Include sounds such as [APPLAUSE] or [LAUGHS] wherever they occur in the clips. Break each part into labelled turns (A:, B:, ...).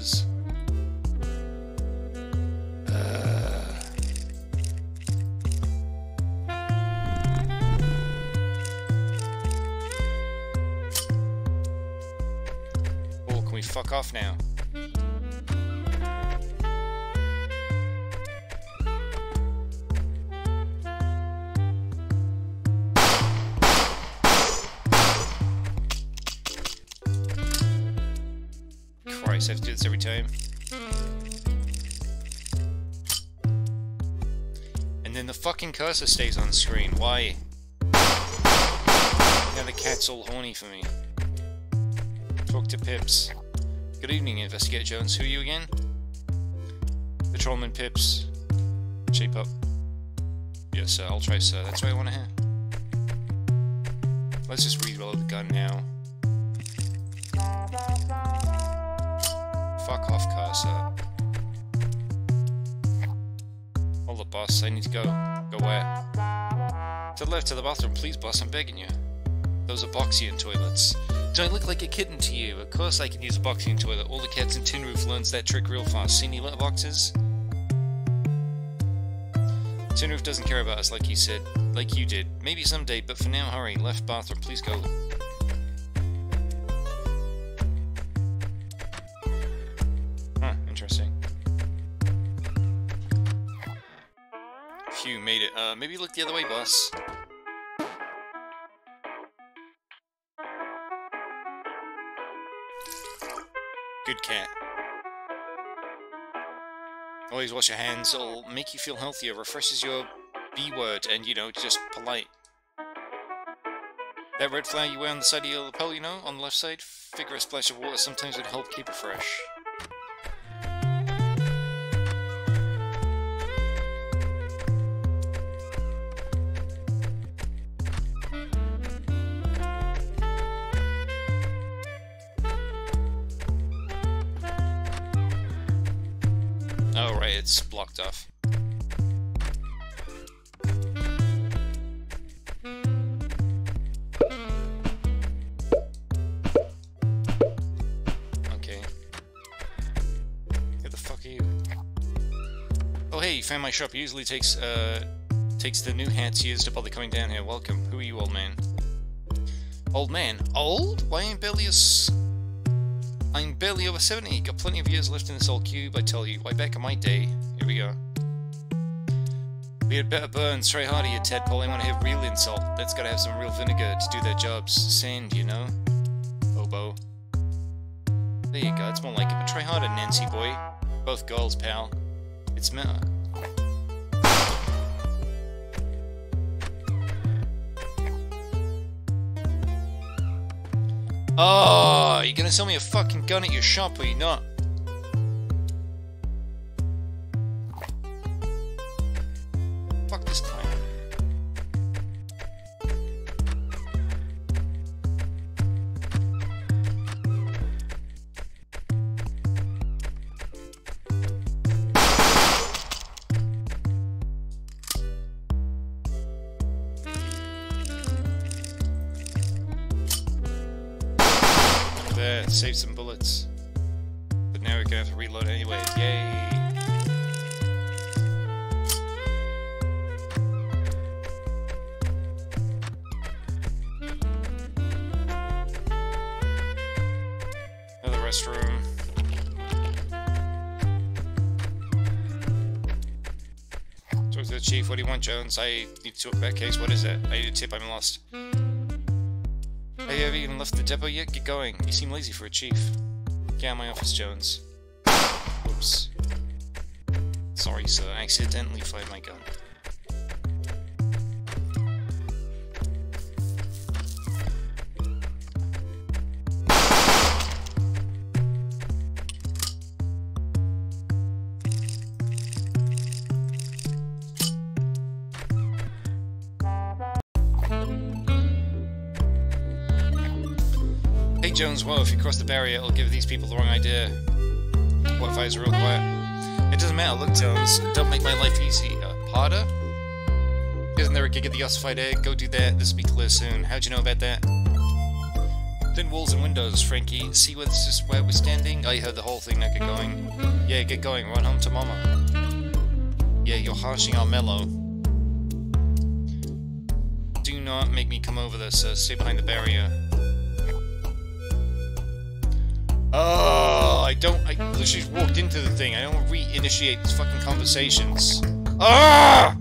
A: was. Uh... Oh, can we fuck off now? Every time. And then the fucking cursor stays on screen. Why? Now the cat's all horny for me. Talk to Pips. Good evening, Investigator Jones. Who are you again? Patrolman Pips. Shape up. Yes, sir. I'll try, sir. That's what I want to hear. Let's just reload the gun now. Fuck off, cursor. Hold the boss. I need to go. Go where? To the left, to the bathroom. Please, boss. I'm begging you. Those are Boxian toilets. Do I look like a kitten to you? Of course I can use a Boxian toilet. All the cats in Tin Roof learns that trick real fast. See any letterboxes? Tin Roof doesn't care about us like you said. Like you did. Maybe someday, but for now, hurry. Left bathroom. Please go. Uh, maybe look the other way, boss. Good cat. Always wash your hands, it'll make you feel healthier, refreshes your B word, and, you know, just polite. That red flag you wear on the side of your lapel, you know, on the left side, figure a splash of water sometimes would help keep it fresh. It's blocked off. Okay. Who the fuck are you? Oh, hey, you found my shop. Usually takes, uh, takes the new hats years to bother coming down here. Welcome. Who are you, old man? Old man? Old? Why ain't barely a I'm barely over 70. Got plenty of years left in this old cube, I tell you. Why, back in my day. Here we go. We had better burn. Try harder, you tadpole. I want to hear real insult. That's gotta have some real vinegar to do their jobs. Sand, you know? Oboe. There you go. It's more like it. But try harder, Nancy boy. Both girls, pal. It's meta. Oh, you gonna sell me a fucking gun at your shop, or you not? Fuck this. Save some bullets. But now we're gonna have to reload anyway. Yay! Another restroom. Talk to the chief. What do you want, Jones? I need to talk about case. What is it? I need a tip. I'm lost. Have you even left the depot yet? Get going. You seem lazy for a chief. Get out of my office, Jones. Whoops. Sorry, sir. I accidentally fired my gun. Jones, whoa, if you cross the barrier, it'll give these people the wrong idea. What if I was real quiet? It doesn't matter, look Jones, don't make my life easy. Uh, harder? Isn't there a gig at the ossified egg? Go do that, this will be clear soon. How'd you know about that? Thin walls and windows, Frankie. See where this is where we're standing? I heard the whole thing, now get going. Yeah, get going, run home to mama. Yeah, you're harshing our mellow. Do not make me come over sir. Stay behind the barrier. Oh, I don't. I literally walked into the thing. I don't reinitiate these fucking conversations. Ah!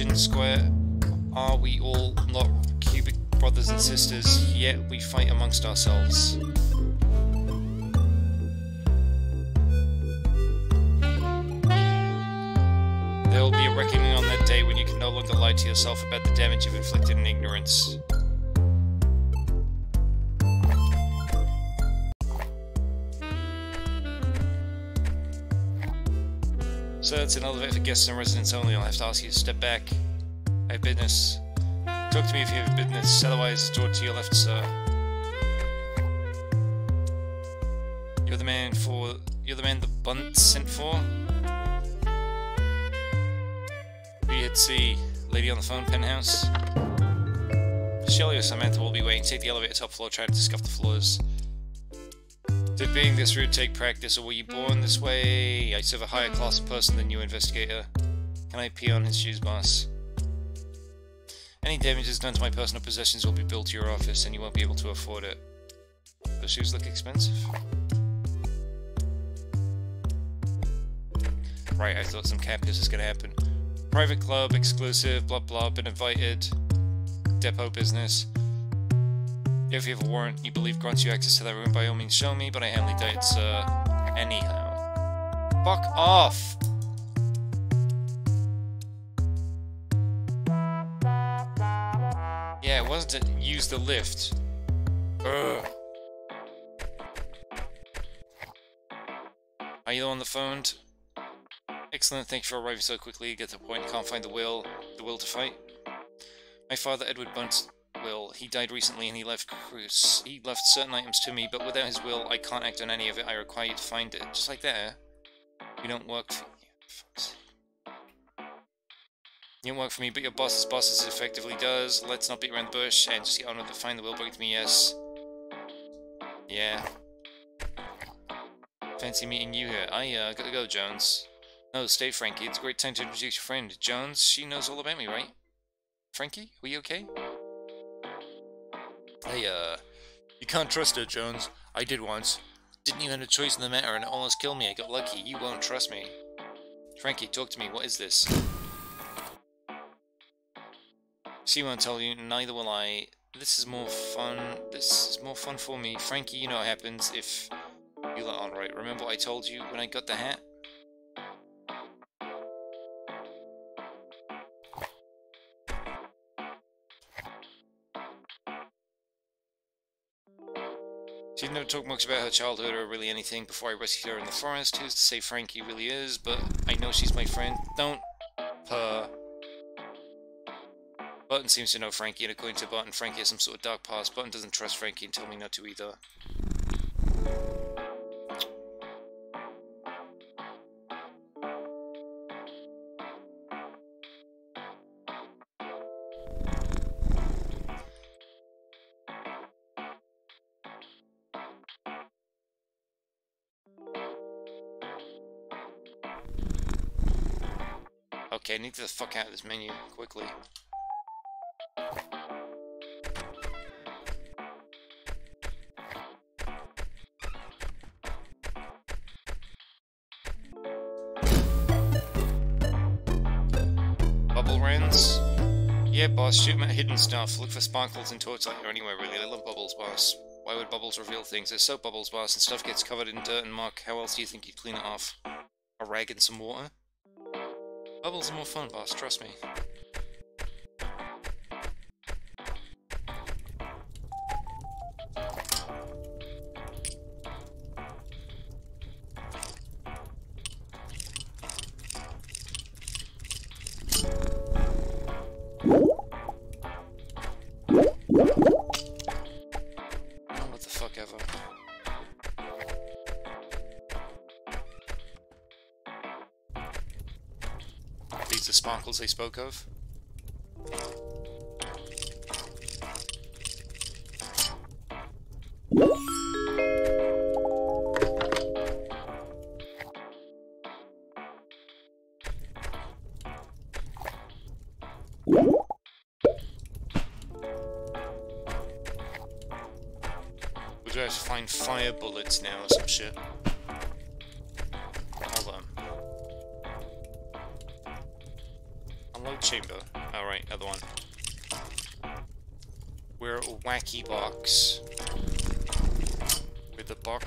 A: A square? Are we all not cubic brothers and sisters? Yet we fight amongst ourselves. There will be a reckoning on that day when you can no longer lie to yourself about the damage you've inflicted guests and residents only. I'll have to ask you to step back. I have business. Talk to me if you have business, otherwise door to your left, sir. You're the man for you're the man the bunt sent for? We hit C. Lady on the phone, penthouse. Shelley or Samantha will be waiting. Take the elevator top floor, try to scuff the floors. Did being this rude take practice, or were you born this way? I serve a higher class person than you, investigator. Can I pee on his shoes, boss? Any damages done to my personal possessions will be billed to your office, and you won't be able to afford it. Those shoes look expensive. Right, I thought some campus was gonna happen. Private club, exclusive, blah blah, been invited. Depot business. If you have a warrant you believe grants you access to that room, by all means show me, but I doubt it's, uh, anyhow. Fuck off! Yeah, it wasn't to use the lift. Ugh. Are you on the phone? Excellent, thank you for arriving so quickly. Get to the point, can't find the will, the will to fight. My father, Edward Bunt's will. He died recently and he left Cruz. He left certain items to me, but without his will, I can't act on any of it. I require you to find it. Just like that, eh? You don't work for sake. You don't work for me, but your boss's boss effectively does. Let's not beat around the bush and just get on with it. Find the will, bring it to me, yes. Yeah. Fancy meeting you here. I, uh, gotta go, Jones. No, stay, Frankie. It's a great time to introduce your friend. Jones, she knows all about me, right? Frankie, are you okay? Hey, uh, you can't trust her, Jones. I did once. Didn't even have a choice in the matter and it almost killed me. I got lucky. You won't trust me. Frankie, talk to me. What is this? She won't tell you. Neither will I. This is more fun. This is more fun for me. Frankie, you know what happens if you let on right. Remember I told you when I got the hat? She never talked much about her childhood or really anything before I rescued her in the forest. Who's to say Frankie really is, but I know she's my friend. Don't purr. Button seems to know Frankie, and according to Button, Frankie has some sort of dark past. Button doesn't trust Frankie and tell me not to either. the fuck out of this menu quickly. Bubble runs. Yeah, boss, shoot my at hidden stuff. Look for sparkles and torchlight or anywhere, really. I love bubbles, boss. Why would bubbles reveal things? There's soap bubbles, boss, and stuff gets covered in dirt and muck. How else do you think you'd clean it off? A rag and some water? Bubbles more fun, boss, trust me. They spoke of.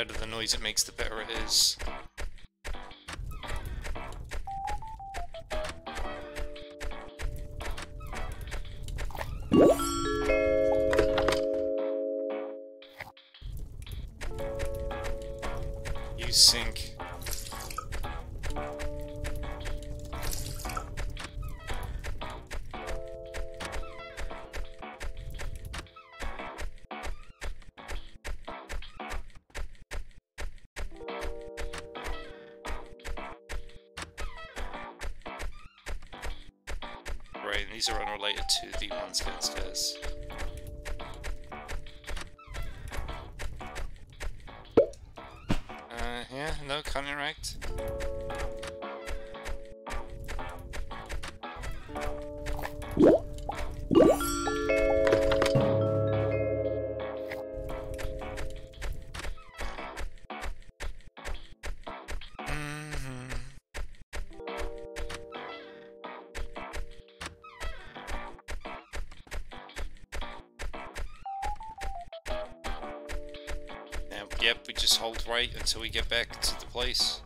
A: louder the noise it makes, the better it is. To the ones downstairs. Uh, yeah, no, counteract. right until we get back to the place.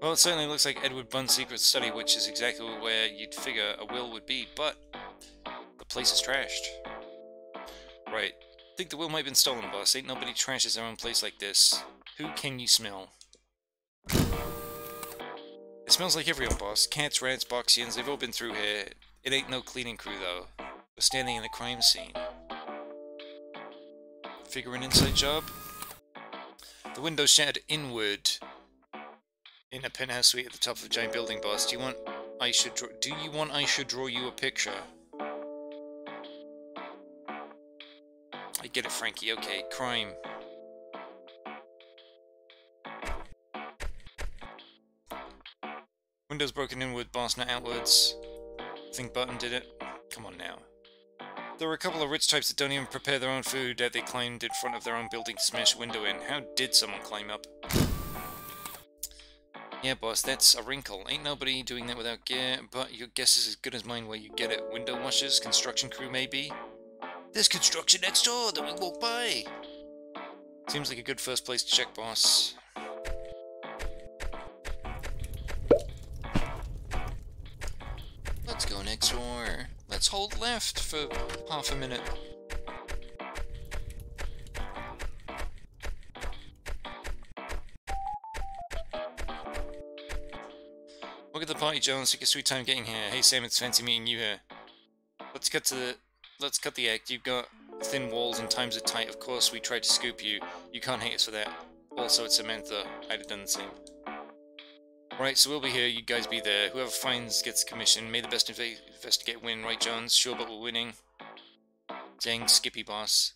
A: Well, it certainly looks like Edward Bunn's secret study, which is exactly where you'd figure a will would be, but the place is trashed. Right. Think the will might have been stolen, boss. Ain't nobody trashes their own place like this. Who can you smell? It smells like everyone, boss. Cats, rats, boxians, they've all been through here. It ain't no cleaning crew, though. We're standing in a crime scene. Figure an inside job. The window shattered inward in a penthouse suite at the top of a giant building, boss. Do you want I should draw do you want I should draw you a picture? I get it, Frankie. Okay, crime. Windows broken inward, boss, not outwards. Think button did it. There were a couple of rich types that don't even prepare their own food that they climbed in front of their own building to smash a window in. How did someone climb up? Yeah, boss, that's a wrinkle. Ain't nobody doing that without gear, but your guess is as good as mine where you get it. Window washers, construction crew maybe? There's construction next door that we walk by! Seems like a good first place to check, boss. Let's go next door. Let's hold left for half a minute. Look at the party, Jones. Took a sweet time getting here. Hey, Sam, it's fancy meeting you here. Let's cut to the... Let's cut the act. You've got thin walls and times are tight. Of course, we tried to scoop you. You can't hate us for that. Also, it's Samantha. I'd have done the same. Right, so we'll be here, you guys be there. Whoever finds gets commission. May the best inv investigate win, right, Jones? Sure, but we're winning. Dang, Skippy boss.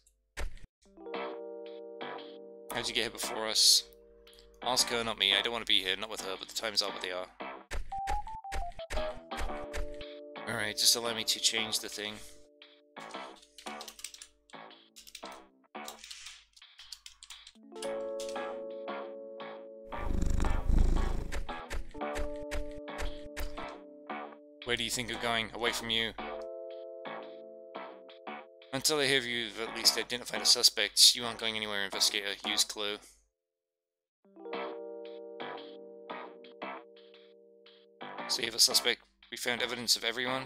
A: How'd you get here before us? Ask her, not me. I don't want to be here, not with her, but the times are what they are. Alright, just allow me to change the thing. Where do you think you're going? Away from you. Until I have you've at least identified a suspect, you aren't going anywhere, investigator. Use clue. So you have a suspect. We found evidence of everyone.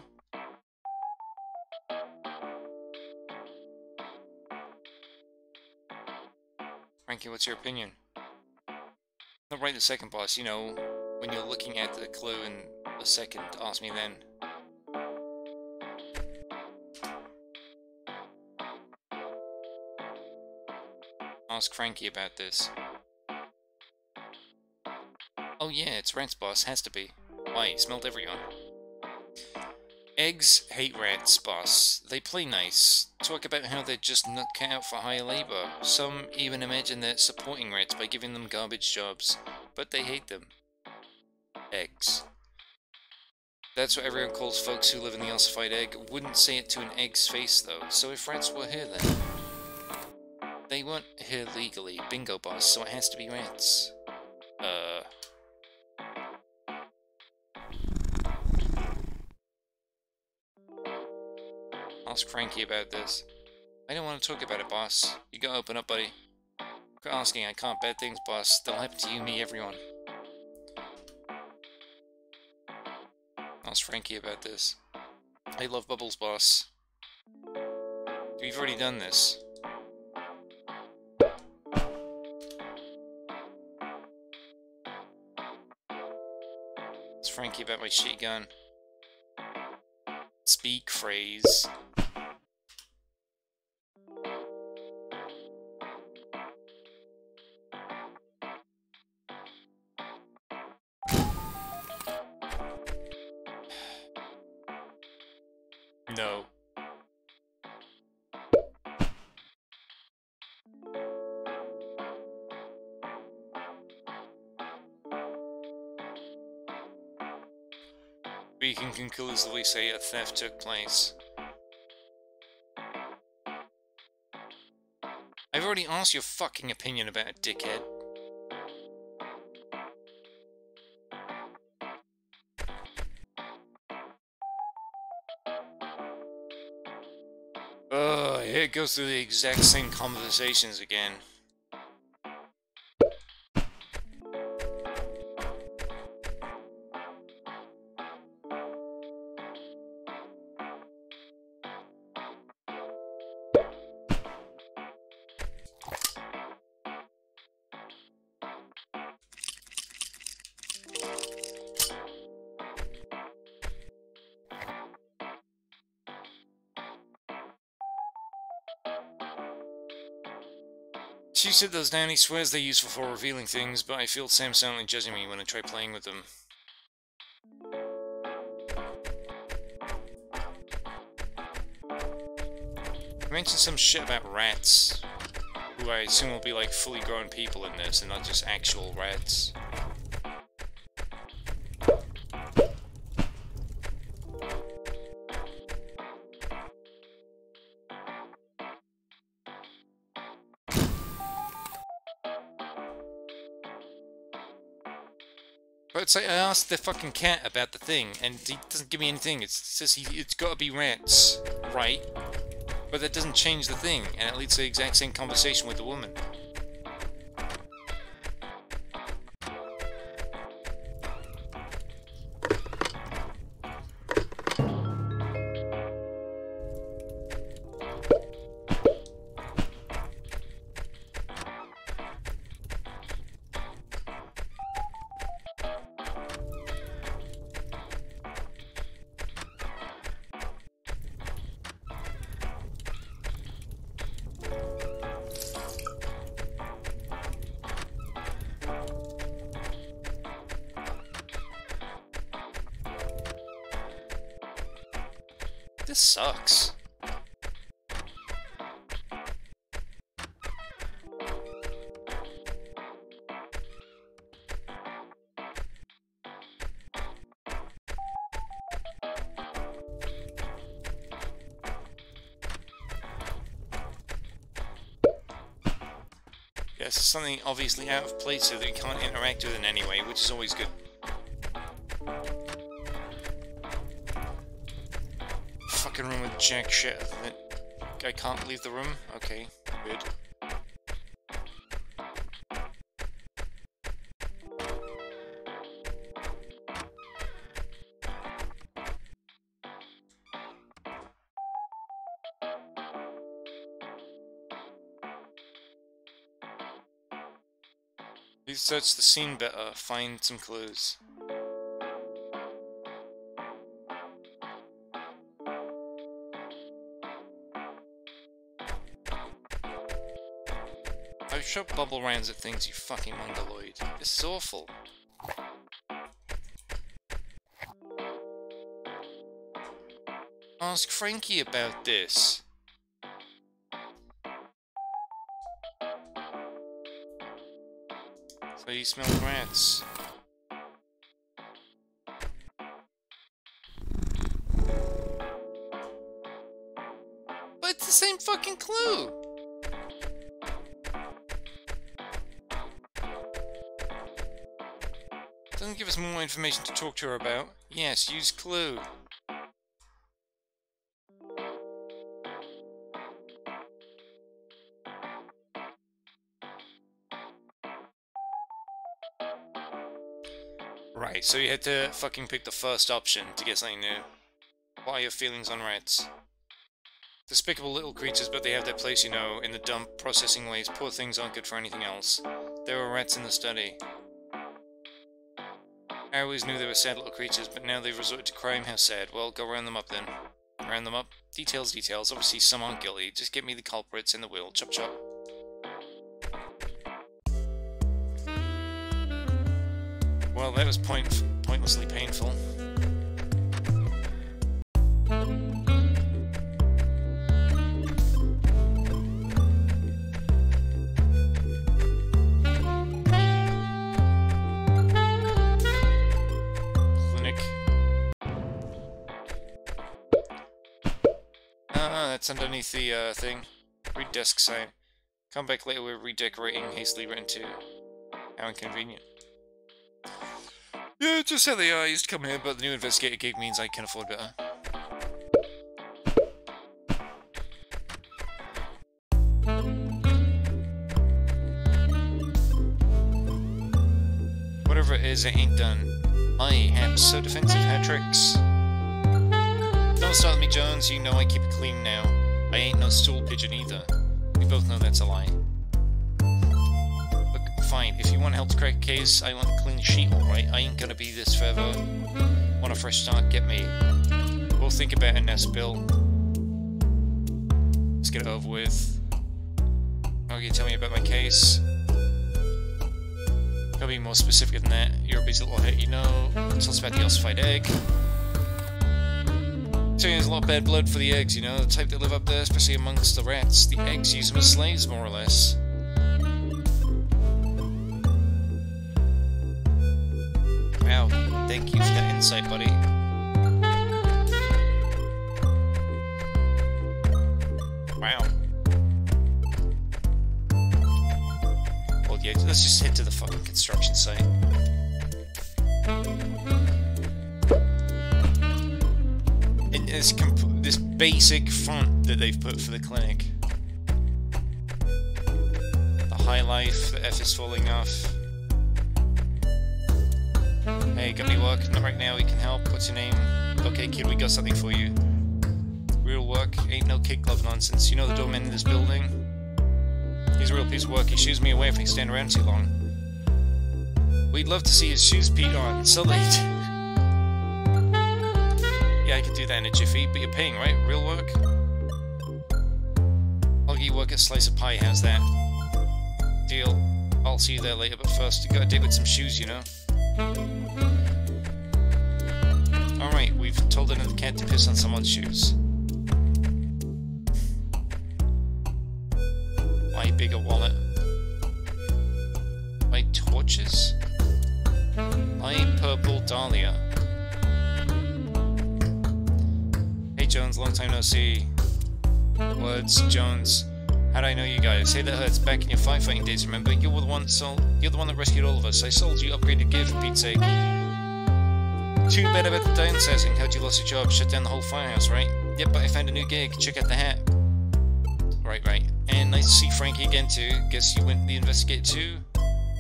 A: Frankie, what's your opinion? Not right the second boss, you know, when you're looking at the clue and the second, ask me then. Ask Frankie about this. Oh yeah, it's Rats Boss, has to be. Why, he smelled everyone. Eggs hate rats, boss. They play nice. Talk about how they're just not cut out for high labor. Some even imagine they're supporting rats by giving them garbage jobs. But they hate them. Eggs. That's what everyone calls folks who live in the ossified egg. Wouldn't say it to an egg's face, though. So if rats were here, then... They weren't here legally. Bingo, boss, so it has to be rats. Uh... Ask Frankie about this. I don't want to talk about it, boss. You gotta open up, buddy. Quit asking, I can't bad things, boss. They'll happen to you, me, everyone. Ask Frankie about this. I love bubbles, boss. We've already done this. Ask Frankie about my shit gun. Speak phrase. Conclusively say a theft took place. I've already asked your fucking opinion about it, dickhead. Ugh, it goes through the exact same conversations again. Said those he swears they're useful for revealing things, but I feel Sam silently judging me when I try playing with them. I mentioned some shit about rats, who I assume will be like fully grown people in this and not just actual rats. Like I asked the fucking cat about the thing, and he doesn't give me anything. It says he, it's got to be rats, right? But that doesn't change the thing, and it leads to the exact same conversation with the woman. Something obviously out of place so that you can't interact with in any way, which is always good. Fucking room with jack shit. I can't leave the room? Okay, good. Search the scene better, find some clues. I shot bubble rounds at things, you fucking mongoloid. This is awful. Ask Frankie about this. Smell rats. But it's the same fucking clue! Doesn't give us more information to talk to her about. Yes, use clue. So you had to fucking pick the first option to get something new. What are your feelings on rats? Despicable little creatures, but they have their place, you know, in the dump, processing ways. Poor things aren't good for anything else. There were rats in the study. I always knew they were sad little creatures, but now they've resorted to crime. How sad. Well, go round them up then. Round them up. Details, details. Obviously, some aren't guilty. Just get me the culprits and the will. Chop chop. That was point pointlessly painful. Ah, that's underneath the uh, thing. Read desk sign. Come back later, we're redecorating, hastily written to. How inconvenient. Yeah, just how they. I used to come here, but the new investigator gig means I can afford better. Uh. Whatever it is, it ain't done. I am so defensive, hat tricks. Don't start me, Jones. You know I keep it clean now. I ain't no stool pigeon either. We both know that's a lie. Look, fine. If you want help to crack a case, I want a alright? I ain't gonna be this forever. Want a fresh start? Get me. We'll think about it next, Bill. Let's get it over with. Okay, tell me about my case. Gotta be more specific than that. You're a busy little hit, you know. Tell us about the ossified egg. So there's a lot of bad blood for the eggs, you know, the type that live up there, especially amongst the rats. The eggs use them as slaves, more or less. Wow, thank you for that insight, buddy. Wow. Well, yeah, let's just head to the fucking construction site. And this this basic font that they've put for the clinic. The high life, the F is falling off. Hey, got any work? Not right now, we can help. What's your name? Okay, kid, we got something for you. Real work, ain't no kid glove nonsense. You know the doorman in this building? He's a real piece of work. He shoos me away if I stand around too long. We'd love to see his shoes peed on. So late. [LAUGHS] yeah, I could do that in a jiffy, but you're paying, right? Real work? I'll get you work at Slice of Pie, how's that? Deal. I'll see you there later, but first, you gotta dig with some shoes, you know? can't piss on someone's shoes. My bigger wallet. My torches. My purple dahlia. Hey Jones, long time no see. Words, Jones. How do I know you guys? Hey, that hurts. Back in your firefighting days, remember? You were the one sold. You're the one that rescued all of us. I sold you upgraded gear for Pete's sake. Too bad about the downsizing. How'd you lose your job? Shut down the whole firehouse, right? Yep, but I found a new gig. Check out the hat. Right, right. And nice to see Frankie again too. Guess you went the investigate too.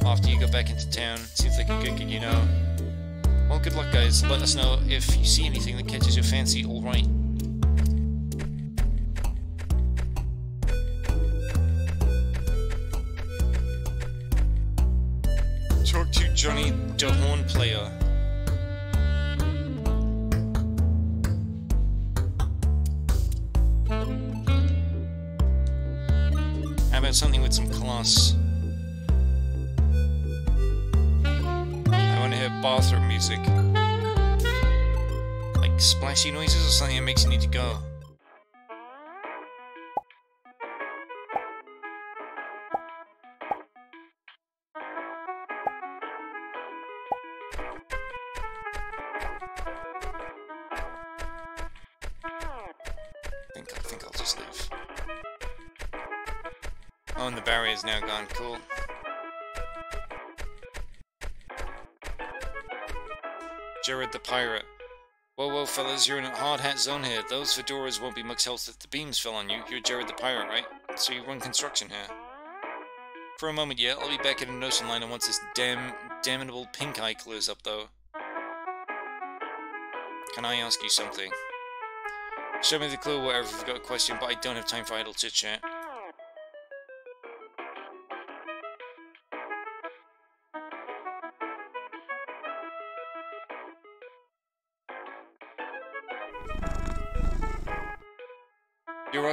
A: After you got back into town. Seems like a good gig, you know. Well, good luck, guys. Let us know if you see anything that catches your fancy. All right. Talk to Johnny the horn player. Something with some class? I want to hear bathroom music. Like splashy noises or something that makes you need to go. Jared the pirate. Whoa, whoa, fellas, you're in a hard hat zone here. Those fedoras won't be much help if the beams fell on you. You're Jared the pirate, right? So you run construction here. For a moment, yeah. I'll be back in an ocean liner once this damn, damnable pink eye clears up, though. Can I ask you something? Show me the clue wherever you've got a question, but I don't have time for idle chit-chat.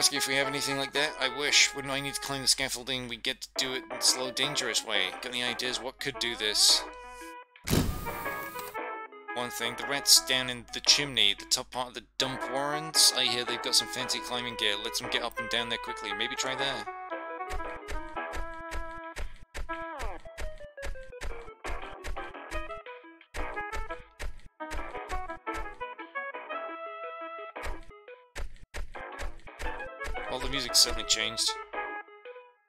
A: You're if we have anything like that? I wish. Wouldn't I need to climb the scaffolding? We get to do it in a slow, dangerous way. Got any ideas what could do this? One thing, the rats down in the chimney, the top part of the dump warrens. I hear they've got some fancy climbing gear. Let's them get up and down there quickly. Maybe try there. Music's certainly changed.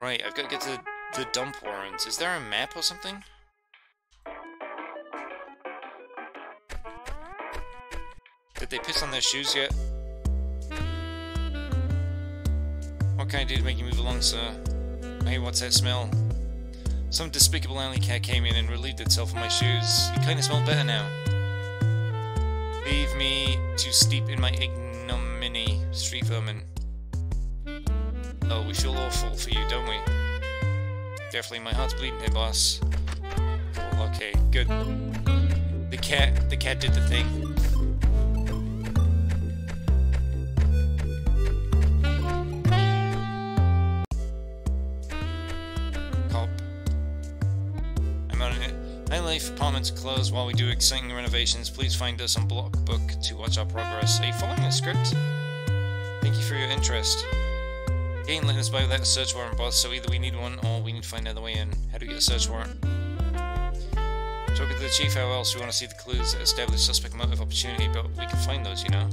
A: Right, I've got to get to the dump warrens. Is there a map or something? Did they piss on their shoes yet? What can I do to make you move along, sir? Hey, what's that smell? Some despicable alley cat came in and relieved itself of my shoes. You kinda smell better now. Leave me to steep in my ignominy, street vermin. Oh, we feel awful for you, don't we? Definitely, my heart's bleeding here, boss. Okay, good. The cat, the cat did the thing. Cop. I'm on it. Nightlife apartments closed while we do exciting renovations. Please find us on Blockbook to watch our progress. Are you following the script? Thank you for your interest. Ain't letting us buy without a search warrant, boss, so either we need one or we need to find another way in. How do we get a search warrant? Talking to the chief, how else? We want to see the clues that establish suspect motive opportunity, but we can find those, you know.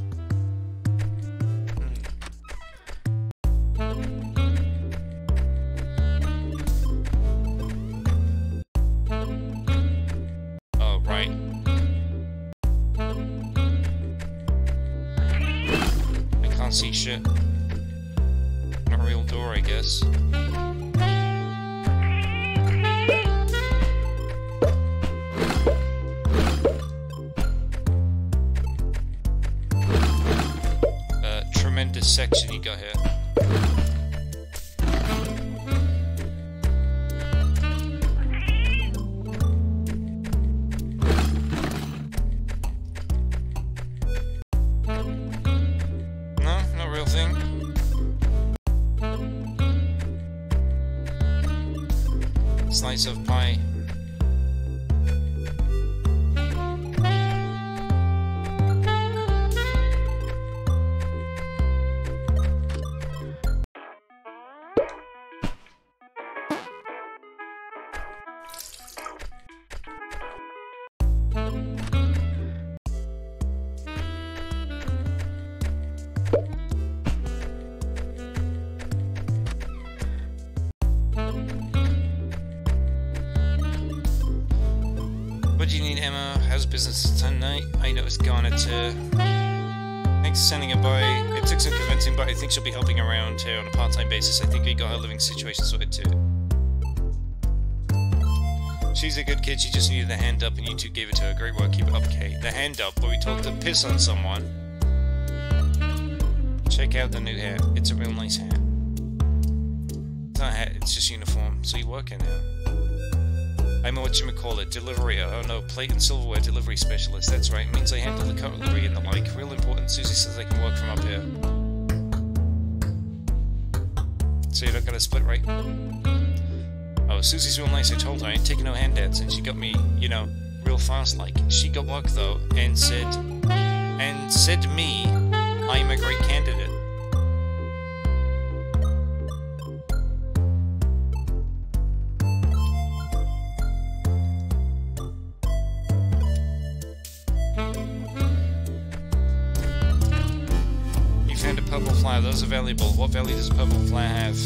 A: Think she'll be helping around here on a part-time basis. I think we got her living situation sorted too. She's a good kid, she just needed a hand up and you two gave it to her. Great work, keep it up, Kate. The hand up, where we told to piss on someone. Check out the new hat. It's a real nice hat. It's not a hat, it's just uniform. So you work in now. I'm a whatchamacallit, delivery, oh no, plate and silverware delivery specialist. That's right, it means I handle the cutlery and the like. Real important, Susie says I can work from up here. So you're not gonna split, right? Oh, Susie's real nice, I told her I ain't taking no handouts, and she got me, you know, real fast like. She got work though, and said, and said to me, I'm a great candidate. Flower, valuable. What value does a purple flower have?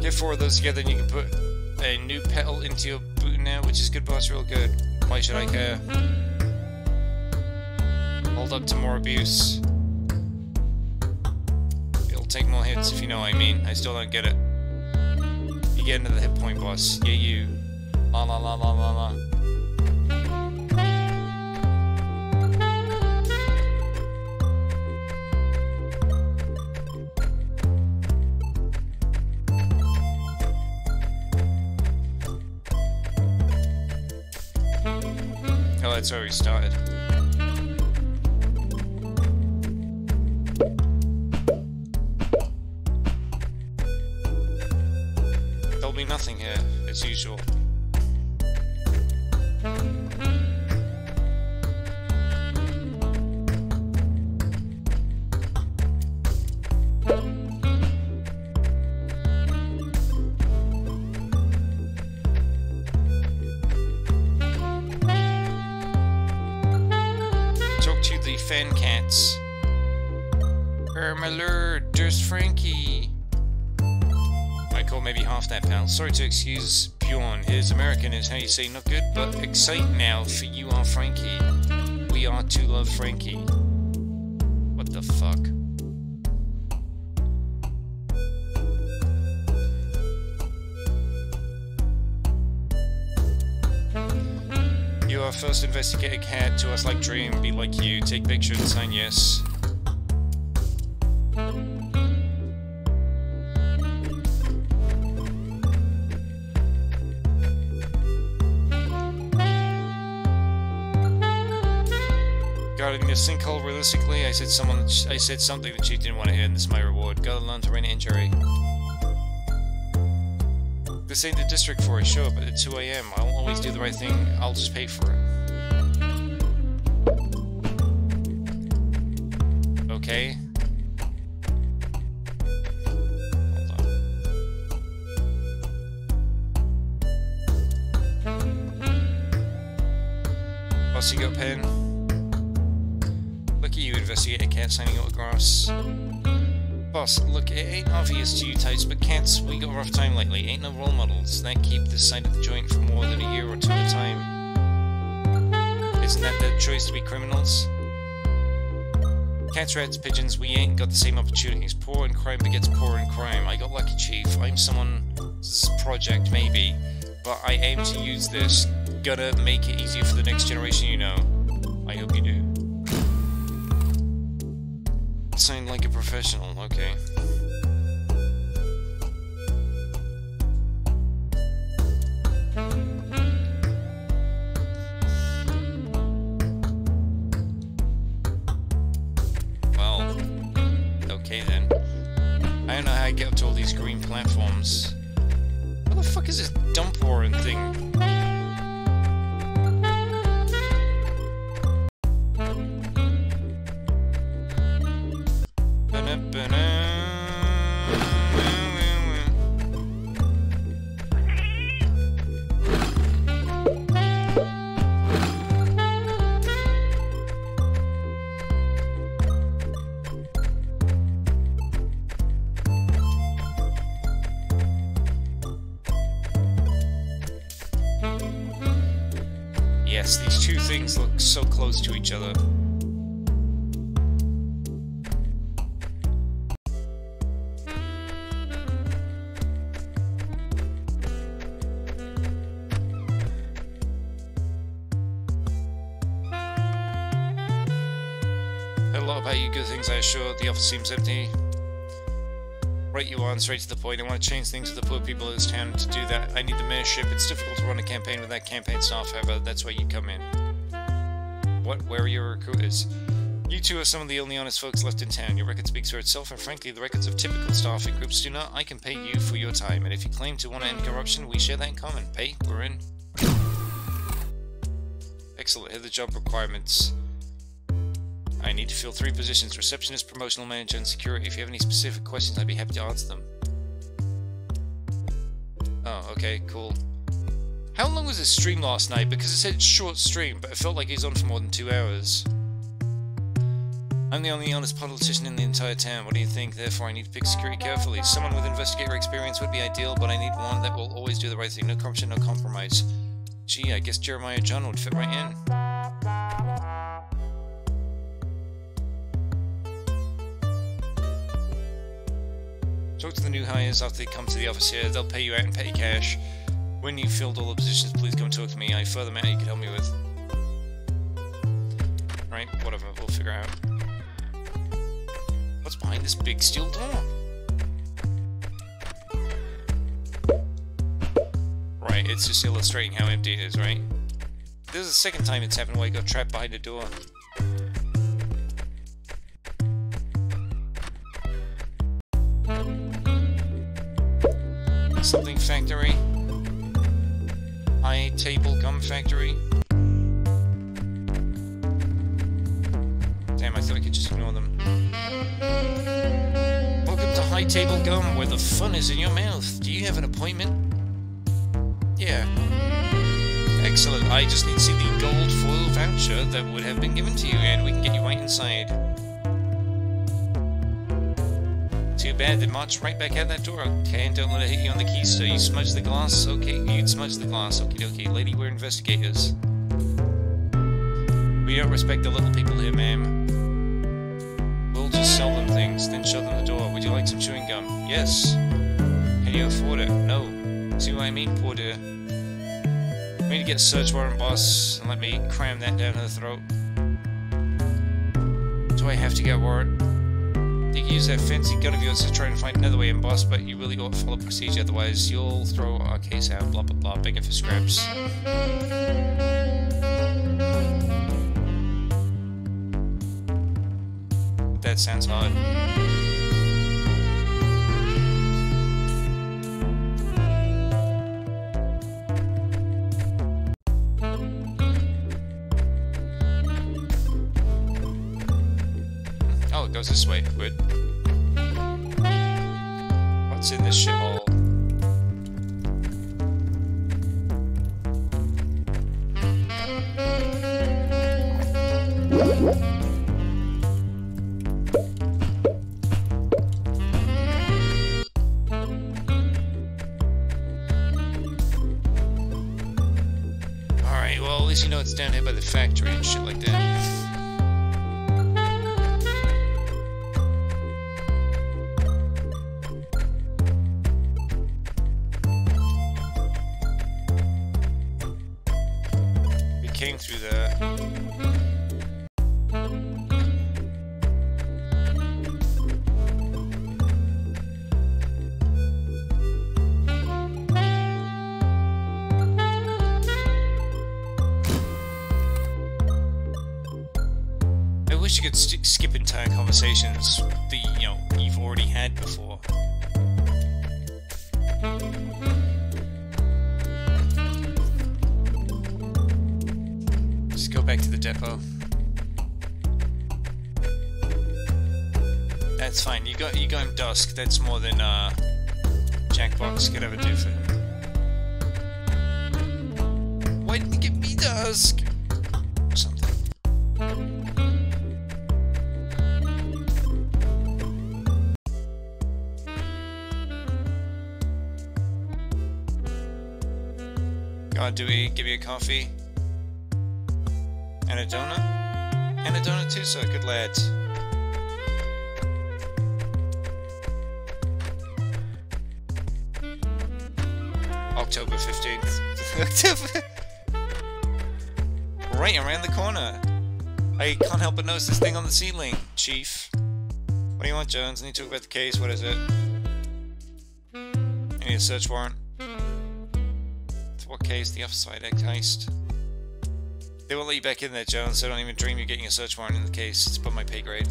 A: Get four of those together and you can put a new petal into your boot now, which is good boss, real good. Why should I care? Mm-hmm. Hold up to more abuse. It'll take more hits if you know what I mean. I still don't get it. You get into the hit point boss. Yeah, you. La la la la la la. That's where we started. Say not good, but excite now for you are Frankie. We are to love Frankie. What the fuck? You are first investigator cat to us like dream, be like you, take picture and sign yes. Sinkhole, realistically, I said someone, I said something that she didn't want to hear, and this is my reward. Learn to rein injury. This ain't the district for a show but at 2 a.m. I'll always do the right thing. I'll just pay for it. It ain't obvious to you types, but cats, we got a rough time lately. Ain't no role models that keep this side of the joint for more than a year or two at a time. Isn't that their choice to be criminals? Cats, rats, pigeons, we ain't got the same opportunities. Poor in crime begets poor in crime. I got lucky, Chief. I'm someone's project, maybe, but I aim to use this. Gotta make it easier for the next generation, you know. I hope you do. Signed like a professional, okay. Assure. The office seems empty. Right you are, straight to the point. I want to change things for the poor people of this town. To do that, I need the mayorship. It's difficult to run a campaign without campaign staff, however, that's where you come in. What? Where are your recruiters? You two are some of the only honest folks left in town. Your record speaks for itself, and frankly, the records of typical staffing groups do not. I can pay you for your time, and if you claim to want to end corruption, we share that in common. Pay, we're in. Excellent. Here are the job requirements. I need to fill three positions receptionist, promotional manager, and security. If you have any specific questions, I'd be happy to answer them. Oh, okay, cool. How long was this stream last night? Because it said short stream, but it felt like it was on for more than two hours. I'm the only honest politician in the entire town. What do you think? Therefore, I need to pick security carefully. Someone with investigator experience would be ideal, but I need one that will always do the right thing. No corruption, no compromise. Gee, I guess Jeremiah John would fit right in. Talk to the new hires after they come to the office here. They'll pay you out in petty cash. When you've filled all the positions, please come talk to me. I further matter you can help me with. Right, whatever, we'll figure out. What's behind this big steel door? Right, it's just illustrating how empty it is, right? This is the second time it's happened where I got trapped behind a door. Something factory. High table gum factory. Damn, I thought I could just ignore them. Welcome to High Table Gum, where the fun is in your mouth. Do you have an appointment? Yeah. Excellent. I just need to see the gold foil voucher that would have been given to you, and we can get you right inside. Too bad, they marched right back out that door. Okay, don't let it hit you on the key, so You smudge the glass? Okay, you'd smudge the glass. Okay, dokie. Lady, we're investigators. We don't respect the little people here, ma'am. We'll just sell them things, then show them the door. Would you like some chewing gum? Yes. Can you afford it? No. See what I mean, poor dear? We need to get a search warrant, boss, and let me cram that down her throat. Do I have to get warrant? You can use that fancy gun of yours to try and find another way in, boss, but you really ought to follow procedure, otherwise you'll throw our case out, blah blah blah, begging for scraps. That sounds hard. This way. Good. What's in this shithole? That's fine. You got you got dusk. That's more than uh, Jackbox could ever do for him. Why didn't you get me dusk? Something. God, do we give you a coffee? And a donut? And a donut too, sir. Good lad. [LAUGHS] right around the corner. I can't help but notice this thing on the ceiling, Chief. What do you want, Jones? I need to talk about the case. What is it? I need a search warrant. For what case? The Offside Egg heist. They won't let you back in there, Jones, so don't even dream you're getting a search warrant in the case. It's above my pay grade.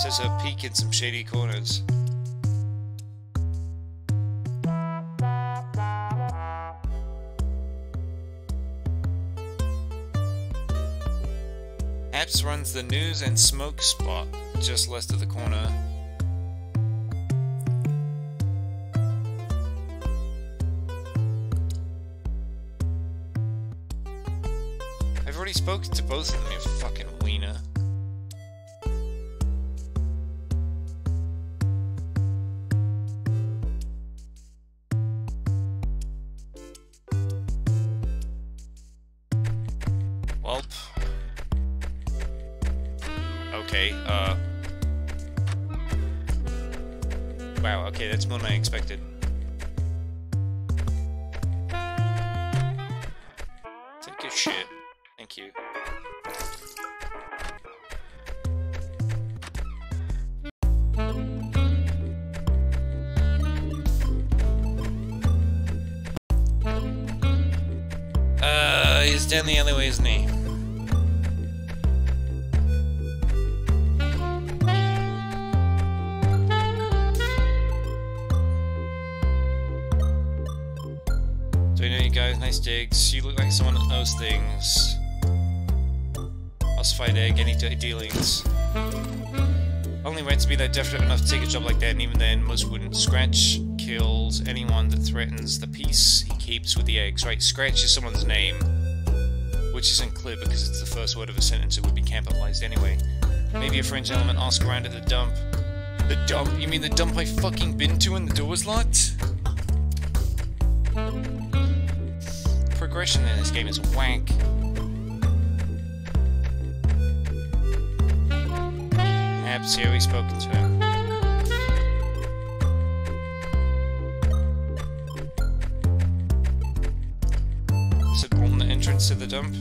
A: Perhaps there's a peek in some shady corners. Apps runs the news and smoke spot just left of the corner. I've already spoken to both of them, you fucking Desperate enough to take a job like that, and even then, most wouldn't. Scratch kills anyone that threatens the peace he keeps with the eggs. Right, Scratch is someone's name. Which isn't clear because it's the first word of a sentence, it would be capitalized anyway. Maybe a French element ask around at the dump. The dump? You mean the dump I fucking been to and the door was locked? Progression in this game is wank. Abs here, we've spoken to him. Is it on the entrance to the dump?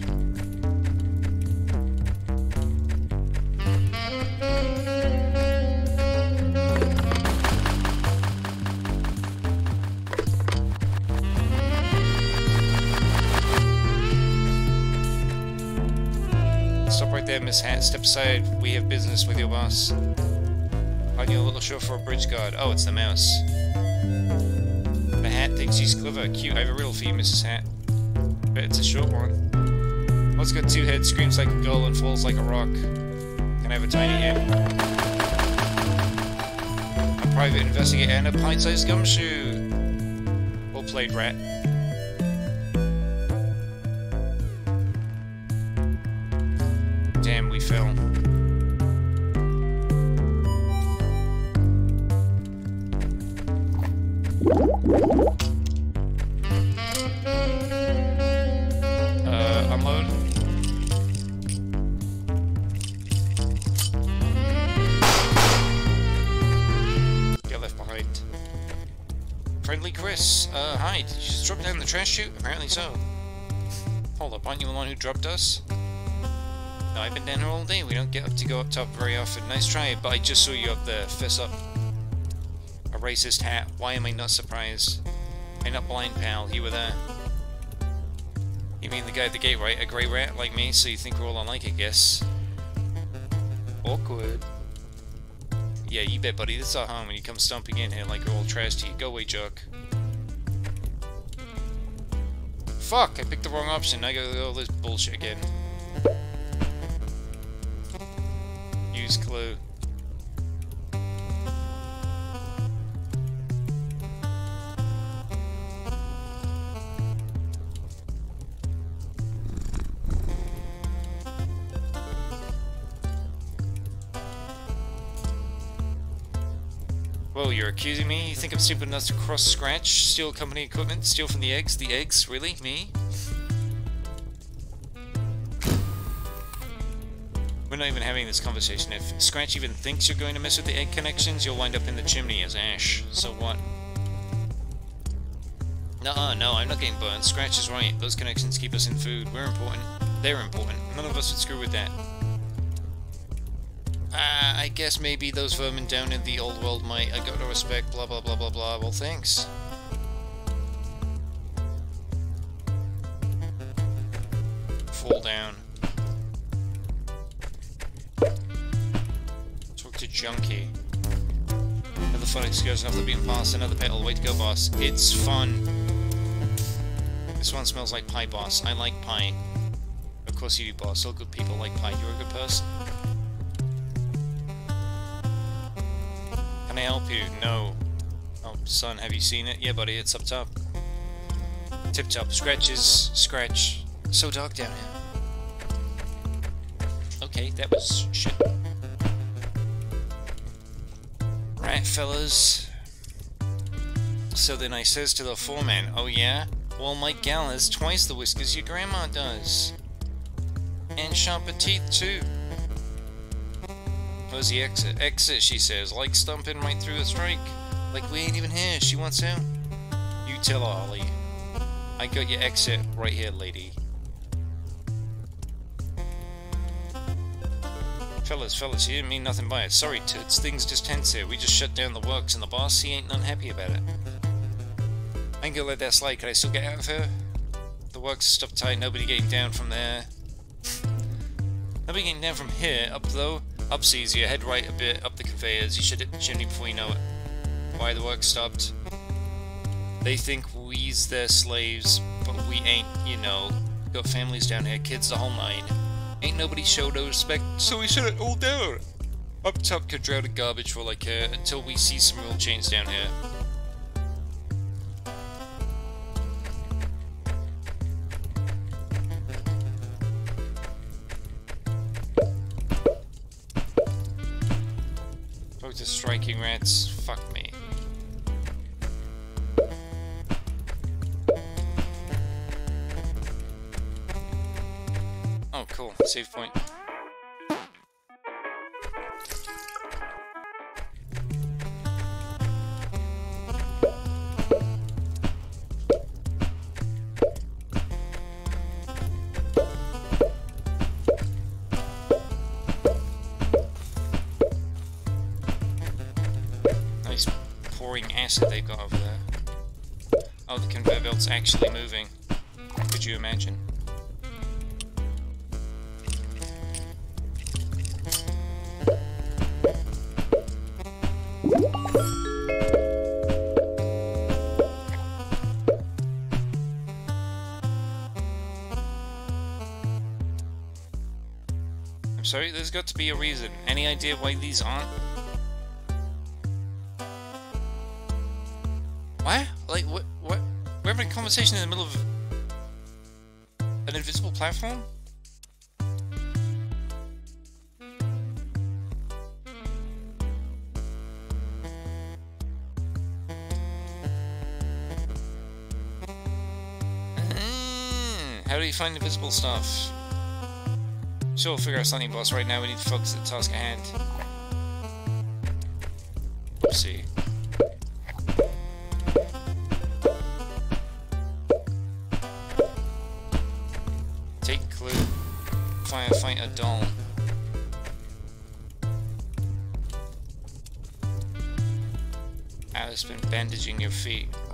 A: Aside. We have business with your boss. Aren't you a little short for a bridge guard? Oh, it's the mouse. The hat thinks he's clever. Cute. I have a riddle for you, Mrs. Hat. But it's a short one. What's got two heads, screams like a gull, and falls like a rock? Can I have a tiny head? A private investigator and a pint-sized gumshoe. Well played, rat. Dropped us? No, I've been down here all day. We don't get up to go up top very often. Nice try, but I just saw you up there. Fess up. A racist hat. Why am I not surprised? I'm not blind, pal. You were there. You mean the guy at the gate, right? A grey rat like me, so you think we're all alike, I guess. Awkward. Yeah, you bet, buddy. This is our home, and you come stomping in here like we're all trash to you. Go away, jerk. Fuck! I picked the wrong option. I got all this bullshit again. Use clue. Whoa, you're accusing me? You think I'm stupid enough to cross-scratch, steal company equipment, steal from the eggs? The eggs? Really? Me? We're not even having this conversation. If Scratch even thinks you're going to mess with the egg connections, you'll wind up in the chimney as ash. So what? Nuh-uh, no, I'm not getting burned. Scratch is right. Those connections keep us in food. We're important. They're important. None of us would screw with that. Uh, I guess maybe those vermin down in the old world might. I got to respect, blah blah blah blah blah. Well, thanks. Fall down. Talk to Junkie. Another fun excursion the beaten path. Another petal. Way to go, boss. It's fun. This one smells like pie, boss. I like pie. Of course you do, boss. All good people like pie. You're a good person. Can I help you? No. Oh, son, have you seen it? Yeah, buddy, it's up top. Tip top. Scratches. Scratch. So dark down here. Okay, that was shit. Right, fellas. So then I says to the foreman, oh yeah? Well, my gal has twice the whiskers your grandma does. And sharper teeth, too. The exit? Exit, she says, like stumping right through a strike. Like we ain't even here, she wants out. You tell her, Ollie. I got your exit right here, lady. Fellas, fellas, you didn't mean nothing by it. Sorry, toots. Things just tense here. We just shut down the works, and the boss, he ain't none happy about it. I ain't gonna let that slide. Can I still get out of here? The works stuff tight. Nobody getting down from there. Getting down from here. Up, though. Up's easier. Head right a bit up the conveyors. You should hit the chimney before you know it. Why the work stopped? They think we's their slaves, but we ain't, you know. Got families down here, kids the whole nine. Ain't nobody showed no respect, so we shut it all down. Up top could drown in garbage for all I care, until we see some real change down here. To striking rats, fuck me. Oh, cool. Save point. Belt's actually moving. Could you imagine? I'm sorry, there's got to be a reason. Any idea why these aren't? Conversation in the middle of an invisible platform? Mm, How do you find invisible stuff? Sure, we'll figure out something, boss. Right now, we need to focus the task at hand. Your feet.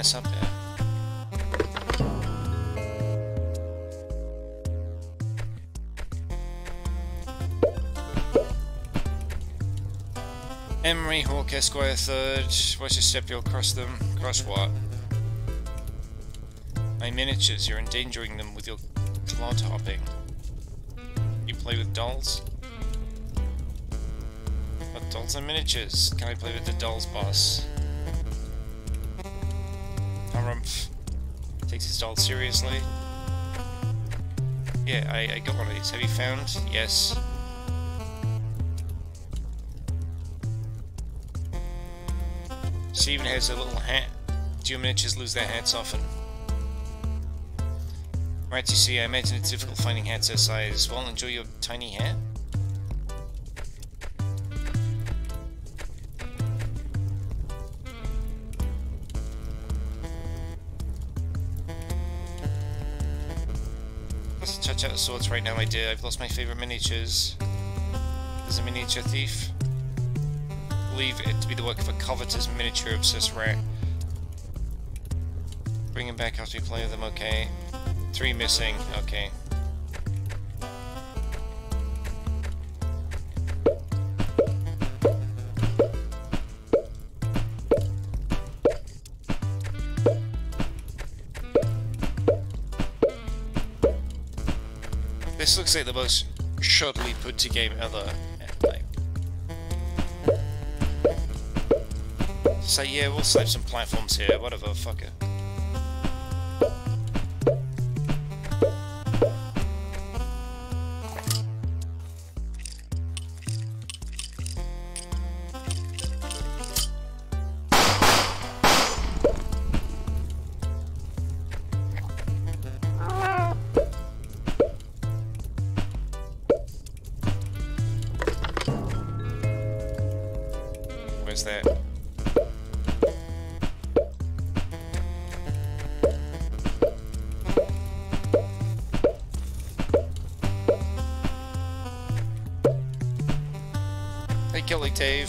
A: Ass up there. Emery Hawk Esquire third. Watch your step, you'll cross them. Cross what? My miniatures, you're endangering them with your clod hopping. You play with dolls? What dolls are miniatures? Can I play with the dolls, boss? Doll seriously. Yeah, I, I got one of these. Have you found? Yes. She even has a little hat. Do your miniatures lose their hats often? Right, you see, I imagine it's difficult finding hats that size. Well, enjoy your tiny hat. Sorts right now, my dear. I've lost my favorite miniatures. There's a miniature thief. Believe it to be the work of a covetous miniature obsessed rat. Bring him back after we play with them, okay. Three missing, okay. Looks like the most shoddily put together. Like, so yeah, we'll save some platforms here, whatever, fuck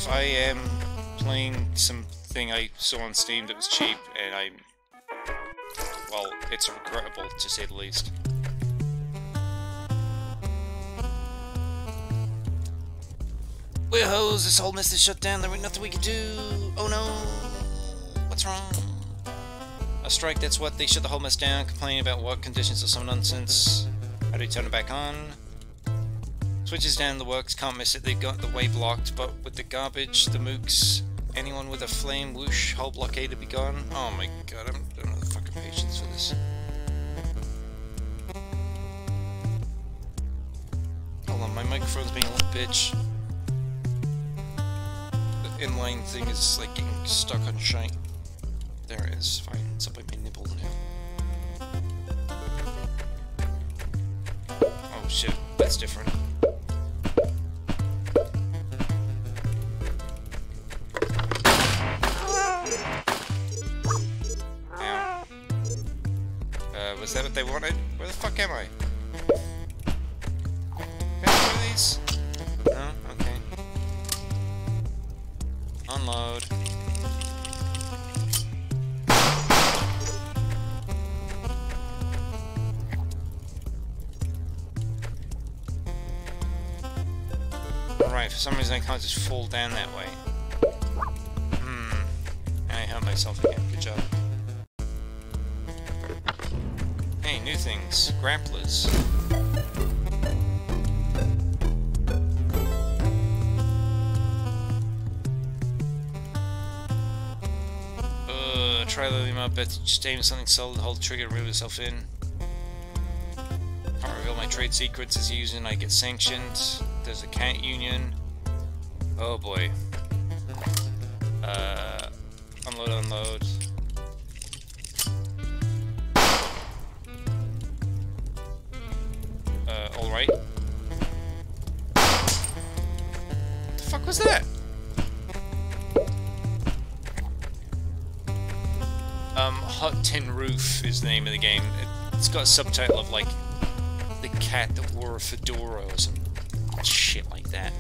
A: Dave. I am playing something I saw on Steam that was cheap, and I'm... Well, it's regrettable, to say the least. We're hosed, this whole mess is shut down, there ain't nothing we can do! Oh no! What's wrong? A strike, that's what, they shut the whole mess down, complaining about work conditions or some nonsense. How do we turn it back on? Switches down the works, can't miss it, they've got the way blocked, but with the garbage, the mooks, anyone with a flame, whoosh, whole blockade to be gone. Oh my god, I'm, I don't have the fucking patience for this. Hold on, my microphone's being a little bitch. The inline thing is like getting stuck on shite. down that way. Hmm. I help myself again. Good job. Hey, new things. Grapplers. Uh, try loading up, but just aim something solid, hold trigger, reel yourself in. Can't reveal my trade secrets as using I get sanctioned. There's a cat union. Oh boy. Uh, unload, unload. Uh, alright. The fuck was that? Um, Hot Tin Roof is the name of the game. It's got a subtitle of, like, The Cat That Wore a Fedora or some shit like that.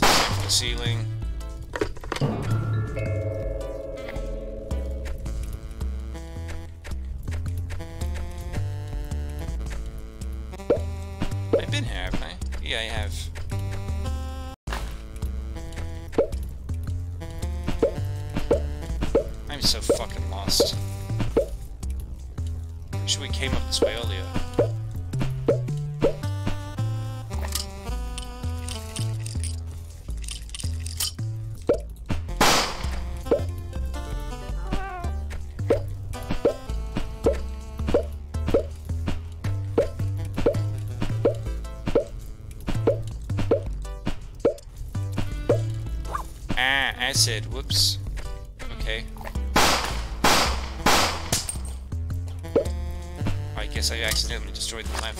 A: the ceiling,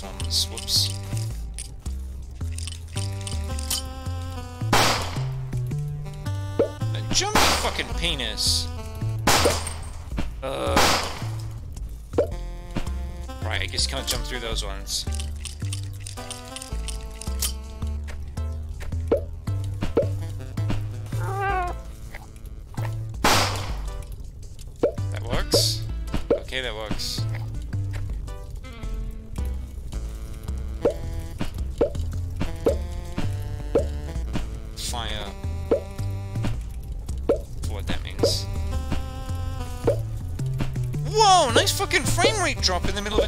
A: Jumping Whoops. Now jump fucking penis. Uh. Right, I guess you can't jump through those ones.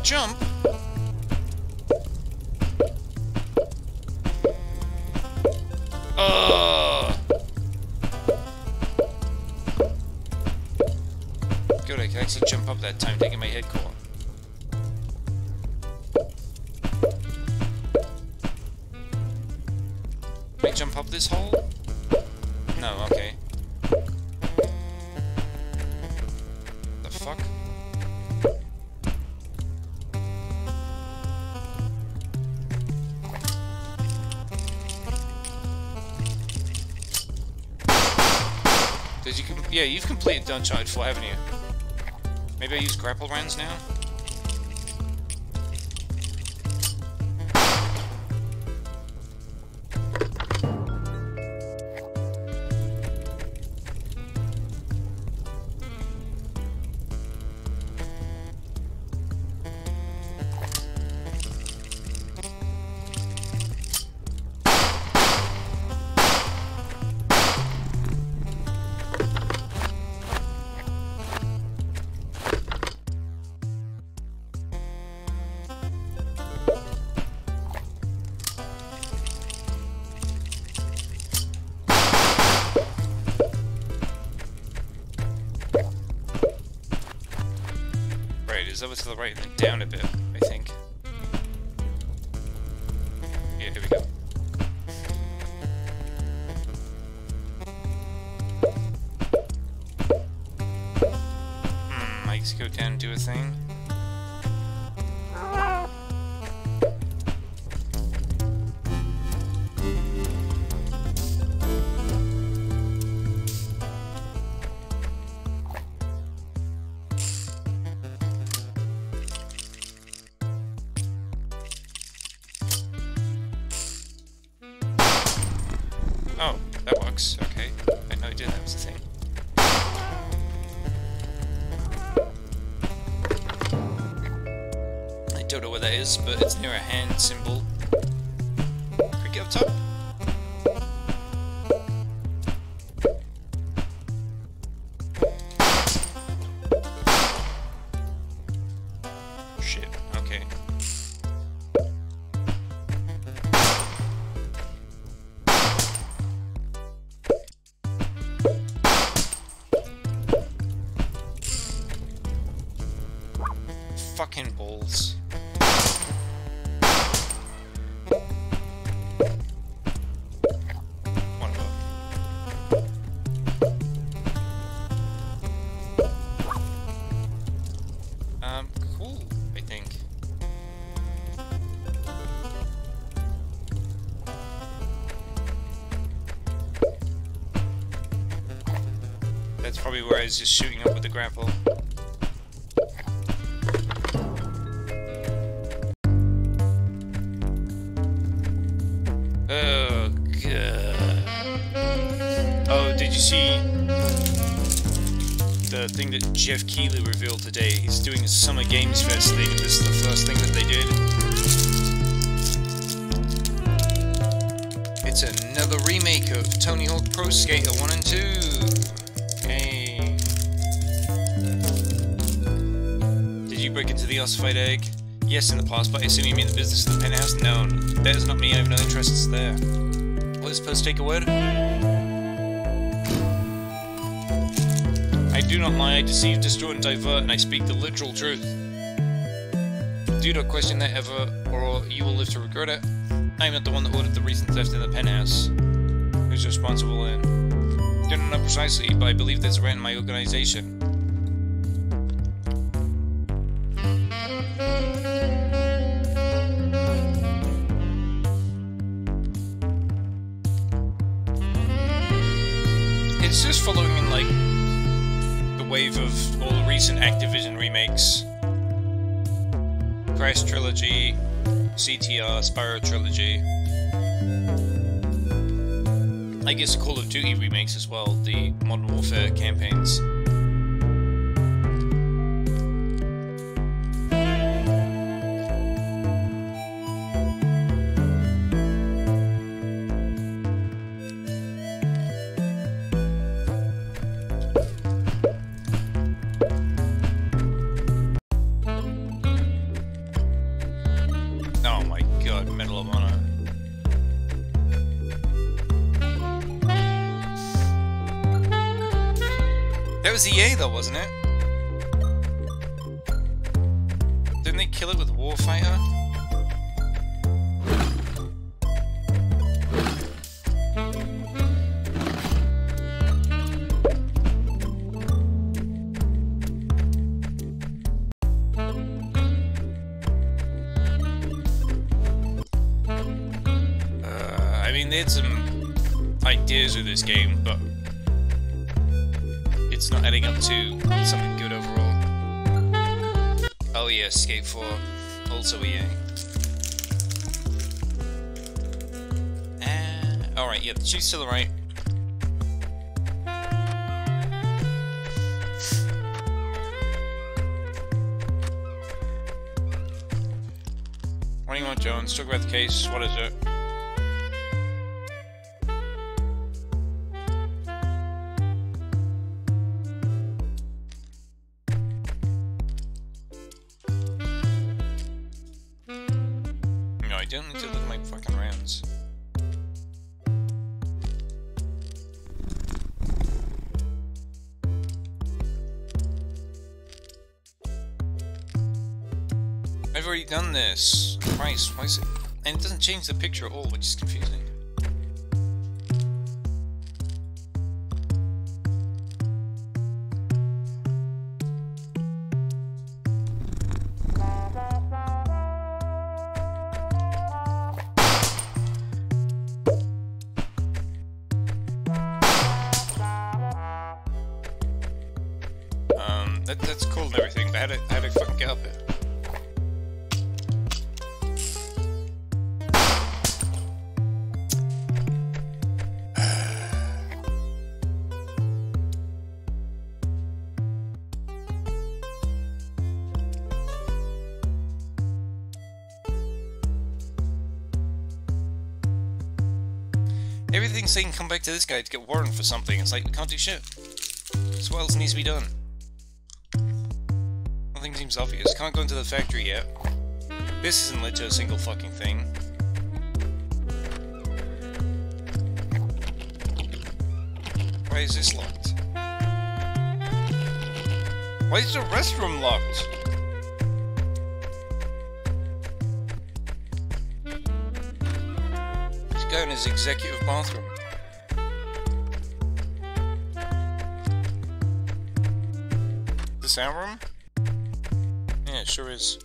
A: jump yeah, you've completed Dunchide 4, haven't you? Maybe I use grapple rounds now? symbol. Probably where I was just shooting up with the grapple. Oh, God. Oh, did you see the thing that Geoff Keighley revealed today? He's doing a Summer Games Fest thing, and this is the first thing that they did. It's another remake of Tony Hawk Pro Skater 1 and 2. Ossified egg? Yes, in the past, but I assume you mean the business of the penthouse? No, that is not me, I have no interests there. Will this post take a word? I do not lie, I deceive, distort, and divert, and I speak the literal truth. Do not question that ever, or you will live to regret it. I am not the one that ordered the recent theft in the penthouse. Who's responsible then? Do not know precisely, but I believe there's a in my organization. CTR, Spyro Trilogy. I guess Call of Duty remakes as well, the Modern Warfare campaigns. 21 Jones, talk about the case, what is it? And it doesn't change the picture at all, which is confusing. guess I can come back to this guy to get warrant for something. It's like, we can't do shit. So what else needs to be done? Nothing seems obvious. Can't go into the factory yet. This isn't led to a single fucking thing. Why is this locked? Why is the restroom locked? This guy in his executive bathroom. Our room? Yeah, it sure is.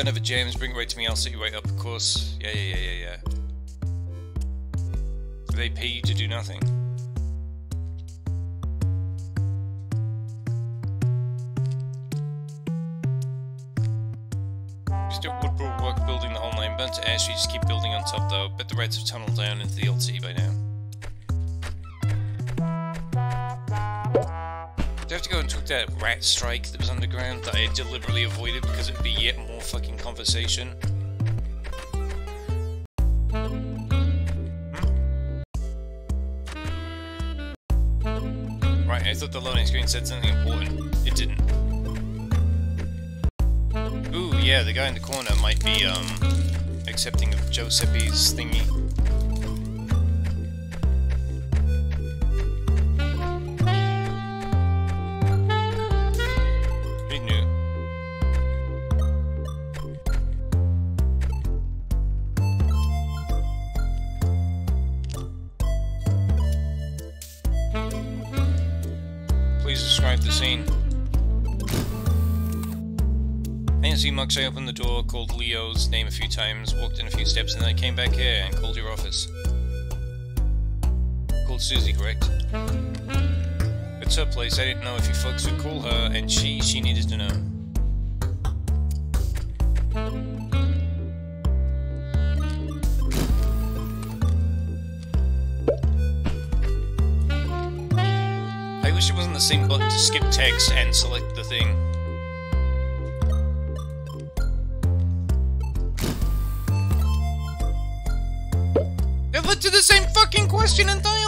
A: Gun over James, bring it right to me, I'll set you right up, of course. Yeah, yeah, yeah, yeah, yeah. They pay you to do nothing? Still Woodbrook work building the whole nine, burnt to ash, you just keep building on top though. Bet the Reds have tunneled down into the old city by now. Do I have to go and talk that rat strike that was underground that I deliberately avoided because it'd be yet more fucking conversation? Hmm? Right, I thought the loading screen said something important. It didn't. Ooh, yeah, the guy in the corner might be, um, accepting of Giuseppe's thingy. I opened the door, called Leo's name a few times, walked in a few steps, and then I came back here and called your office. Called Susie, correct? It's her place. I didn't know if you folks would call her, and she she needed to know. I wish it wasn't the same button to skip text and select the thing. Question and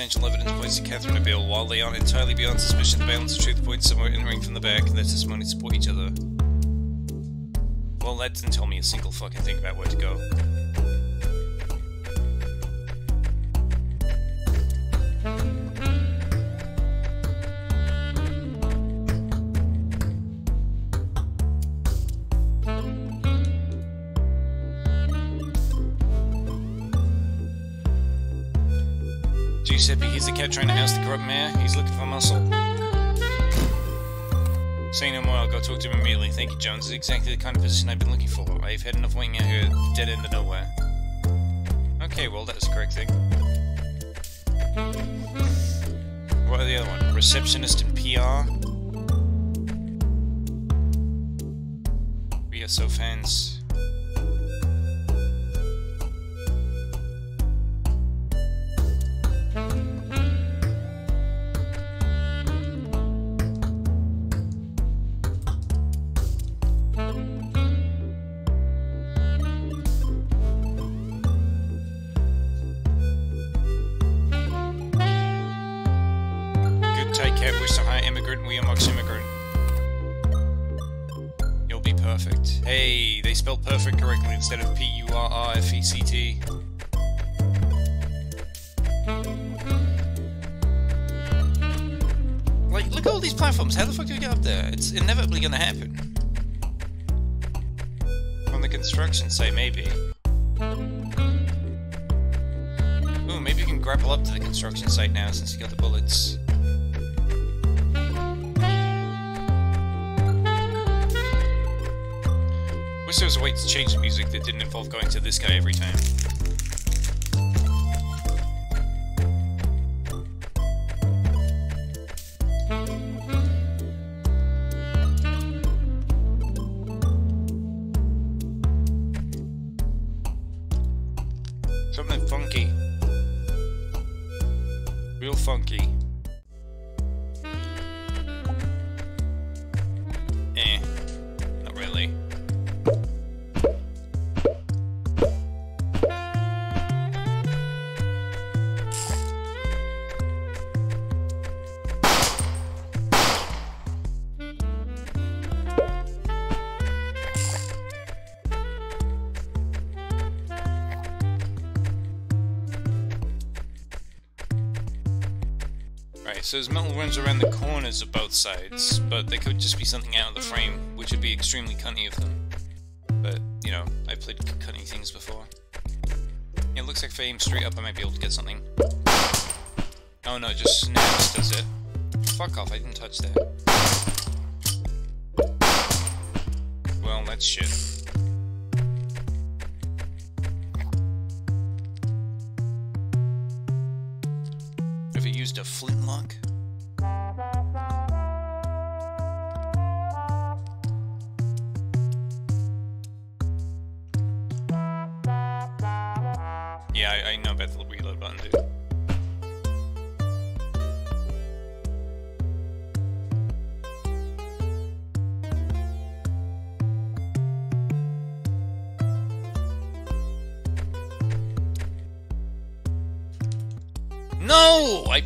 A: circumstantial evidence points to Catherine or Bill. While they aren't entirely beyond suspicion, the balance of truth points somewhere in the ring from the back, and their testimony support each other. Well, that didn't tell me a single fucking thing about where to go. Cat trying to oust the corrupt mayor. He's looking for muscle. Say no more, I'll go talk to him immediately. Thank you, Jones. This is exactly the kind of position I've been looking for. I've had enough waiting out here at the dead end of nowhere. Okay, well, that's the correct thing. What are the other one? Receptionist and PR? We are so fans. So there's metal runs around the corners of both sides, but they could just be something out of the frame, which would be extremely cunning of them. But, you know, I've played cunning things before. It looks like if I aim straight up I might be able to get something. Oh no, just snaps, does it? Fuck off, I didn't touch that. Well, that's shit.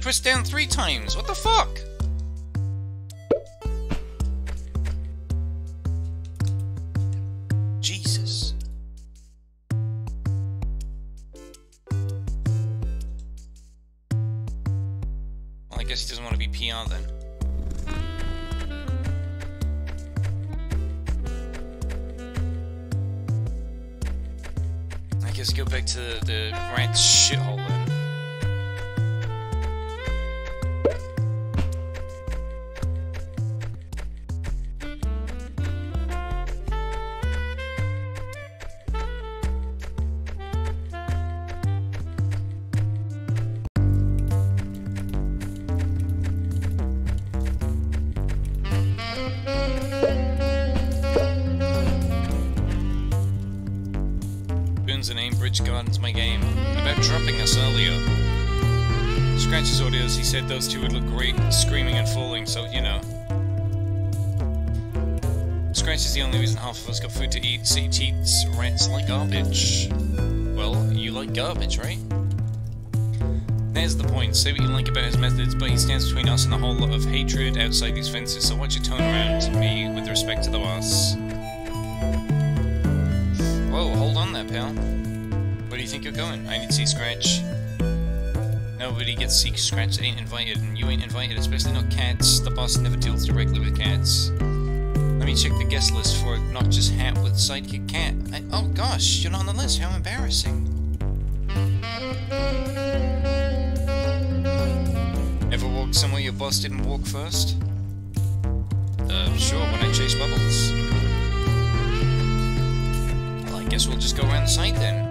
A: Pressed down three times. What the fuck? Us got food to eat. City teats rats like garbage. Well, you like garbage, right? There's the point. Say what you like about his methods, but he stands between us and a whole lot of hatred outside these fences, so watch your tone around me with respect to the boss. Whoa, hold on there, pal. Where do you think you're going? I need to see Scratch. Nobody gets to see Scratch ain't invited, and you ain't invited, especially not cats. The boss never deals directly with cats. Me check the guest list for obnoxious hat with sidekick cat. I, oh gosh, you're not on the list. How embarrassing. Ever walked somewhere your boss didn't walk first? Uh, sure, when I chase bubbles. Well, I guess we'll just go around the site then,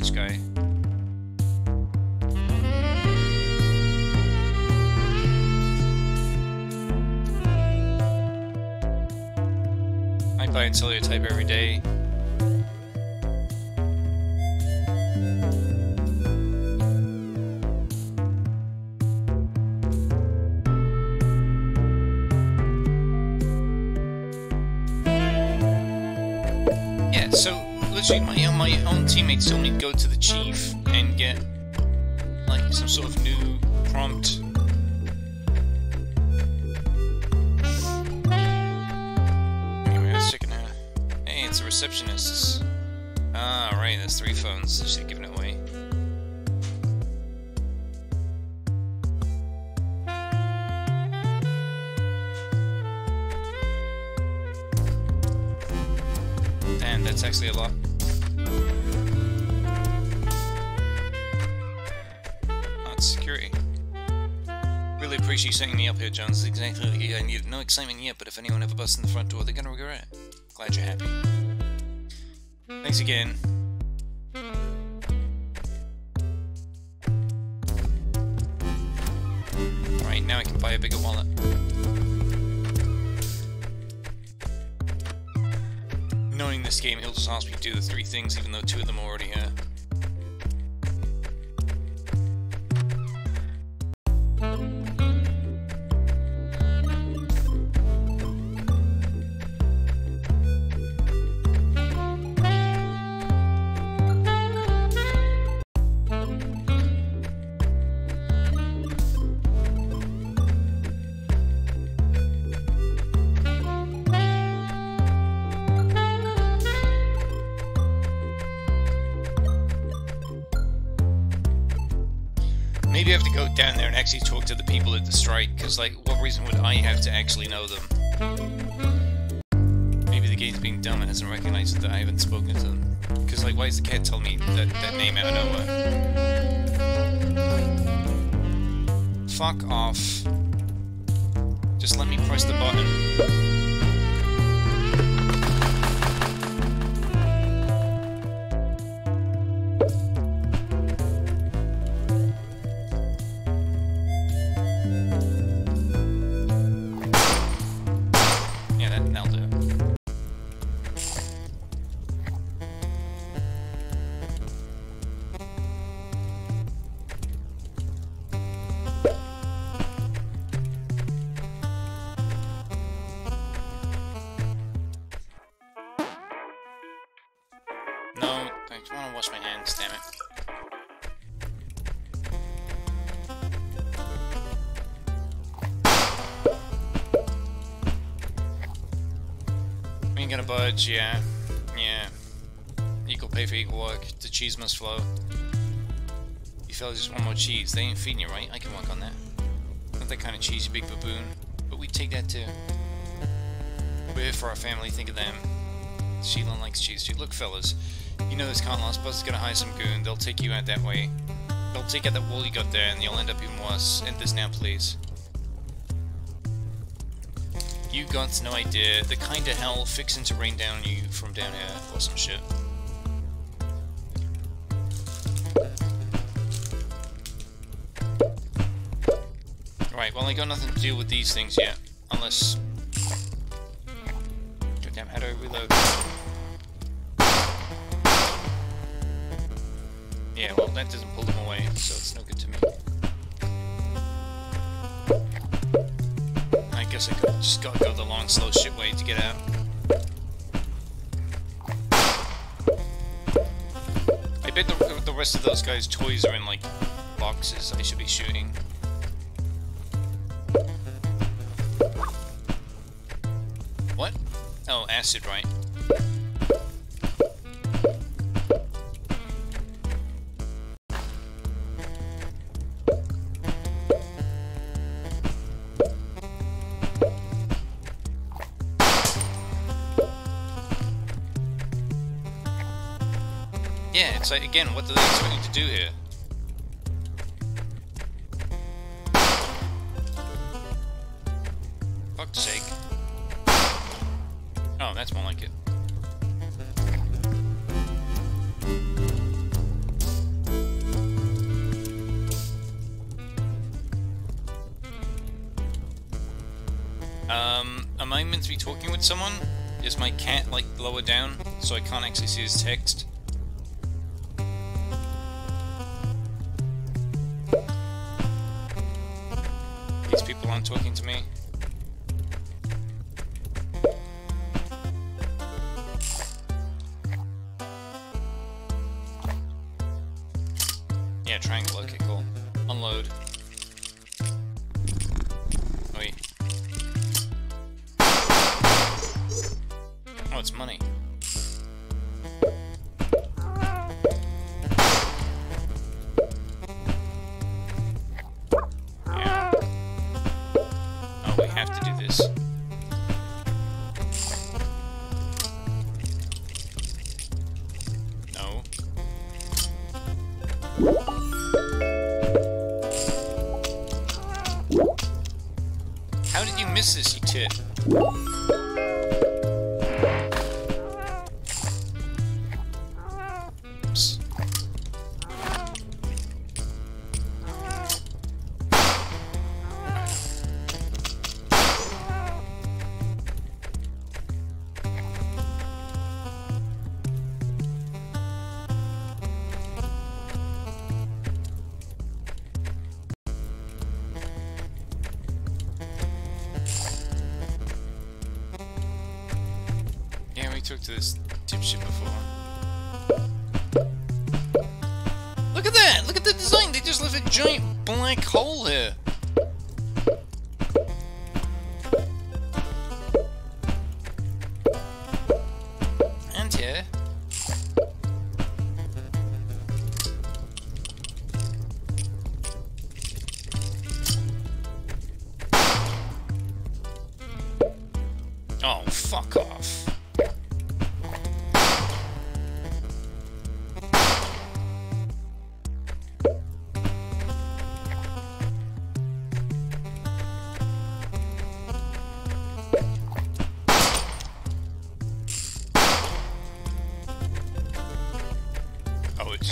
A: the guy? I buy and sell your type every day. Literally my, my own teammates told me to go to the chief and get like some sort of new prompt. Anyway, let's check it out. Hey, it's a receptionist. Ah, right, there's three phones. Up here, Jones. It's exactly what I needed. No excitement yet, but if anyone ever busts in the front door, they're gonna regret it. Glad you're happy. Thanks again. Alright, now I can buy a bigger wallet. Knowing this game, he'll just ask me to do the three things, even though two of them are already to actually know them? Maybe the game's being dumb and hasn't recognized that I haven't spoken to them. Because, like, why is the cat telling me that, that name out of nowhere? Fuck off. Just let me press the button. Ain't yeah. Yeah. Equal pay for equal work. The cheese must flow. You fellas just want more cheese. They ain't feeding you, right? I can work on that. Not that kind of cheese, big baboon. But we take that too. We're here for our family, think of them. Sheila likes cheese too. Look, fellas, you know this can't last. Buzz is gonna hire some goon. They'll take you out that way. They'll take out that wall you got there, and you'll end up even worse. End this now, please. You got no idea. The kind of hell fixing to rain down on you from down here, or some shit. Right, well I got nothing to do with these things yet. Unless... Goddamn, how do I reload? Yeah, well that doesn't pull them away, so it's no guess I just gotta go the long, slow shit way to get out. I bet the, the rest of those guys' toys are in, like, boxes I should be shooting. What? Oh, acid, right. Like, again, what do they expect me to do here? Fuck's sake. Oh, that's more like it. Um, am I meant to be talking with someone? Is my cat, like, lower down, so I can't actually see his text? Me.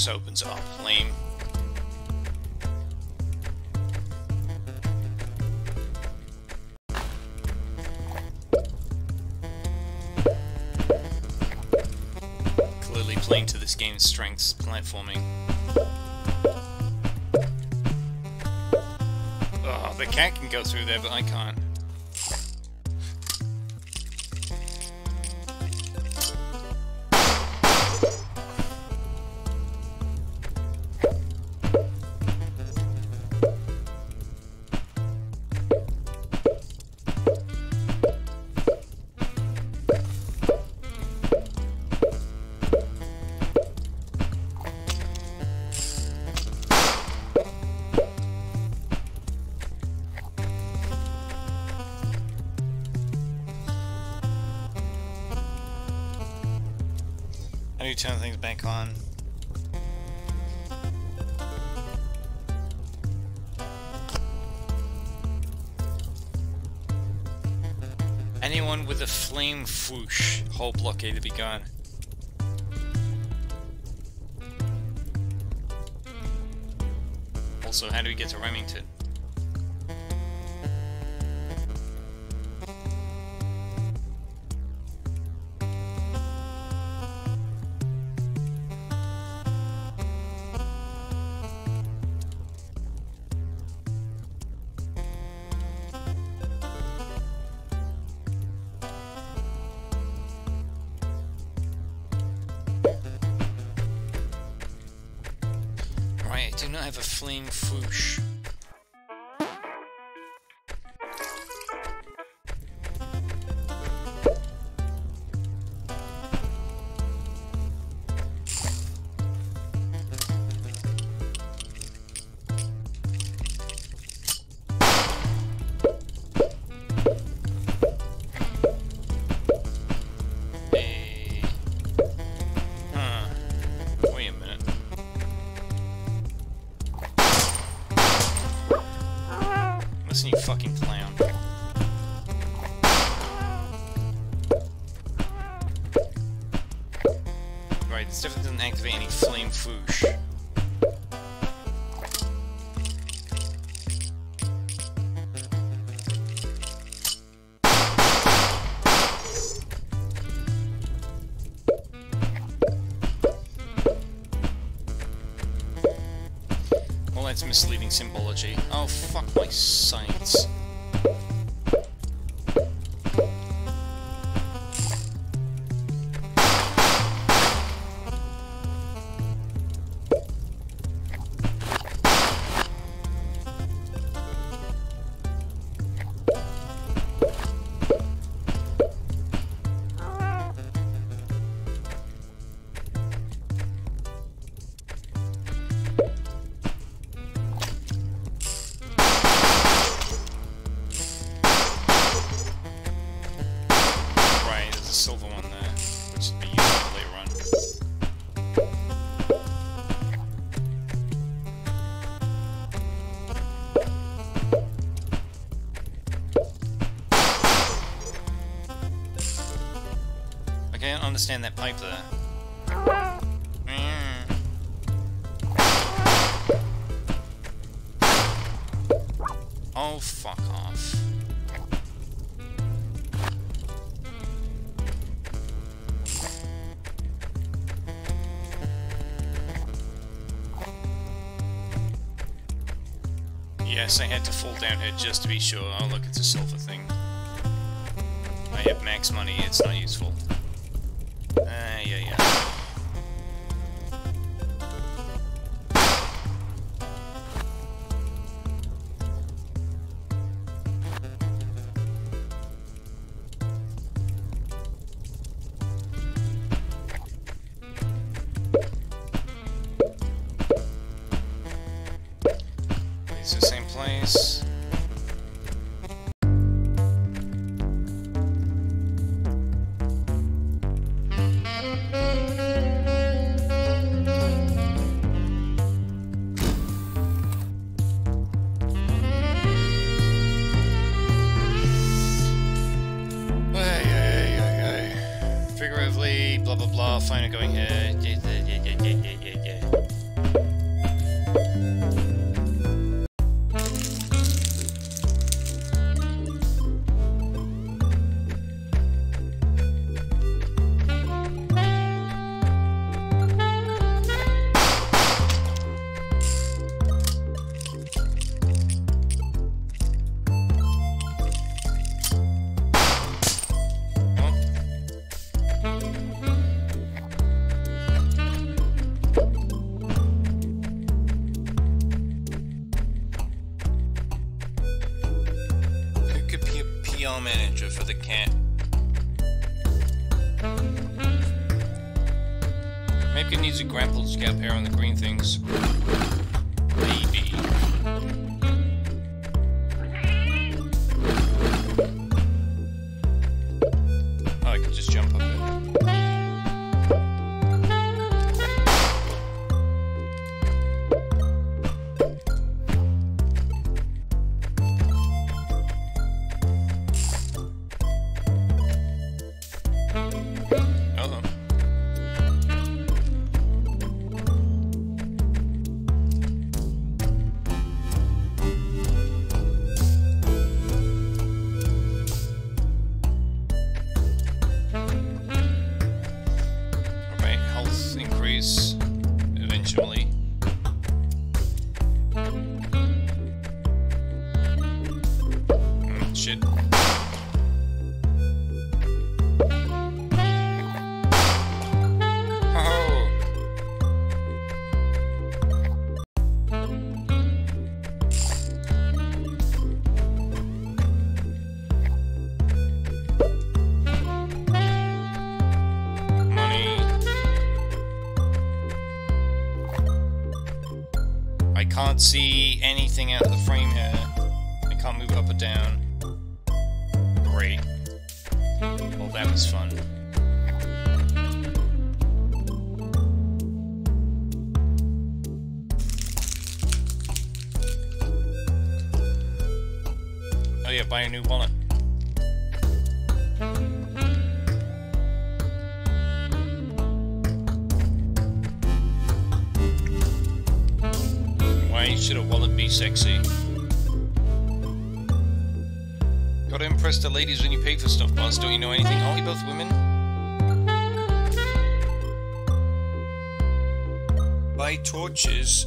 A: opens up. Lame. Clearly playing to this game's strengths, platforming. Oh, the cat can go through there, but I can't. whoosh, whole blockade to be gone. Also, how do we get to Remington? It definitely doesn't activate any flame foosh. Understand that pipe there. Mm. Oh, fuck off. Yes, I had to fall down here just to be sure. Oh look, it's a silver thing. I have max money, it's not useful. Can't Buy torches?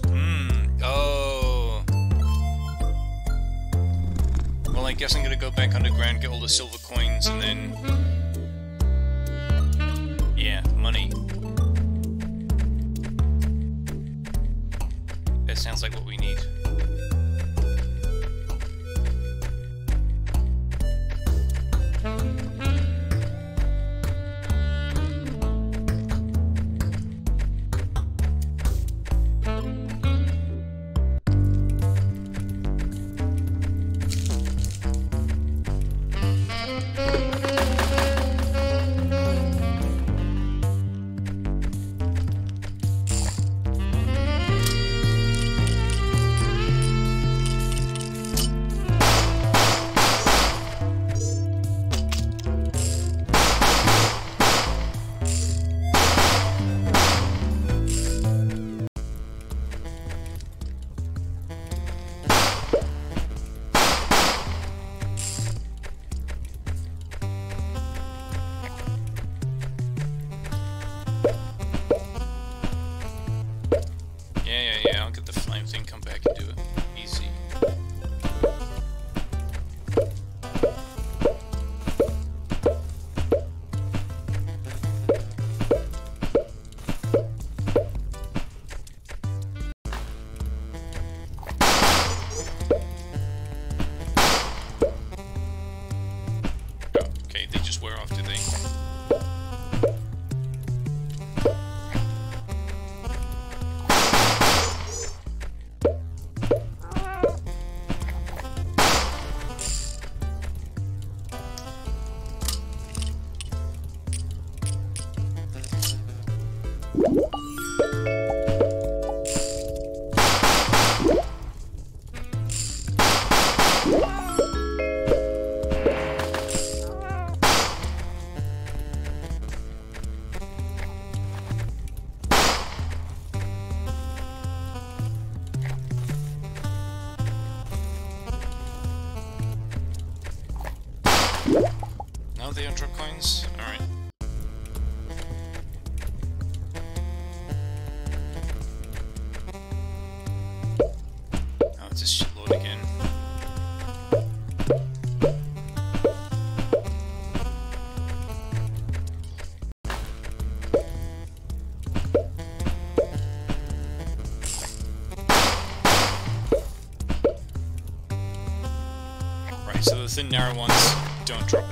A: Thin narrow ones don't drop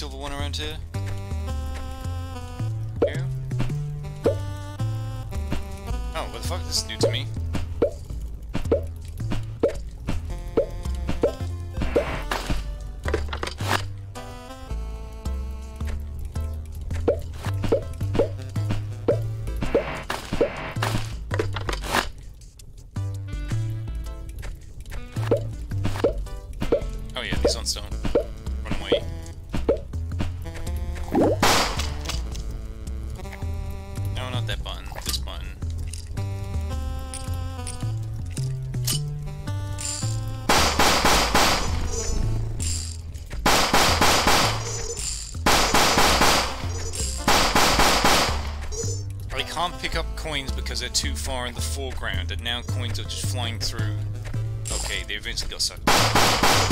A: silver one around here. Oh, what the fuck? This is new to me. Coins because they're too far in the foreground, and now coins are just flying through. Okay, they eventually got sucked.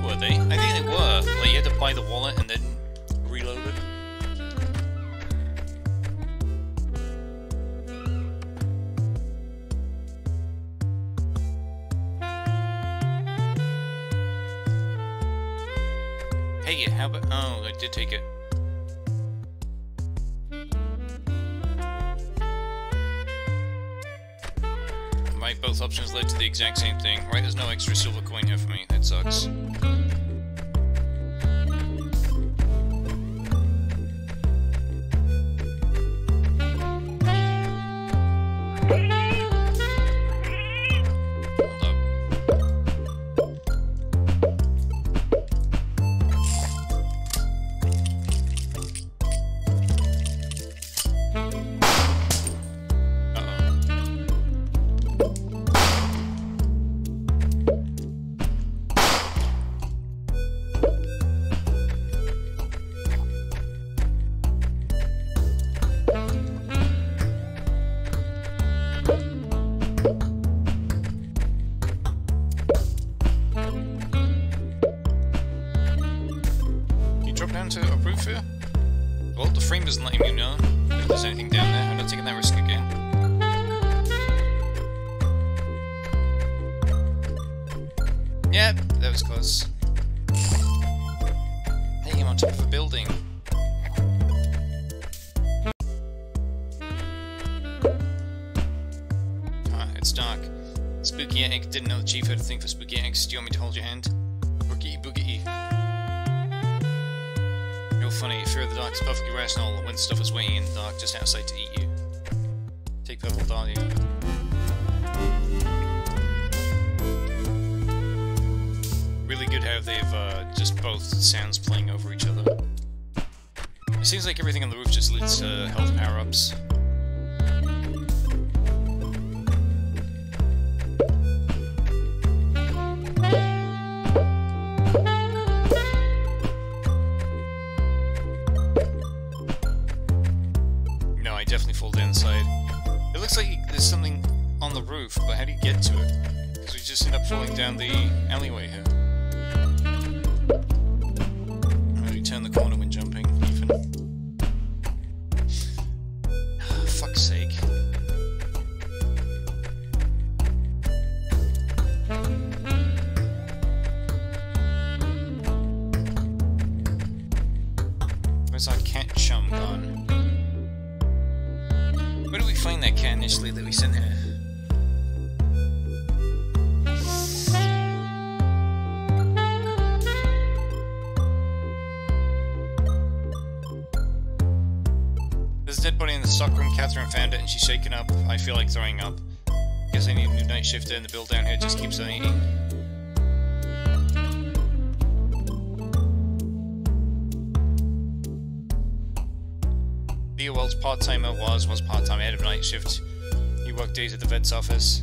A: 512, were they? I think they were. Like, you had to buy the wallet and then reload it. Hey, how about... Oh, I did take it. Right, both options led to the exact same thing. Right, there's no extra silver I'll G for thing for spooky eggs. Do you want me to hold your hand? Boogie boogie. No funny, fear of the dark is perfectly rational when stuff is waiting in the dark just outside to eat you. Take purple dahlia. Really good how they've uh, just both sounds playing over each other. It seems like everything on the roof just leads to uh, health power-ups. shifter and the build down here just keeps on eating. Leopold's part-timer was was part-time head of night shift. He worked days at the vet's office.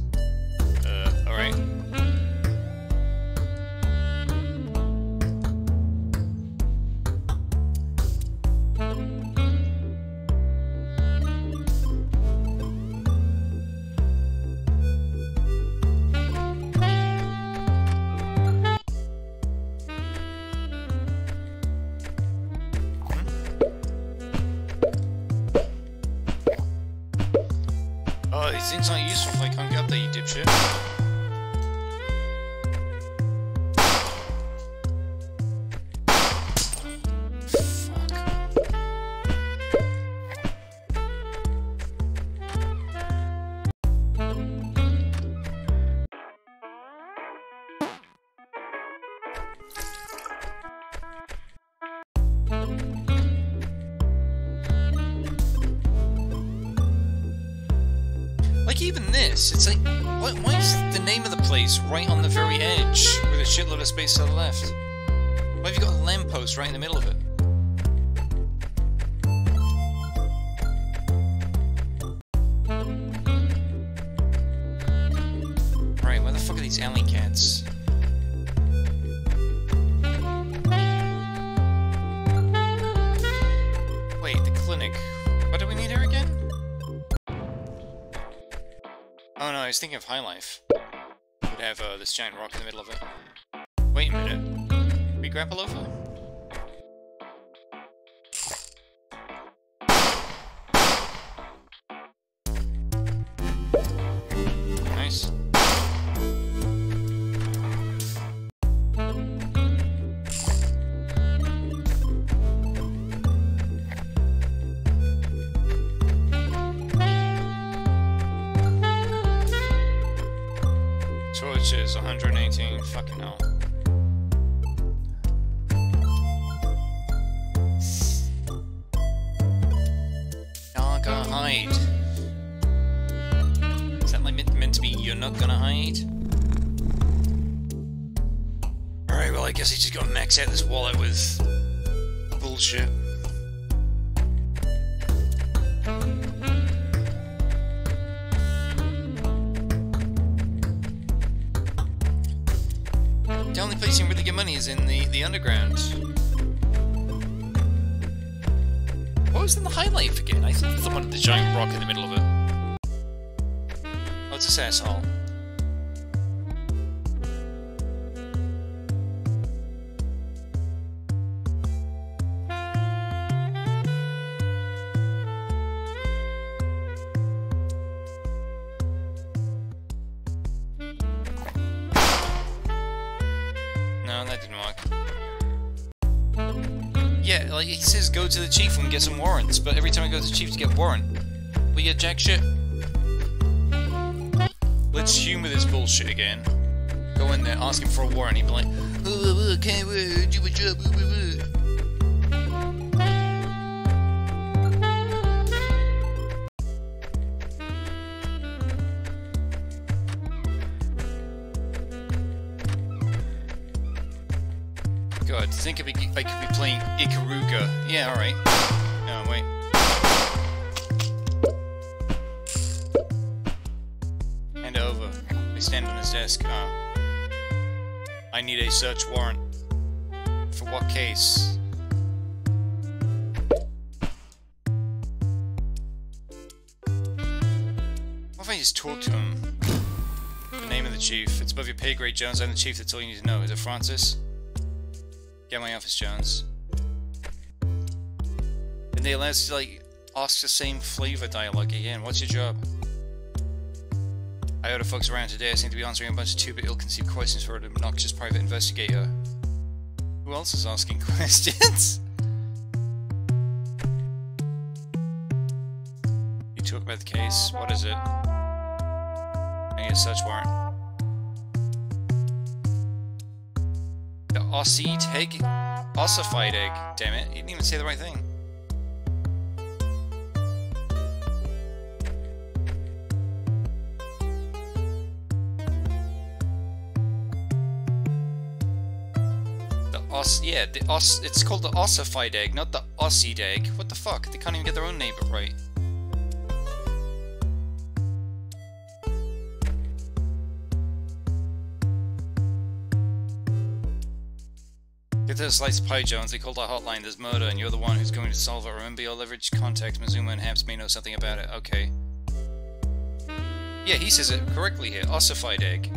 A: High Life would have uh, this giant rock in the middle of it. Wait a minute. We we grapple over? To the chief and get some warrants, but every time I go to the chief to get a warrant, we get jack shit. Let's humor this bullshit again. Go in there, ask him for a warrant, he'd be like, oh, okay, do a job, God, think it, I could be playing Ikaruga. Yeah, alright. Oh, wait. Hand over. I stand on his desk. Oh. I need a search warrant. For what case? What if I just talk to him? The name of the chief. It's above your pay grade, Jones. I'm the chief. That's all you need to know. Is it Francis? Get my office, Jones. And they allow us like, ask the same flavor dialogue again. What's your job? I order folks around today. I seem to be answering a bunch of stupid, ill-conceived questions for an obnoxious private investigator. Who else is asking [LAUGHS] questions? you talk about the case. What is it? I need a search warrant. Aussie egg? Ossified egg. Damn it, he didn't even say the right thing. The os yeah, the os it's called the ossified egg, not the ossied egg. What the fuck? They can't even get their own name right. The slice pie, Jones. They called our hotline. There's murder, and you're the one who's going to solve it. Remember your leverage contact Mazuma and Haps may know something about it. Okay. Yeah, he says it correctly here. Ossified egg.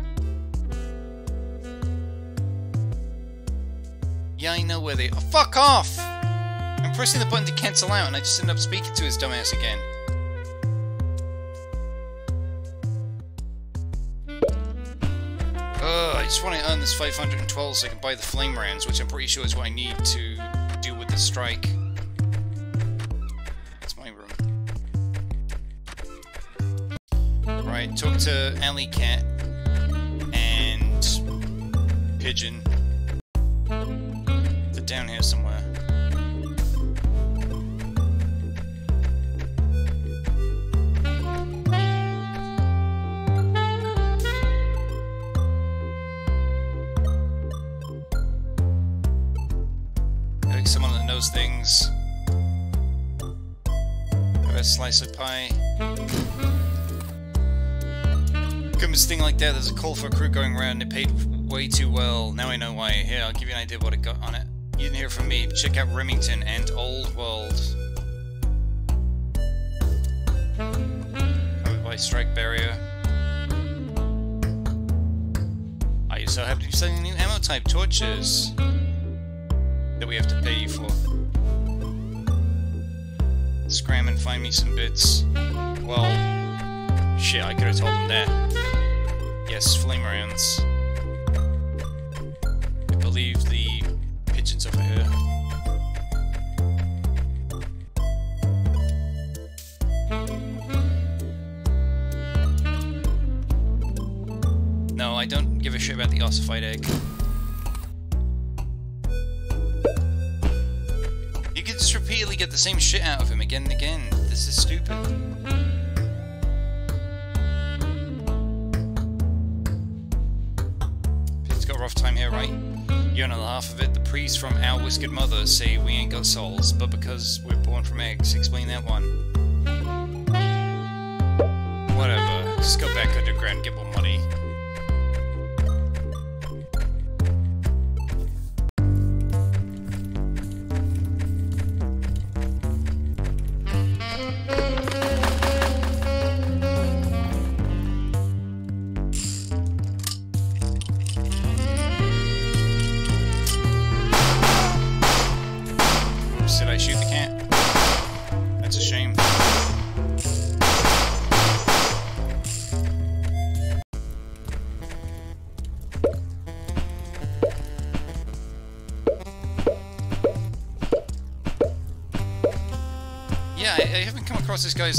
A: Yeah, I know where they- oh, Fuck off! I'm pressing the button to cancel out, and I just end up speaking to his dumbass again. Ugh, I just want to earn this 512 so I can buy the flame rounds, which I'm pretty sure is what I need to deal with the strike. That's my room. Right, talk to Alley Cat and Pigeon. They're down here somewhere. A slice of pie. A thing like that, there's a call for a crew going around, it paid way too well. Now I know why. Here, I'll give you an idea what it got on it. You didn't hear from me. Check out Remington and Old World. Covered by strike barrier. Are you so happy to be selling new ammo type torches that we have to pay you for. Scram and find me some bits. Well, shit, I could have told him that. Yes, flame rounds. I believe the pigeons over here. No, I don't give a shit about the ossified egg. The same shit out of him again and again. This is stupid. It's got a rough time here, right? You know the half of it. The priests from our whiskered mother say we ain't got souls, but because we're born from eggs. Explain that one. Whatever. Just go back underground, get more money.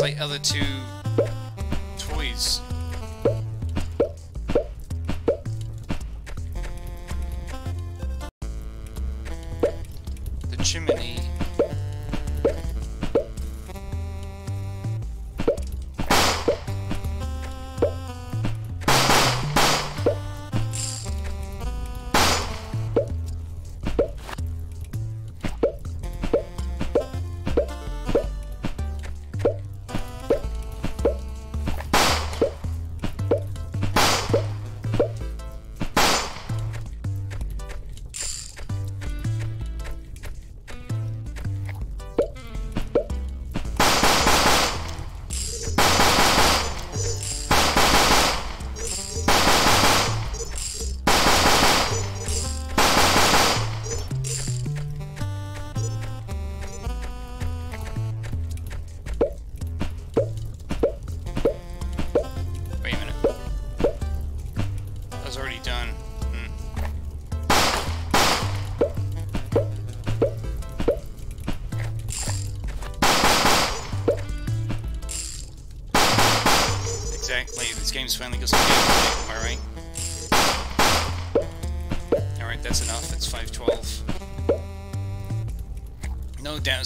A: like other two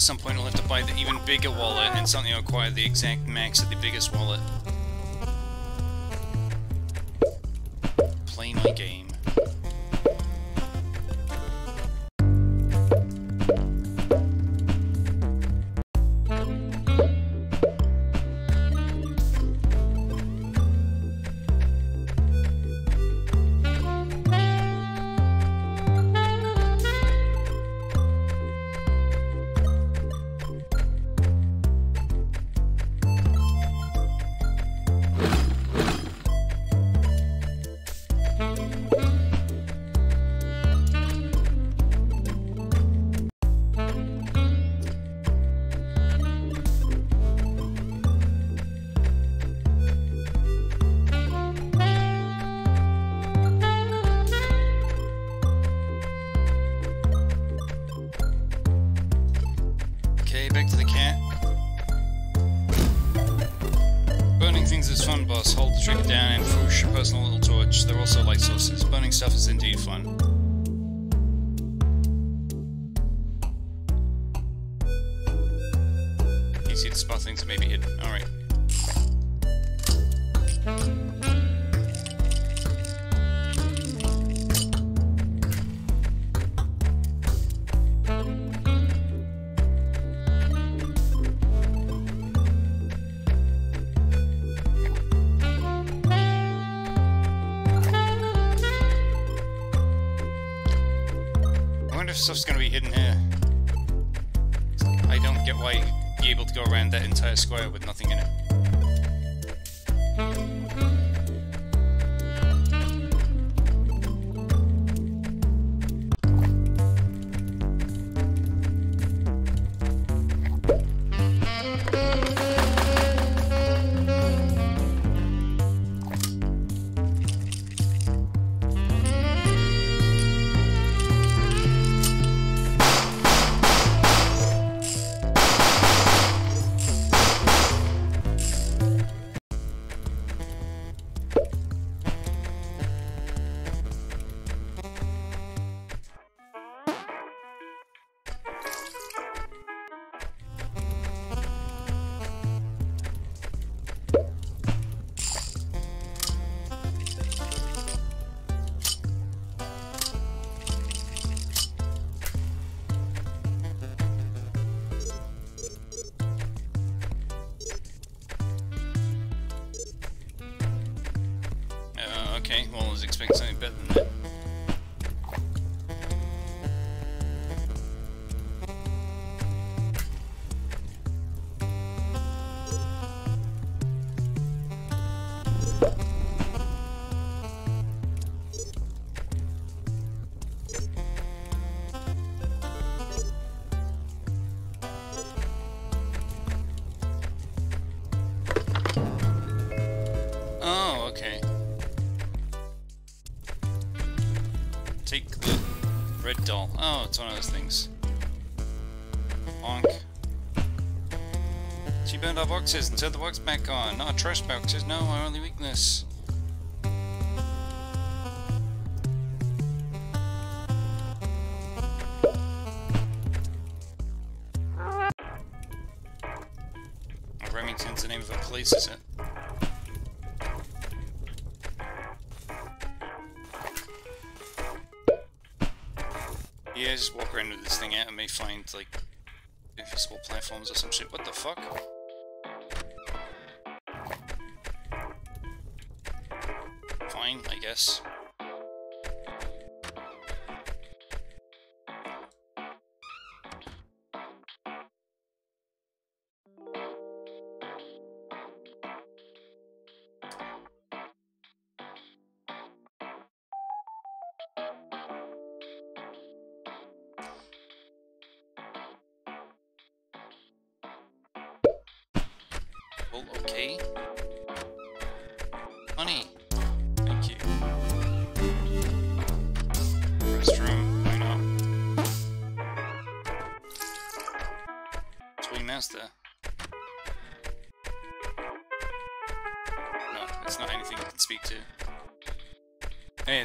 A: some point we'll have to buy the even bigger wallet and something will acquire the exact max of the biggest wallet. It's one of those things. Honk. She burned our boxes and turned the box back on. Not trash boxes, no, our only weakness.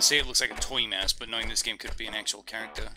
A: say it looks like a toy mask, but knowing this game could be an actual character.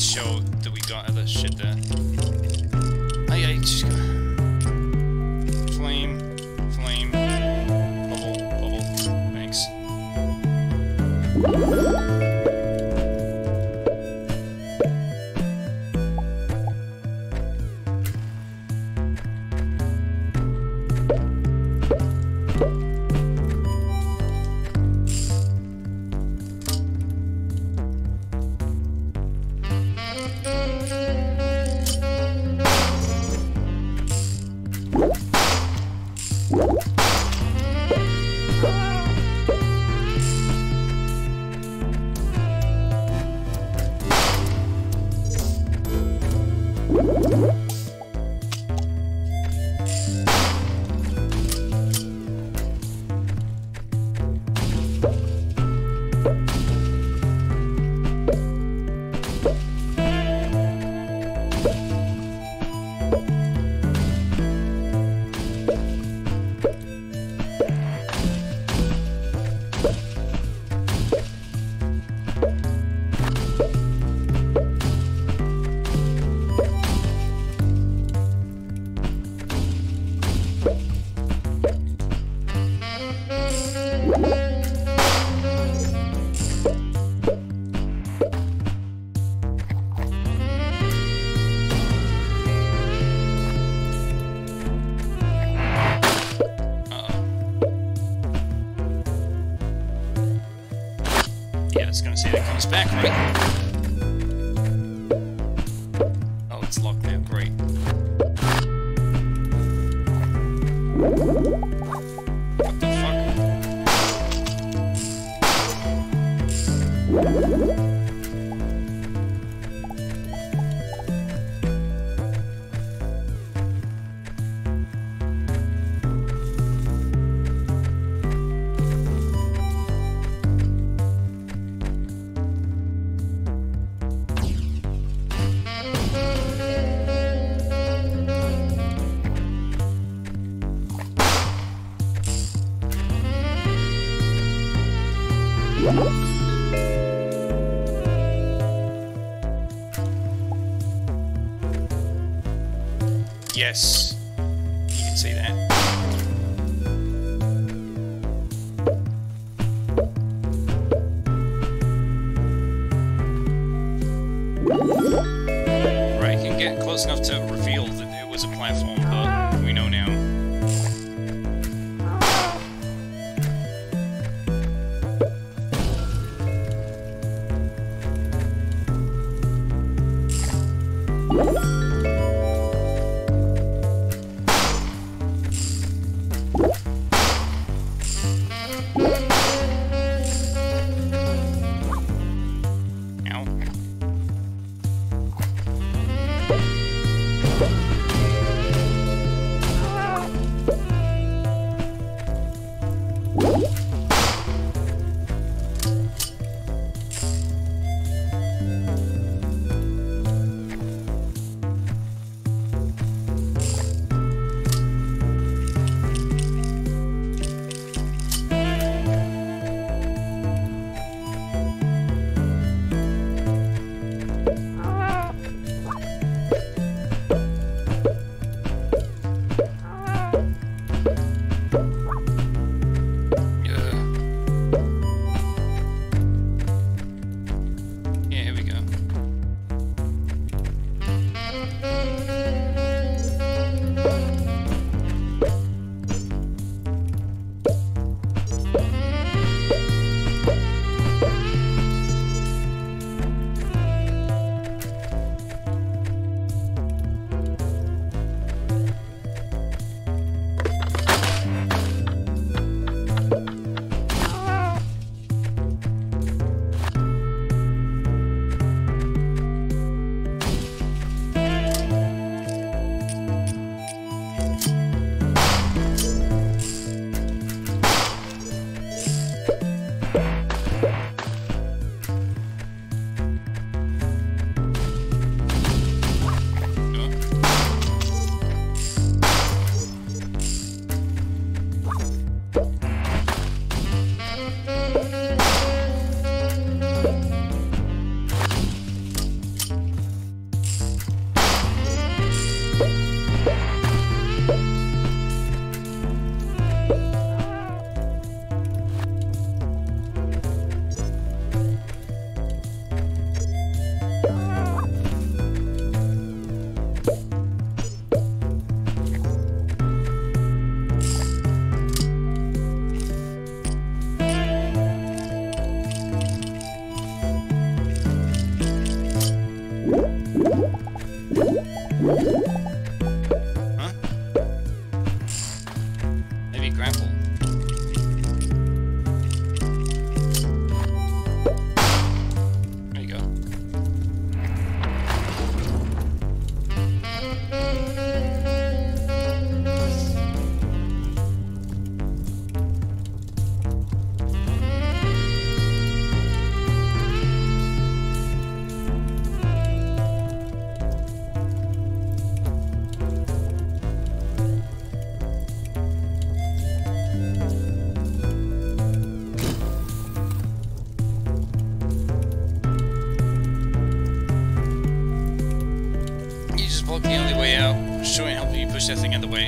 A: show that we got other shit there. It's going to say that comes back right. just in the way.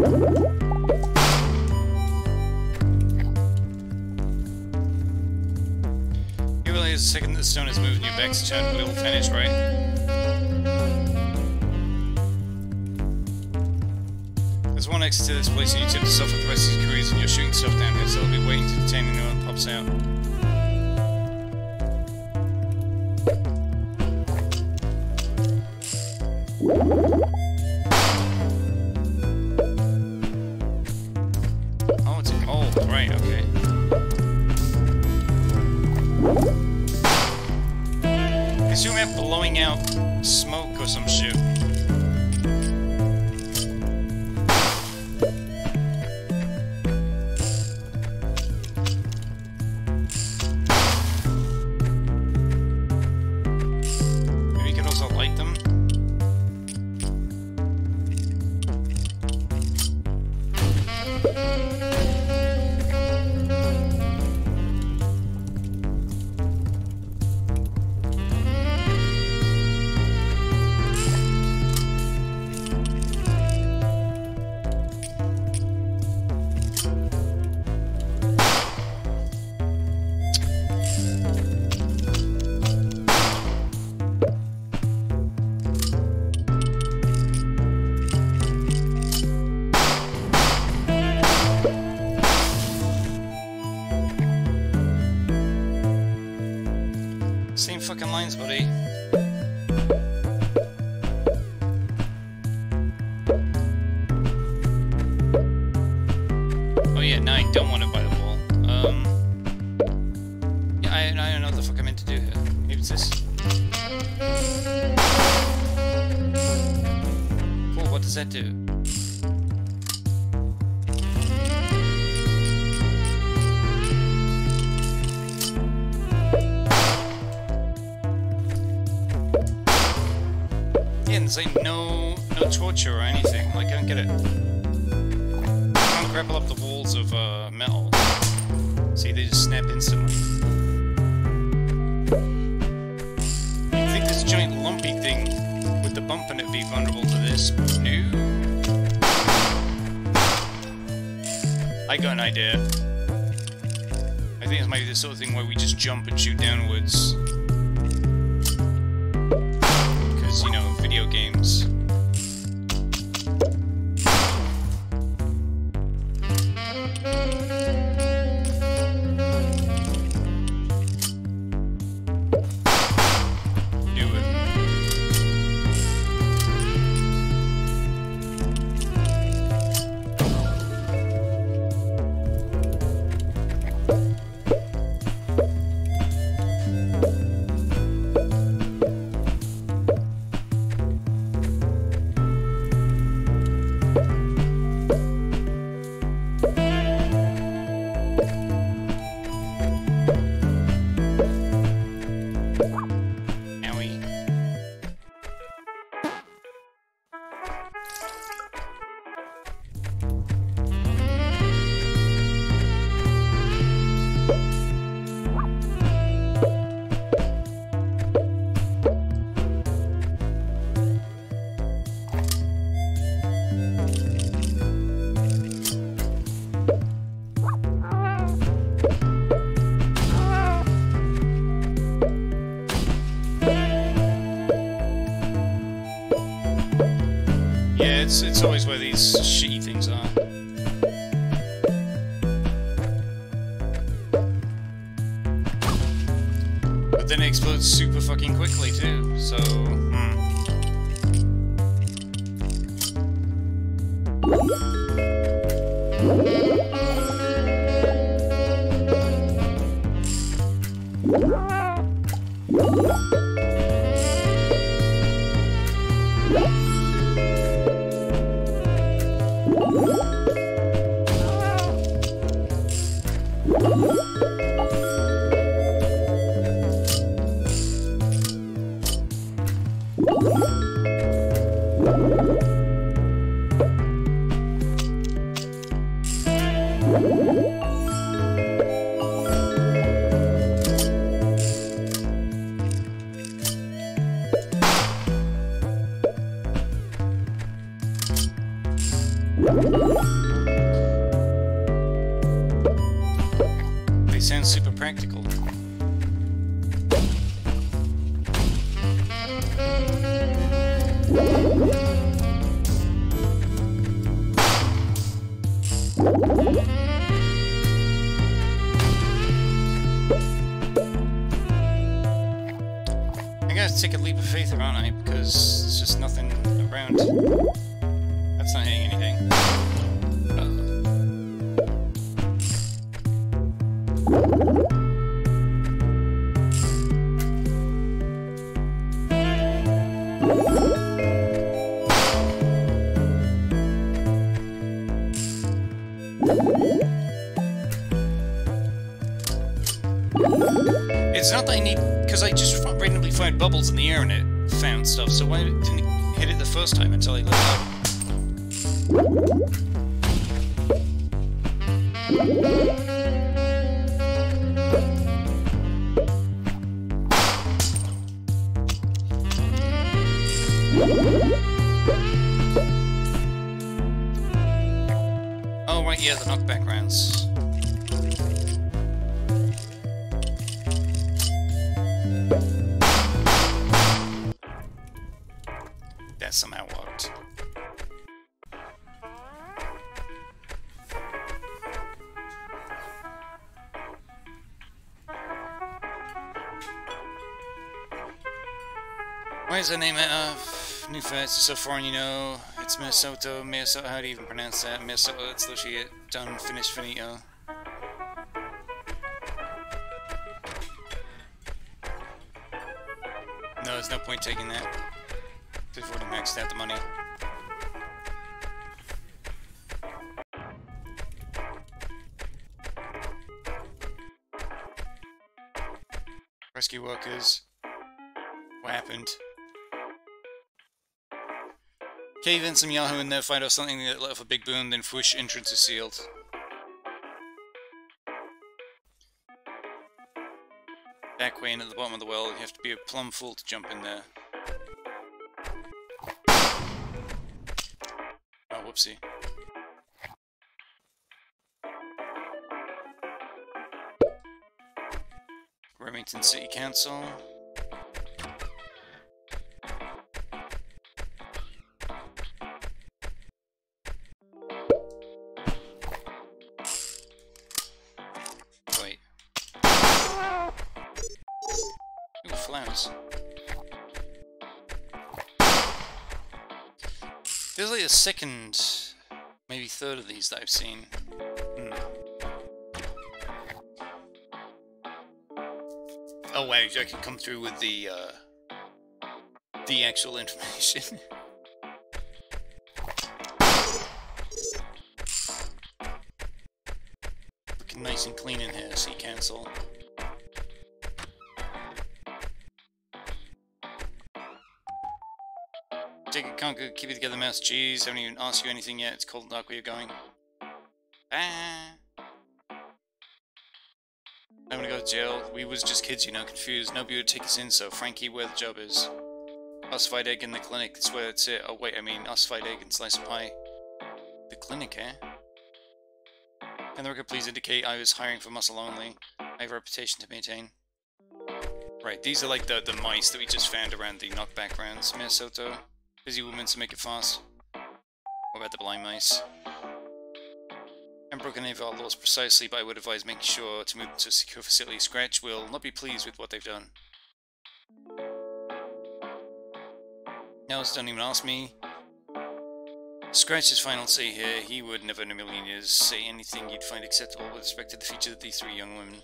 A: You realize the second the stone is moved You your back's turn. we'll finish, right? There's one exit to this place and you tip to suffer the rest of your careers and you're shooting stuff down here, so they'll be waiting to detain anyone that one pops out. it's always where these she bubbles in the air and it found stuff, so why didn't he hit it the first time until he let go? Is her name? of New First, so foreign you know. It's Minnesota. Minnesota, how do you even pronounce that? Minnesota, it's literally it. Done, finished, finito. No, there's no point taking that. Cave in some Yahoo in there, find out something that let off a big boom, then whoosh, entrance is sealed. Back way in at the bottom of the well, you have to be a plumb fool to jump in there. Oh, whoopsie. Remington City Council. There's like a second, maybe third of these that I've seen. Hmm. Oh wait, I can come through with the uh, the actual [LAUGHS] information. Looking nice and clean in here, see cancel. Can't go, keep it together, mouse. Jeez, haven't even asked you anything yet. It's cold and dark where you're going. Ah. I'm gonna go to jail. We was just kids, you know, confused. Nobody would take us in, so Frankie, where the job is. Ossified egg in the clinic, that's where it's it. Oh wait, I mean ossified egg and slice of pie. The clinic, eh? Can the record please indicate I was hiring for muscle only? I have a reputation to maintain. Right, these are like the, the mice that we just found around the knockback rounds. Minnesota. Busy woman to make it fast. What about the blind mice? Any of our laws precisely, but I would advise making sure to move to a secure facility. Scratch will not be pleased with what they've done. Nels, don't even ask me. Scratch's final say here, he would never in a million years say anything you'd find acceptable with respect to the future of these three young women.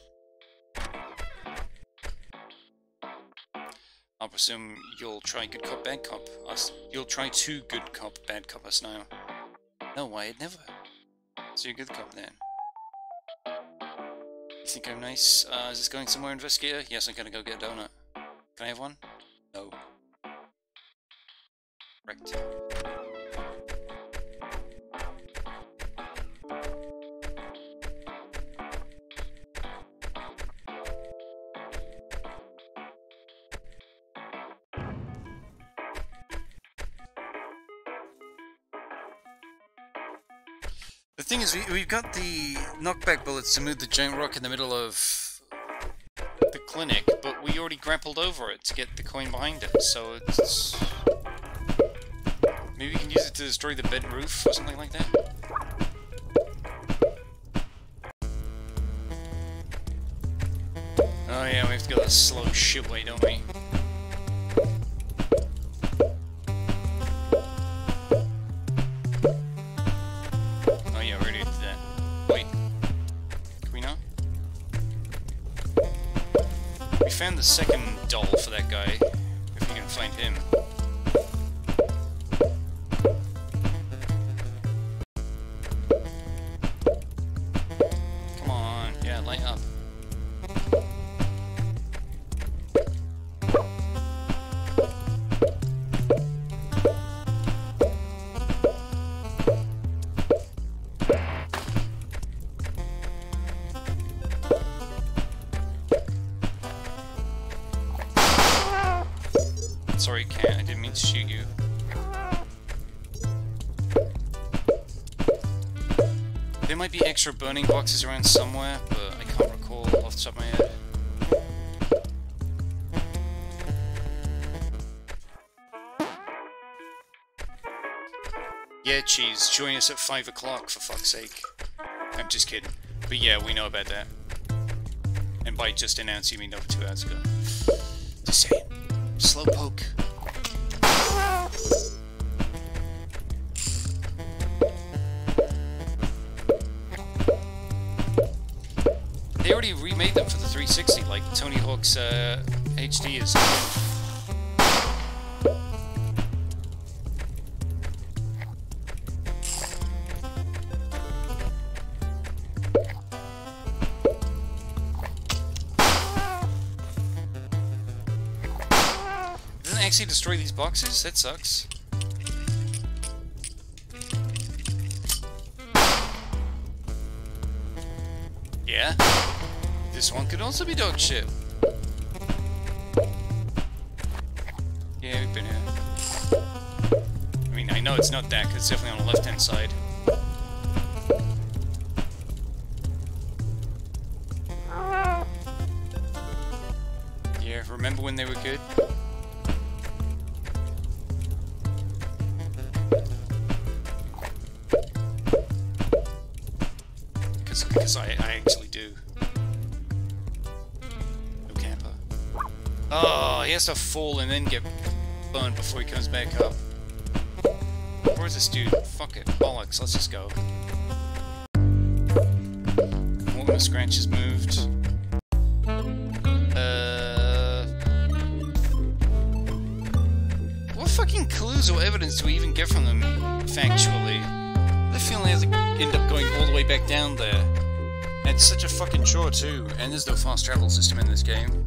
A: I'll you'll try good cop, bad cop us. You'll try two good cop, bad cop us now. No, I'd never. So you're good cop then. You think I'm nice? Uh, is this going somewhere, investigator? Yes, I'm gonna go get a donut. Can I have one? No. Right. Is, we, we've got the knockback bullets to move the giant rock in the middle of the clinic, but we already grappled over it to get the coin behind it, so it's... Maybe we can use it to destroy the bed roof or something like that? Oh yeah, we have to go the slow shit way, don't we? Second doll for that guy, if you can find him. Extra burning boxes around somewhere, but I can't recall off the top of my head. Yeah, cheese, join us at 5 o'clock, for fuck's sake. I'm just kidding. But yeah, we know about that. And by just announce, you mean over two hours ago. Just saying. Slowpoke. Already remade them for the 360, like Tony Hawk's uh, HD is. Doesn't it actually destroy these boxes? That sucks. Also be dog shit. Yeah, we've been here. I mean, I know it's not that, 'cause it's definitely on the left-hand side. Fall and then get burned before he comes back up. Where's this dude? Fuck it. Bollocks. Let's just go. One of the scratches moved. Uh... What fucking clues or evidence do we even get from them, factually? The feeling has to end up going all the way back down there. It's such a fucking chore too, and there's no fast travel system in this game.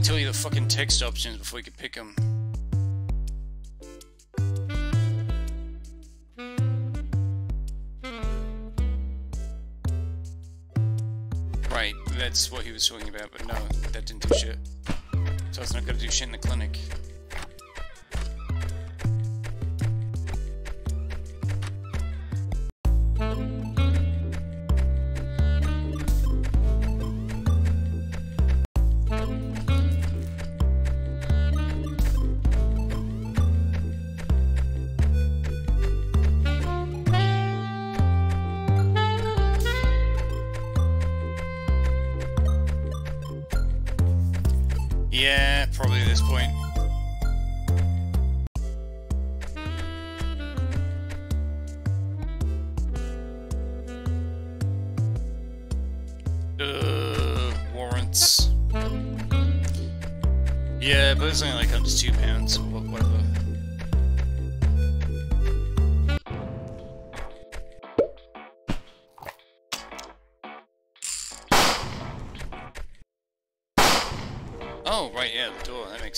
A: Tell you the fucking text options before you can pick them.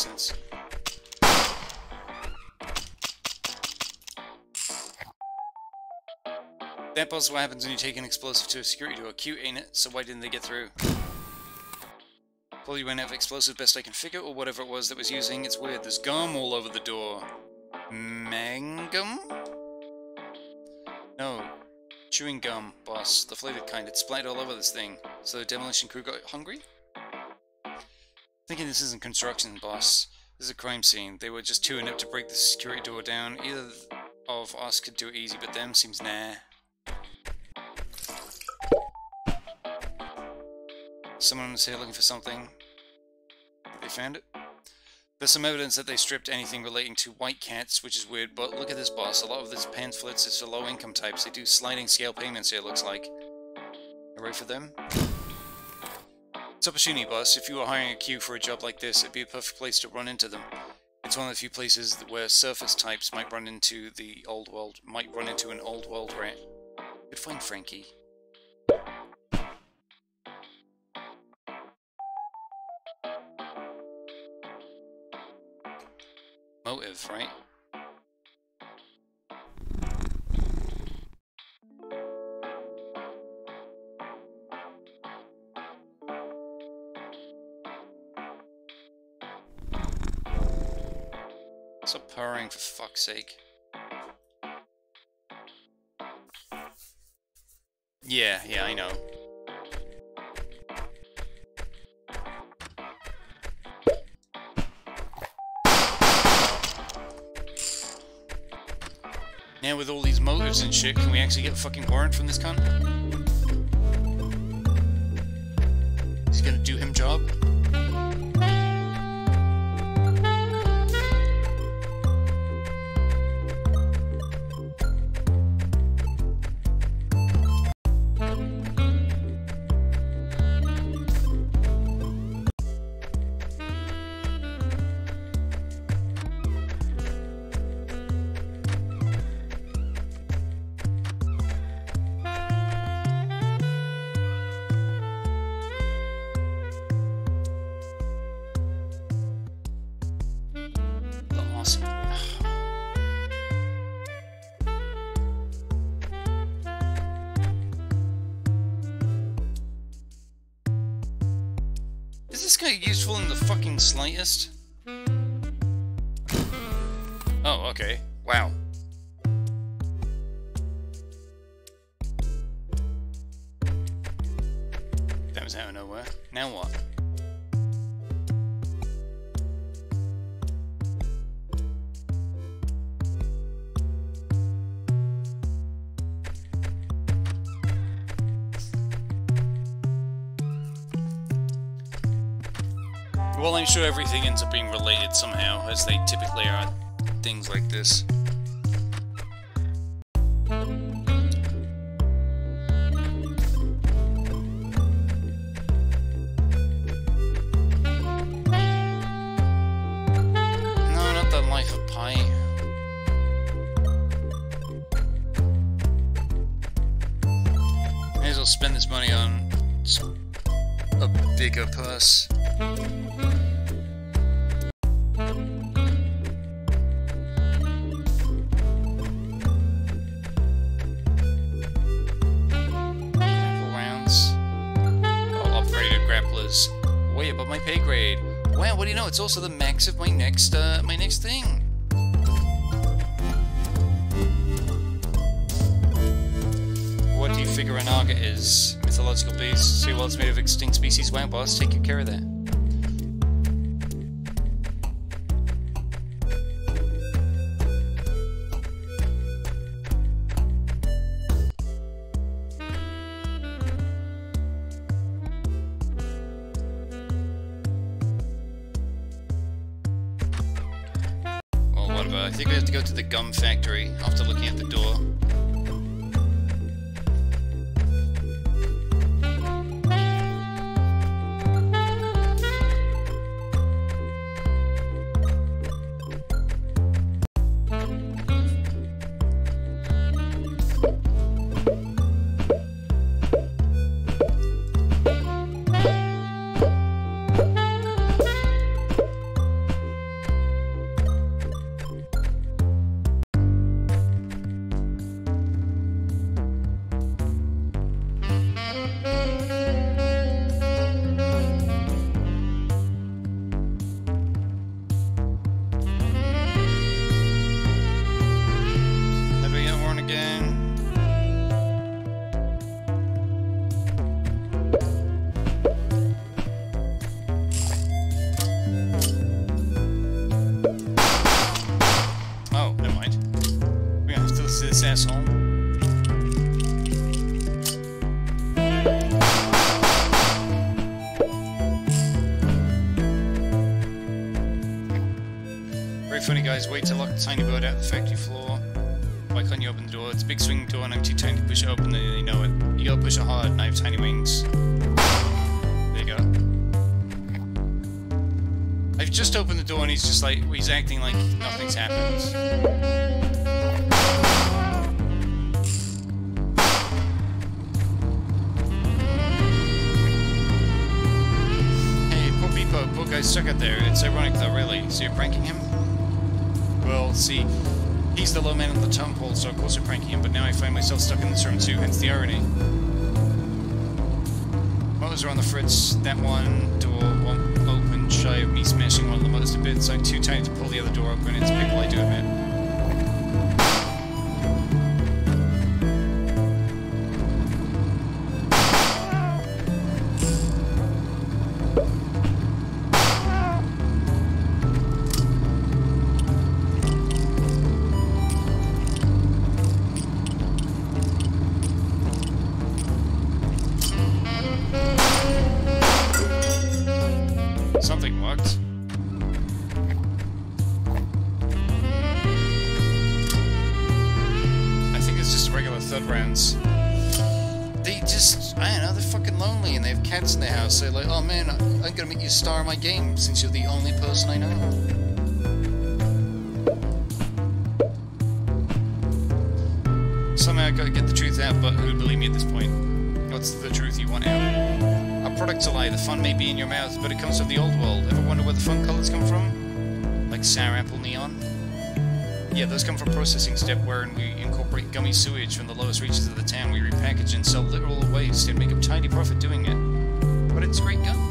A: Sense. Puzzles what happens when you take an explosive to a security door. Cute, ain't it? So why didn't they get through? Probably went out of explosive best I can figure, or whatever it was that was using. It's weird. There's gum all over the door. Mangum? No. Chewing gum, boss. The flavored kind. It splattered all over this thing. So the demolition crew got hungry? Thinking this isn't construction, boss. This is a crime scene. They were just too inept to break the security door down. Either of us could do it easy, but them seems nah. Someone was here looking for something. They found it? There's some evidence that they stripped anything relating to white cats, which is weird, but look at this boss. A lot of this pamphlets is for low income types. They do sliding scale payments here, it looks like. Hooray for them. Opportunity boss. If you were hiring a queue for a job like this, it'd be a perfect place to run into them. It's one of the few places where surface types might run into the old world, might run into an old world rat. Good find, Frankie. Motive, right? For fuck's sake. Yeah, yeah, I know. Now with all these motives and shit, can we actually get a fucking warrant from this cunt? He's gonna do him job? Fucking sure everything ends up being related somehow, as they typically are things like this. Guys, wait to lock the tiny bird out the factory floor. Why can't you open the door? It's a big swing door and I'm too tiny to push it open and you know it. You gotta push it hard and I have tiny wings. There you go. I've just opened the door and he's just like, he's acting like nothing's happened. Myself stuck in this room too, hence the irony. Motors are on the fritz. That one since you're the only person I know. Somehow I gotta get the truth out, but who'd believe me at this point? What's the truth you want out? A product's a lie, the fun may be in your mouth, but it comes from the old world. Ever wonder where the fun colors come from? Like sour apple neon? Yeah, those come from processing step wherein we incorporate gummy sewage from the lowest reaches of the town. We repackage and sell literal waste and make a tiny profit doing it. But it's great gum.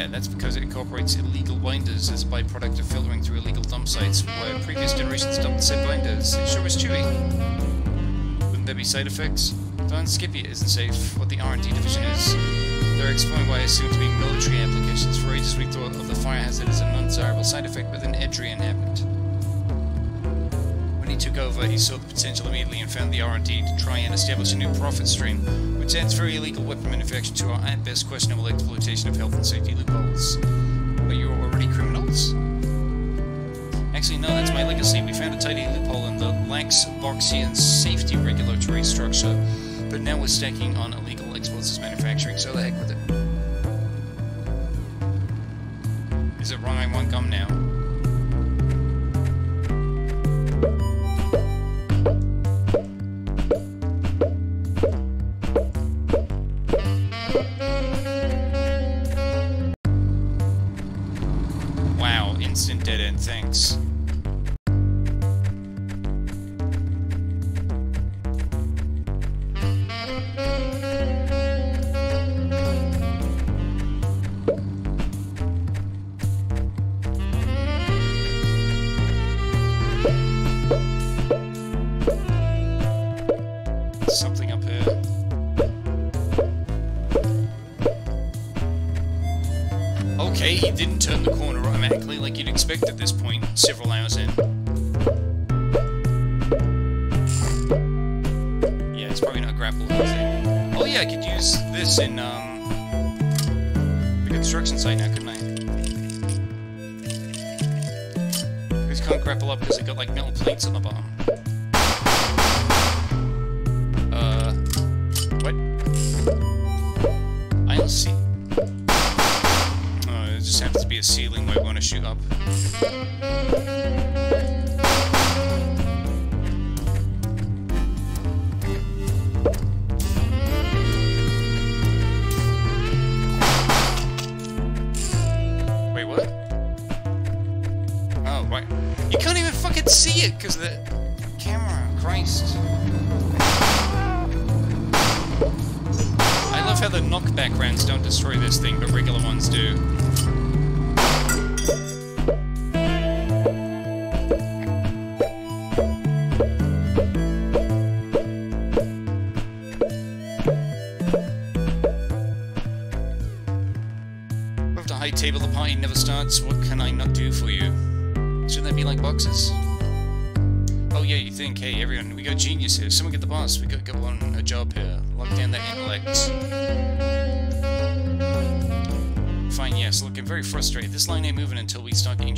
A: Yeah, that's because it incorporates illegal binders as a byproduct of filtering through illegal dump sites where previous generations dumped said binders. It sure was chewy. Wouldn't there be side effects? Don't skip it isn't safe. What the R&D division is. They're exploring why I assume to be military applications. For ages we thought of the fire hazard as an undesirable side effect, but then Adrian happened. Took over, he saw the potential immediately and found the R&D to try and establish a new profit stream which adds very illegal weapon manufacture to our at best questionable exploitation of health and safety loopholes. But you're already criminals? Actually, no, that's my legacy. We found a tiny loophole in the lax Boxian safety regulatory structure, but now we're stacking on illegal explosives manufacturing, so the heck with it. Is it wrong I want gum now?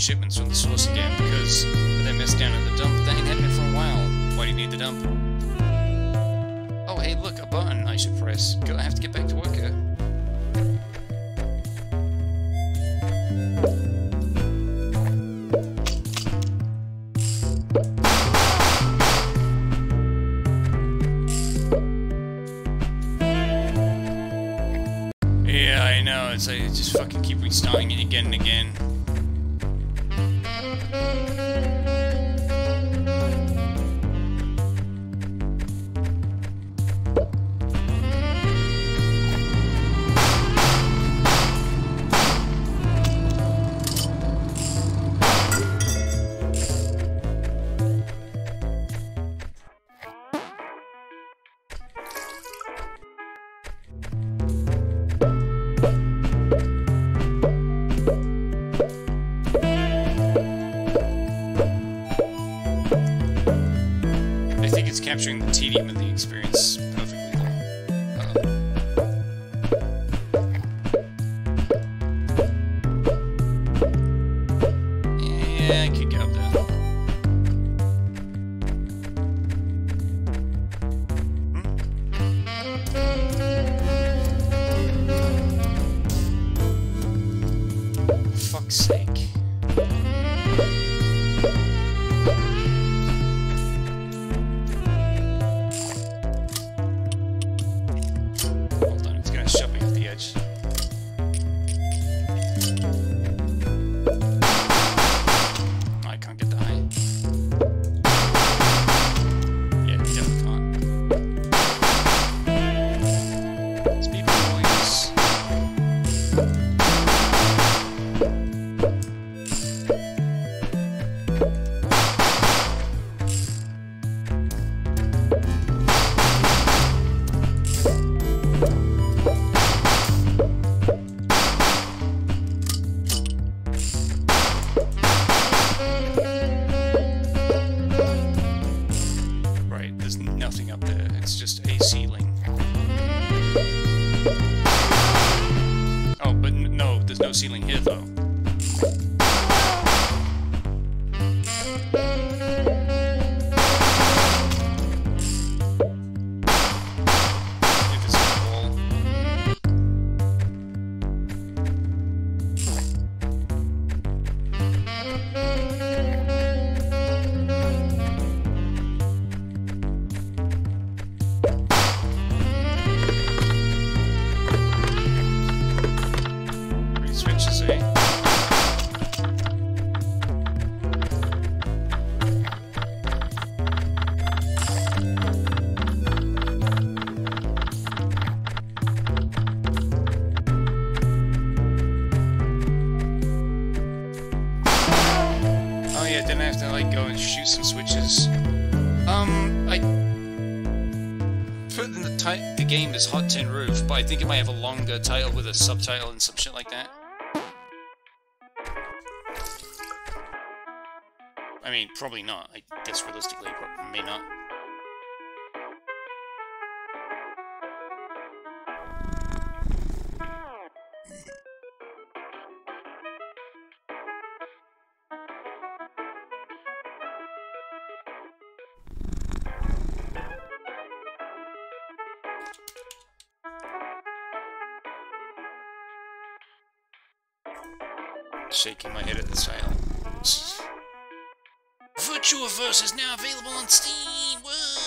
A: shipments from the source again because they messed down at the dump. That ain't happening for a while. Why do you need the dump? named as Hot Tin Roof, but I think it might have a longer title with a subtitle and some shit like that. I mean, probably not. shaking my head at the title. Virtua Verse is now available on Steam! Whoa!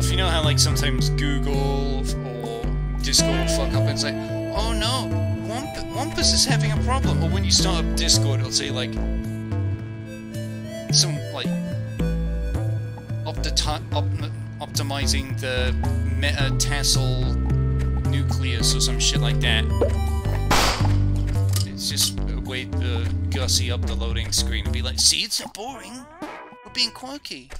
A: stuff. You know how like sometimes Google or Discord will fuck up and say, "Oh no, Wampus is having a problem." Or when you start up Discord, it'll say like some like opti op optimizing the meta tessel nucleus or some shit like that. It's just a way to gussy up the loading screen and be like, "See, it's not boring. We're being quirky."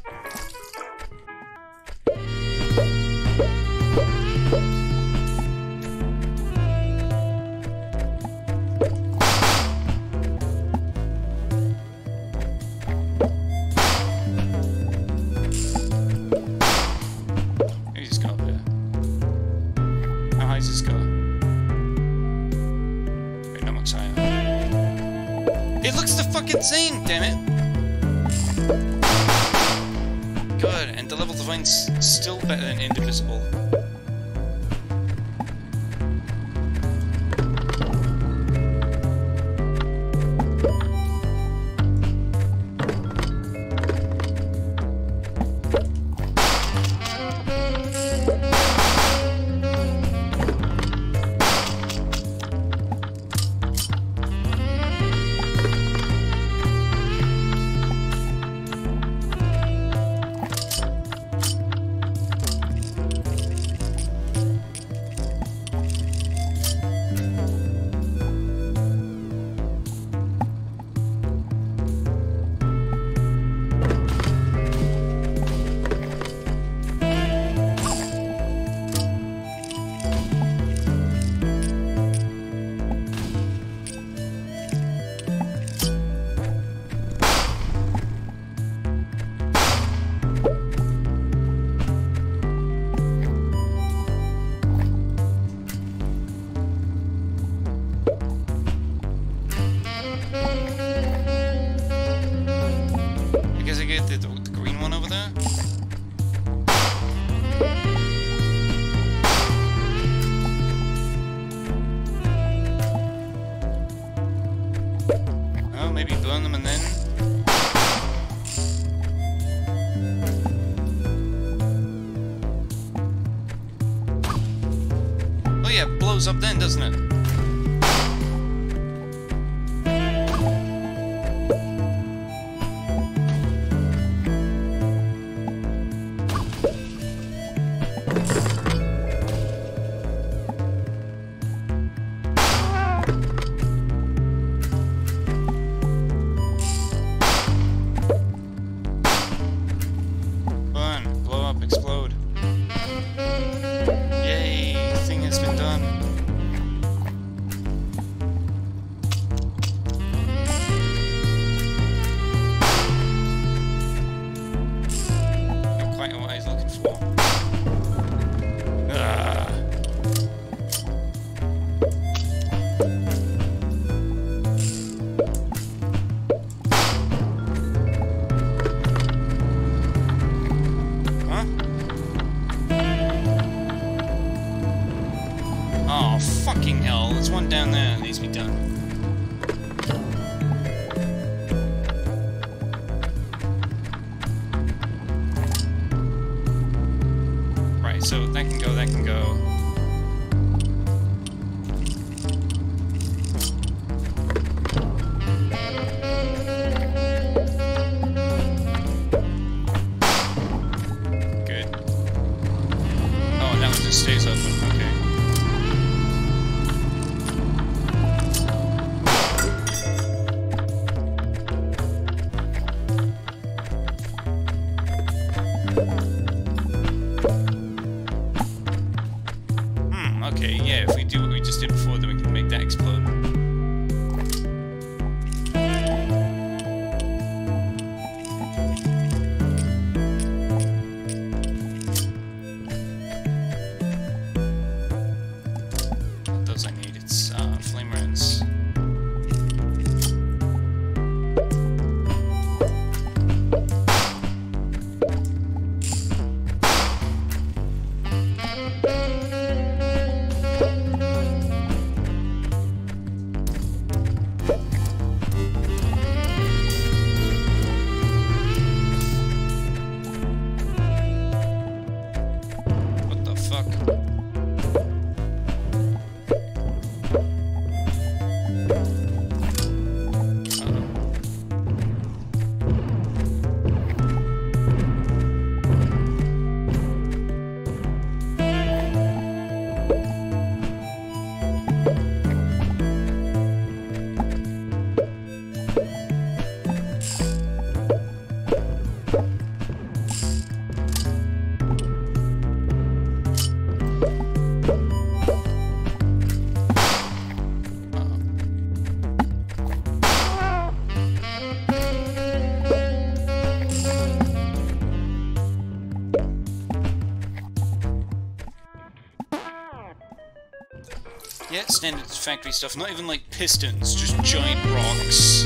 A: factory stuff. Not even like pistons, just giant rocks.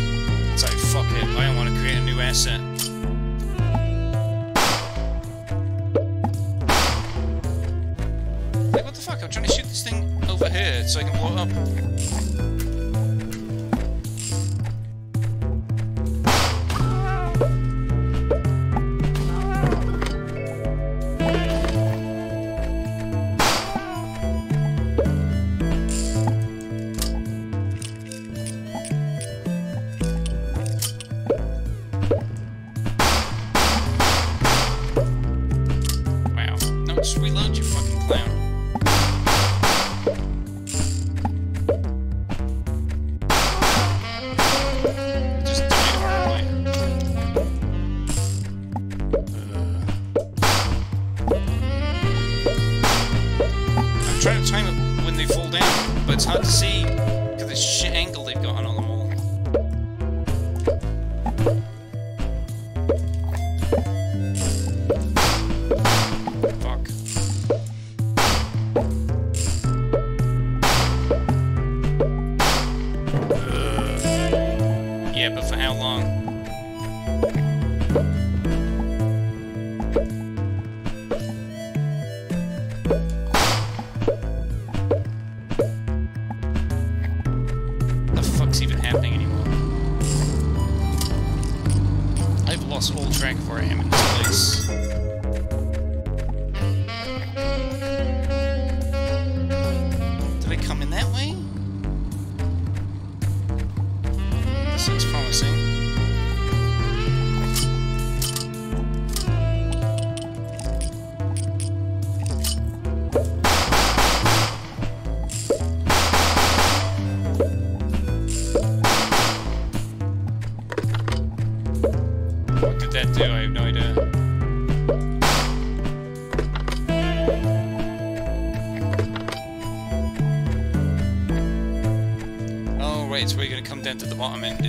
A: It's like, fuck it, I don't want to create a new asset. Like, what the fuck? I'm trying to shoot this thing over here so I can blow it up.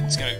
A: It's gonna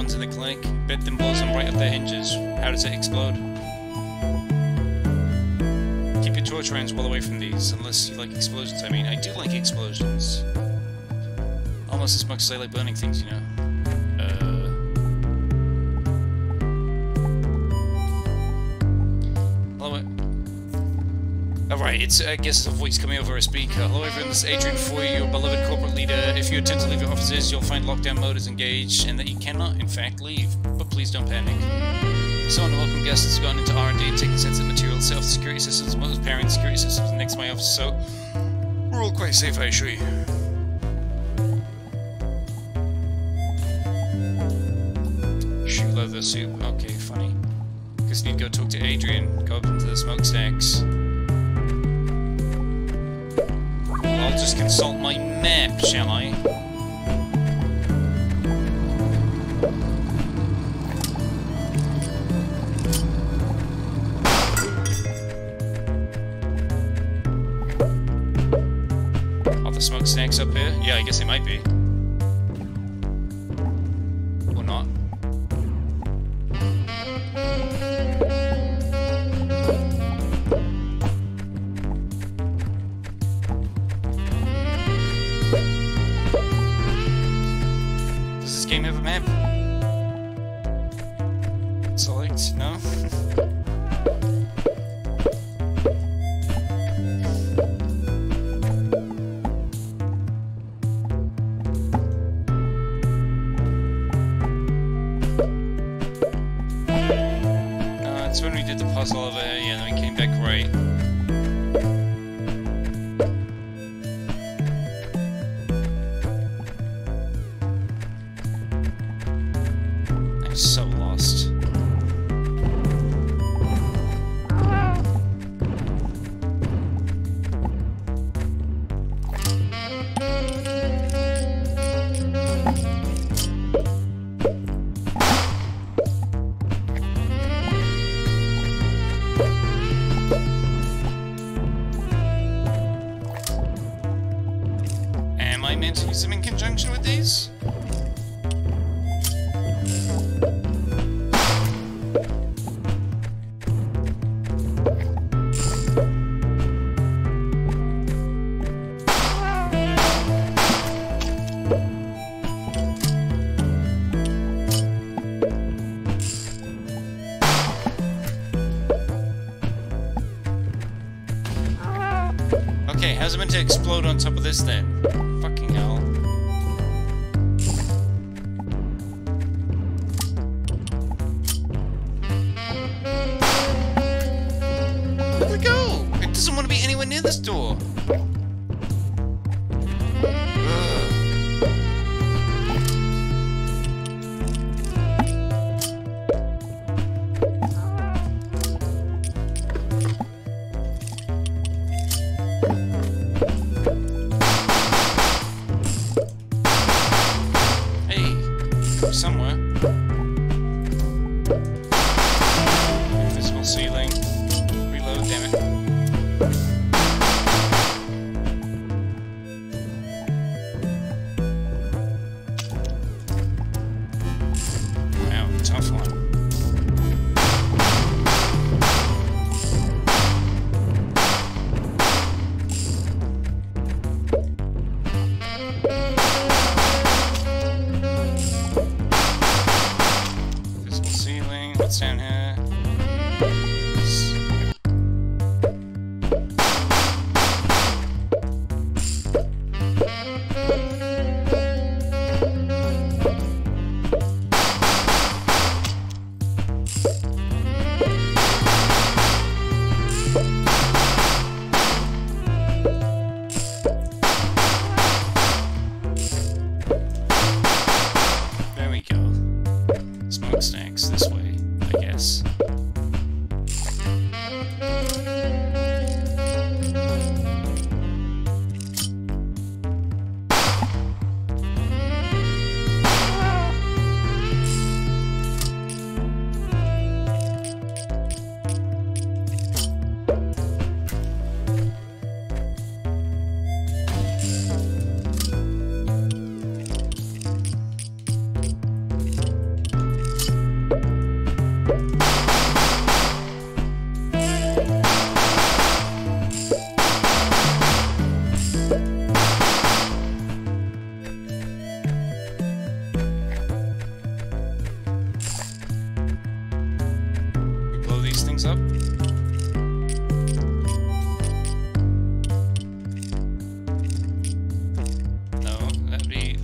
A: ones in the clinic. Them blows them right off their hinges. How does it explode? Keep your torch rounds well away from these, unless you like explosions. I mean, I do like explosions. Almost as much as I like burning things, you know. Uh... Hello, Alright, it's, I guess a voice coming over a speaker. Hello everyone, this is Adrian Foy, your beloved corporate leader. If you attempt to leave your offices, you'll find lockdown mode is engaged, and you in fact, leave. But please don't panic. So, on welcome guests have gone into R&D taken sensitive materials, self-security systems, most parent security systems next to my office, so we're all quite safe, I assure you.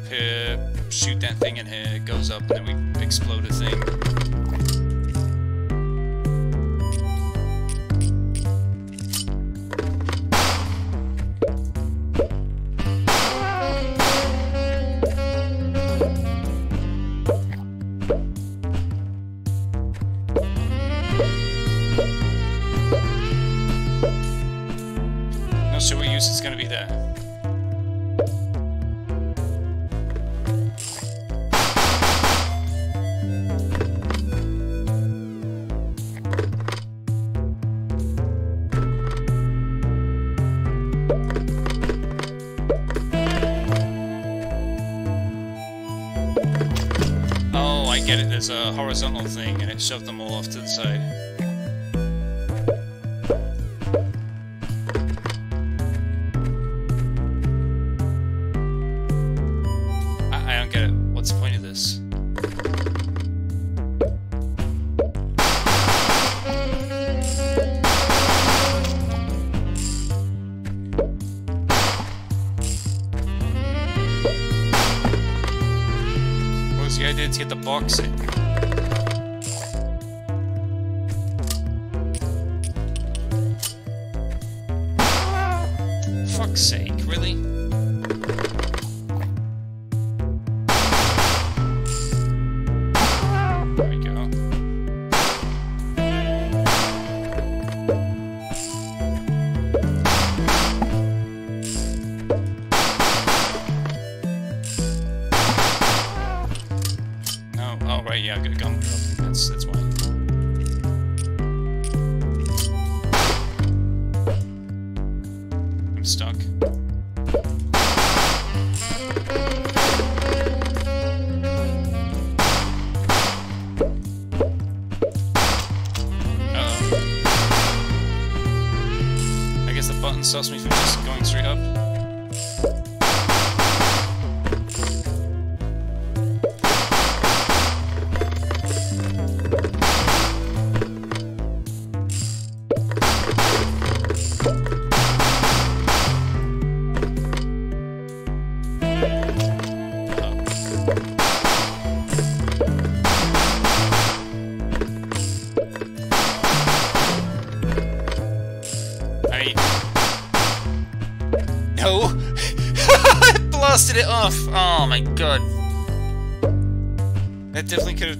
A: here, shoot that thing in here, goes up, and then we and shoved them all off to the side.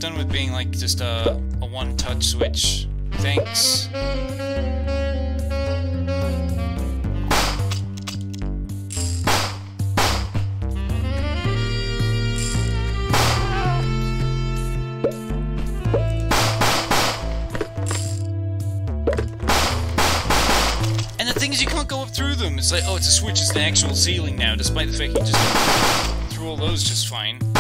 A: Done with being like just a, a one-touch switch. Thanks. And the thing is, you can't go up through them. It's like, oh, it's a switch, it's an actual ceiling now, despite the fact you just go through all those just fine.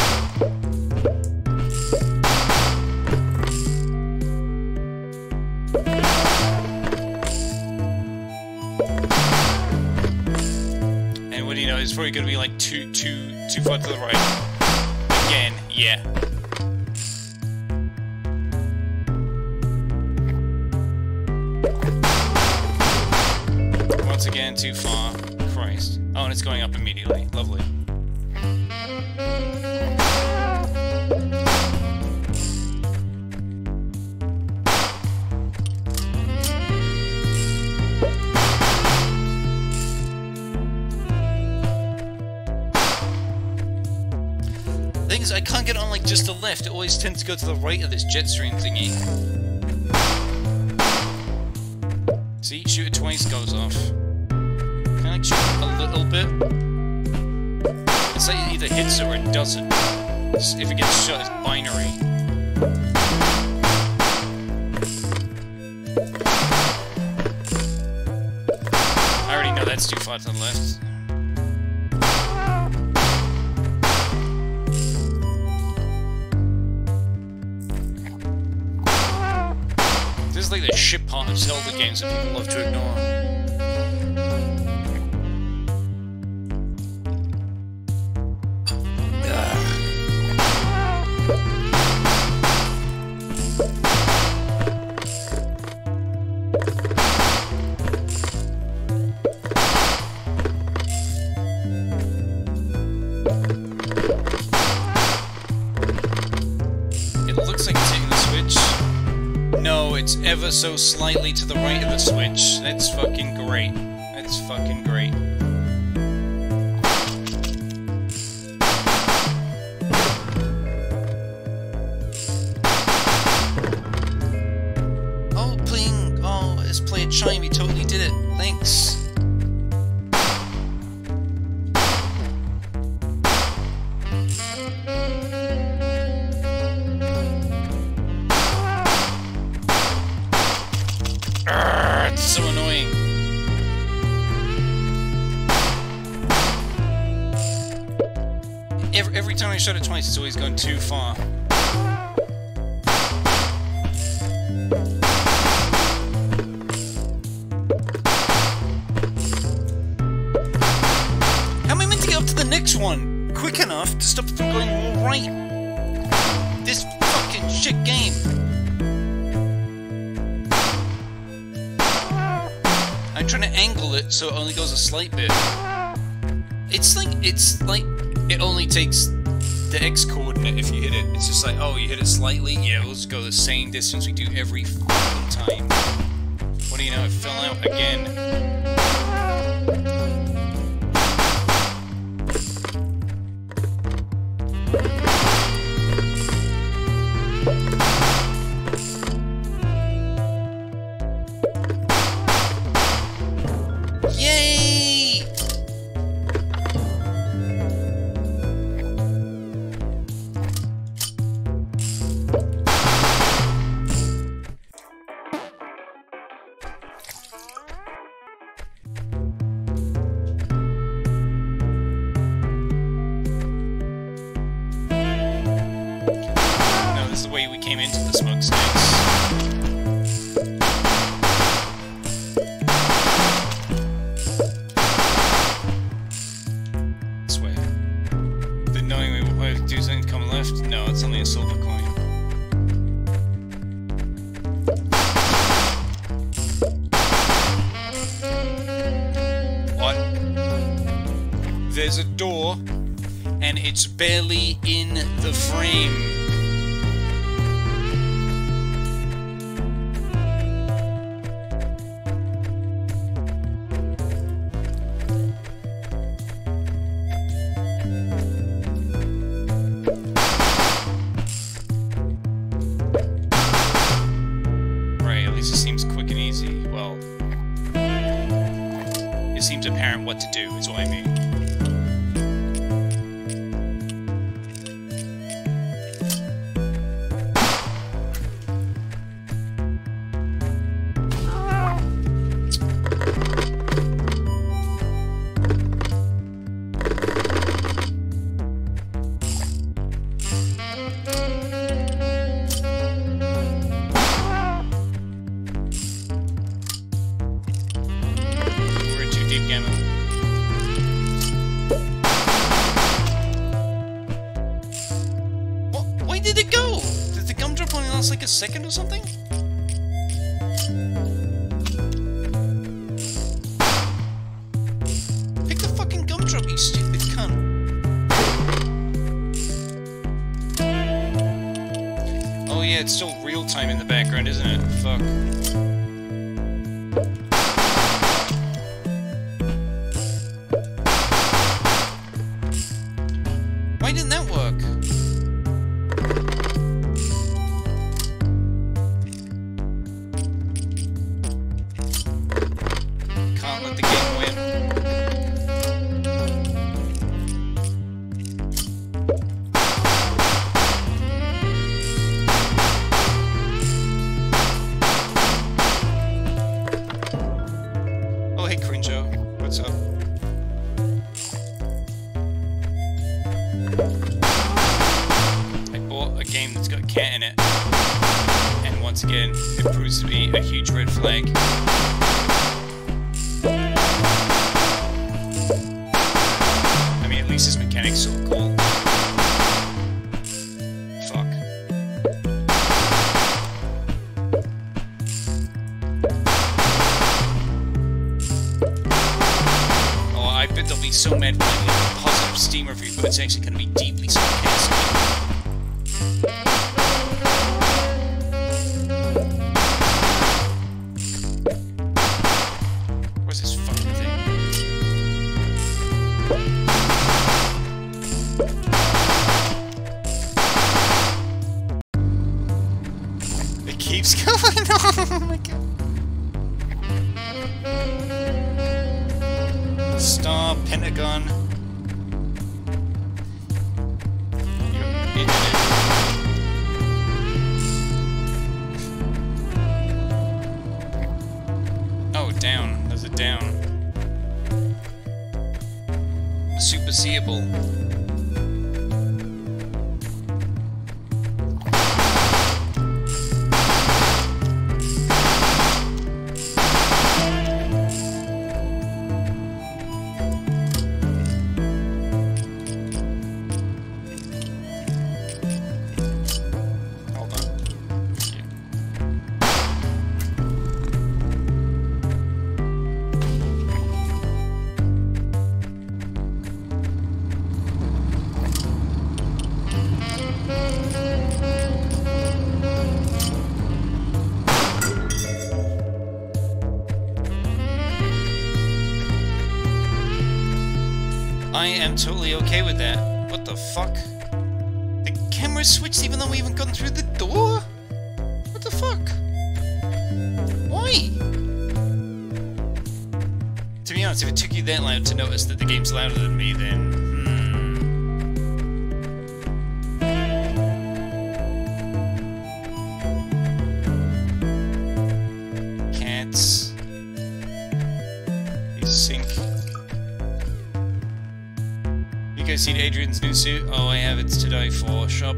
A: Too, far to the right. Again, yeah. Left. It always tends to go to the right of this jet stream thingy. See, shoot it twice, goes off. Can I shoot a little bit? It's like it either hits it or it doesn't. If it gets shot, ever so slightly to the right of the switch. That's fucking great. That's fucking great. Takes the x coordinate if you hit it. It's just like oh you hit it slightly, yeah, let's go the same distance we do every time. What do you know? It fell out again. to notice that the game's louder than me, then... Hmm. Cats. You guys seen Adrian's new suit? Oh, I have. It's to die for. Sure.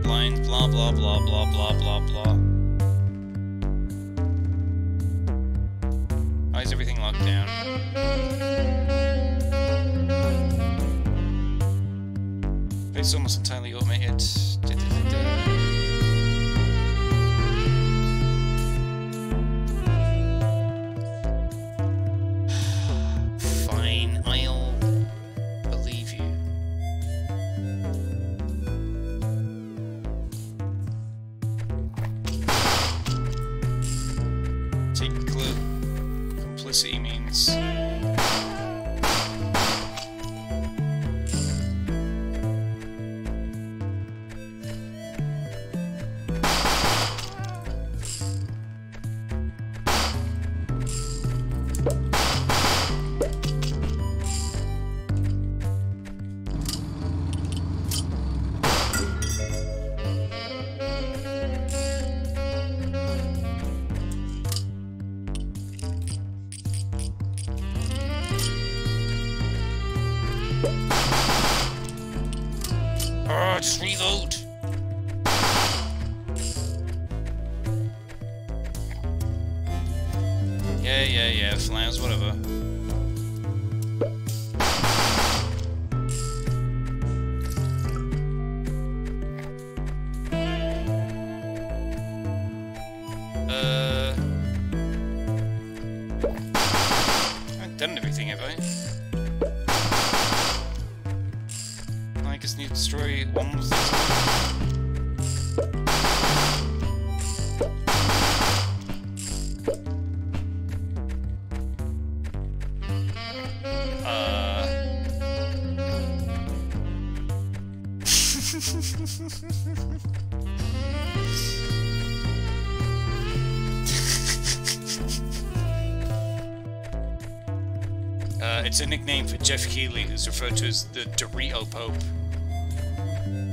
A: It's a nickname for Geoff Keighley, who's referred to as the Dorito Pope.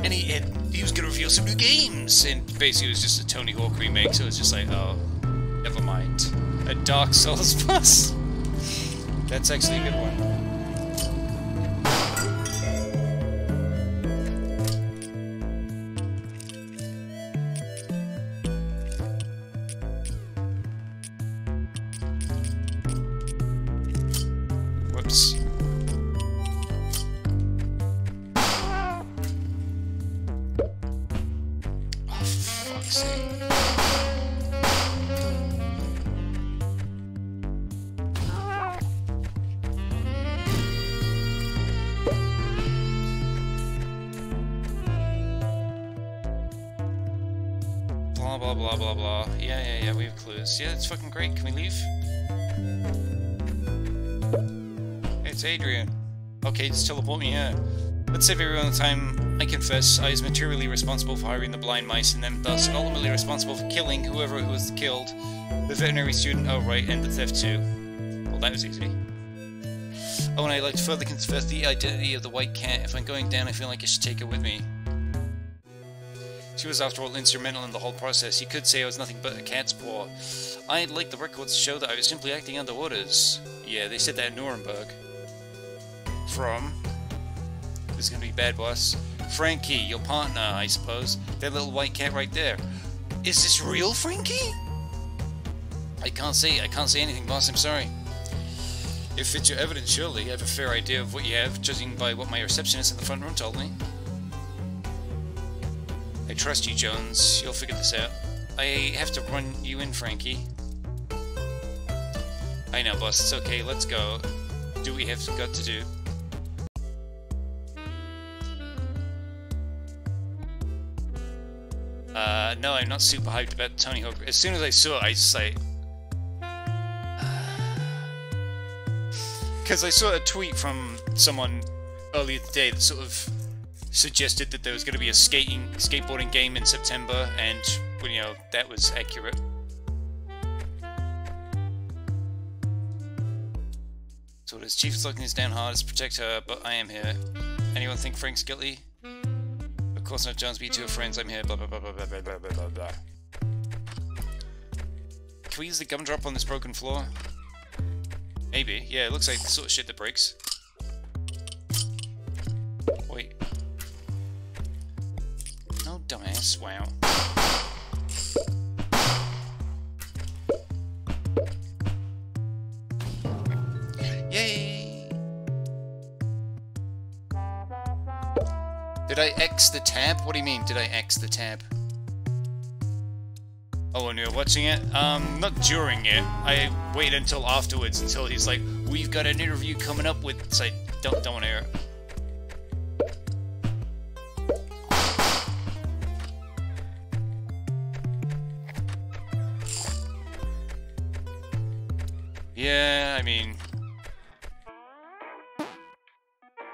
A: And he, had, he was going to reveal some new games! And basically it was just a Tony Hawk remake, so it was just like, oh, never mind. A Dark Souls [LAUGHS] plus? That's actually a good one. Great. Can we leave? It's Adrian. Okay, just teleport me here. Let's save everyone the time. I confess, I was materially responsible for hiring the blind mice and then thus ultimately responsible for killing whoever who was killed. The veterinary student, oh right, and the theft too. Well, that was easy. Oh, and I'd like to further confess the identity of the white cat. If I'm going down, I feel like I should take her with me. She was, after all, instrumental in the whole process. You could say I was nothing but a cat's paw. I'd like the records to show that I was simply acting under orders. Yeah, they said that in Nuremberg. From... This is gonna be bad, boss. Frankie, your partner, I suppose. That little white cat right there. Is this real, Frankie? I can't say, I can't say anything, boss, I'm sorry. If it's your evidence, surely I have a fair idea of what you have, judging by what my receptionist in the front room told me. I trust you, Jones. You'll figure this out. I have to run you in, Frankie. I know, boss. It's okay. Let's go. Do we have got to do. Uh, no, I'm not super hyped about Tony Hawk. As soon as I saw it, I just like... [SIGHS] Because I saw a tweet from someone earlier today that sort of suggested that there was going to be a skating, skateboarding game in September, and, you know, that was accurate. So it is. Chief is looking this down hard to protect her, but I am here. Anyone think Frank's guilty? Of course not, Jones. Be two friends. I'm here. Blah blah blah blah blah blah blah blah blah. Can we use the gumdrop on this broken floor? Maybe. Yeah, it looks like the sort of shit that breaks. Dumbass. Wow. Yay! Did I X the tab? What do you mean, did I X the tab? Oh, when you're watching it? Um, not during it. I wait until afterwards, until he's like, we've got an interview coming up with... So I don't, don't want to Yeah, I mean...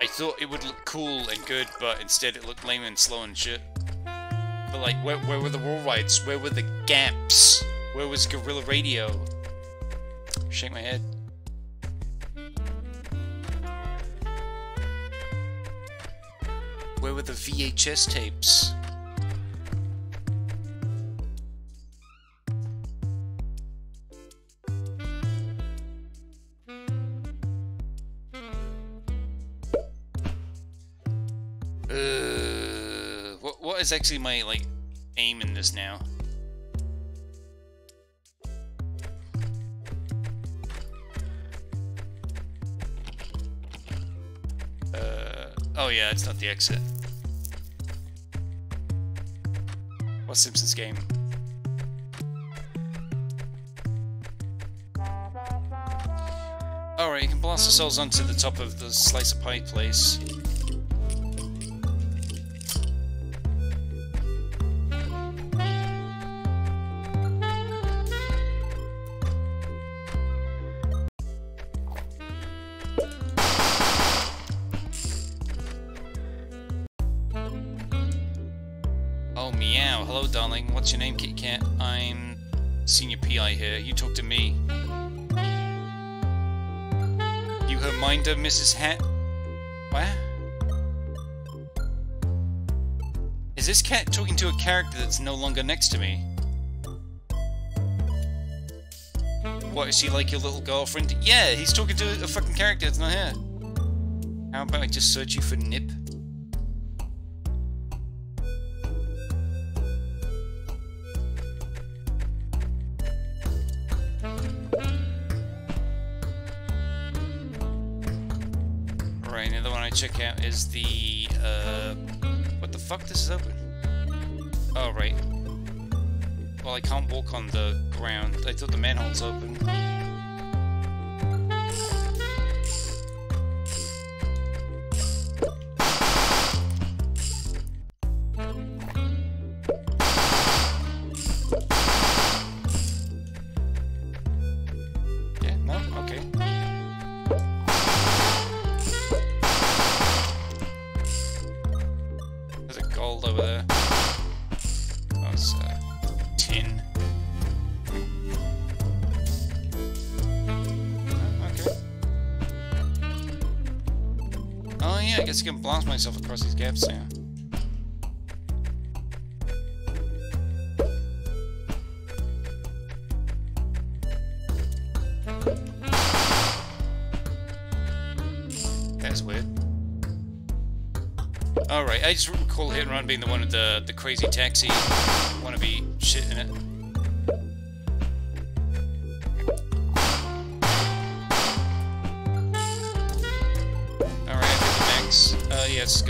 A: I thought it would look cool and good, but instead it looked lame and slow and shit. But like, where, where were the wall rides? Where were the gaps? Where was Guerrilla Radio? Shake my head. Where were the VHS tapes? What is actually my like aim in this now? Uh, oh yeah, it's not the exit. What Simpsons game? Alright, you can blast ourselves onto the top of the slice of pie place. Her minder, Mrs. Hat? What? Is this cat talking to a character that's no longer next to me? What, is she like your little girlfriend? Yeah, he's talking to a fucking character that's not here. How about I just search you for Nip? Check out is the, uh... What the fuck? This is open. Oh, right. Well, I can't walk on the ground. I thought the manhole's open. These gaps now. That's weird. Alright, I just recall Hit and Run being the one with the, the crazy taxi wannabe shit in it.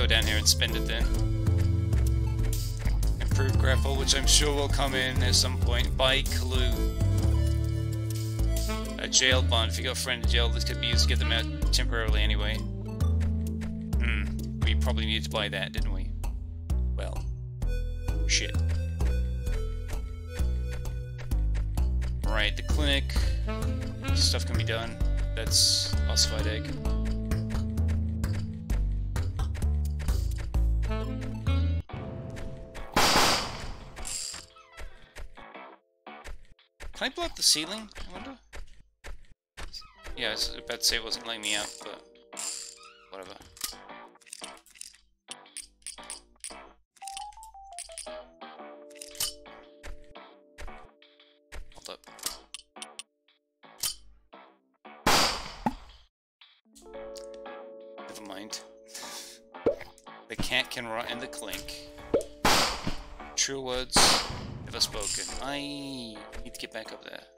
A: Down here and spend it then. Improved grapple, which I'm sure will come in at some point. Buy Clue. A jail bond. If you got a friend in jail, this could be used to get them out temporarily anyway. Hmm. We probably needed to buy that, didn't we? Well. Shit. Right, the clinic. Stuff can be done. That's ossified egg. The ceiling? I wonder. Yeah, I was about to say it wasn't letting me out, but whatever. Hold up. Never mind. The cat can rot in the clink. true words ever spoken. I get back up there.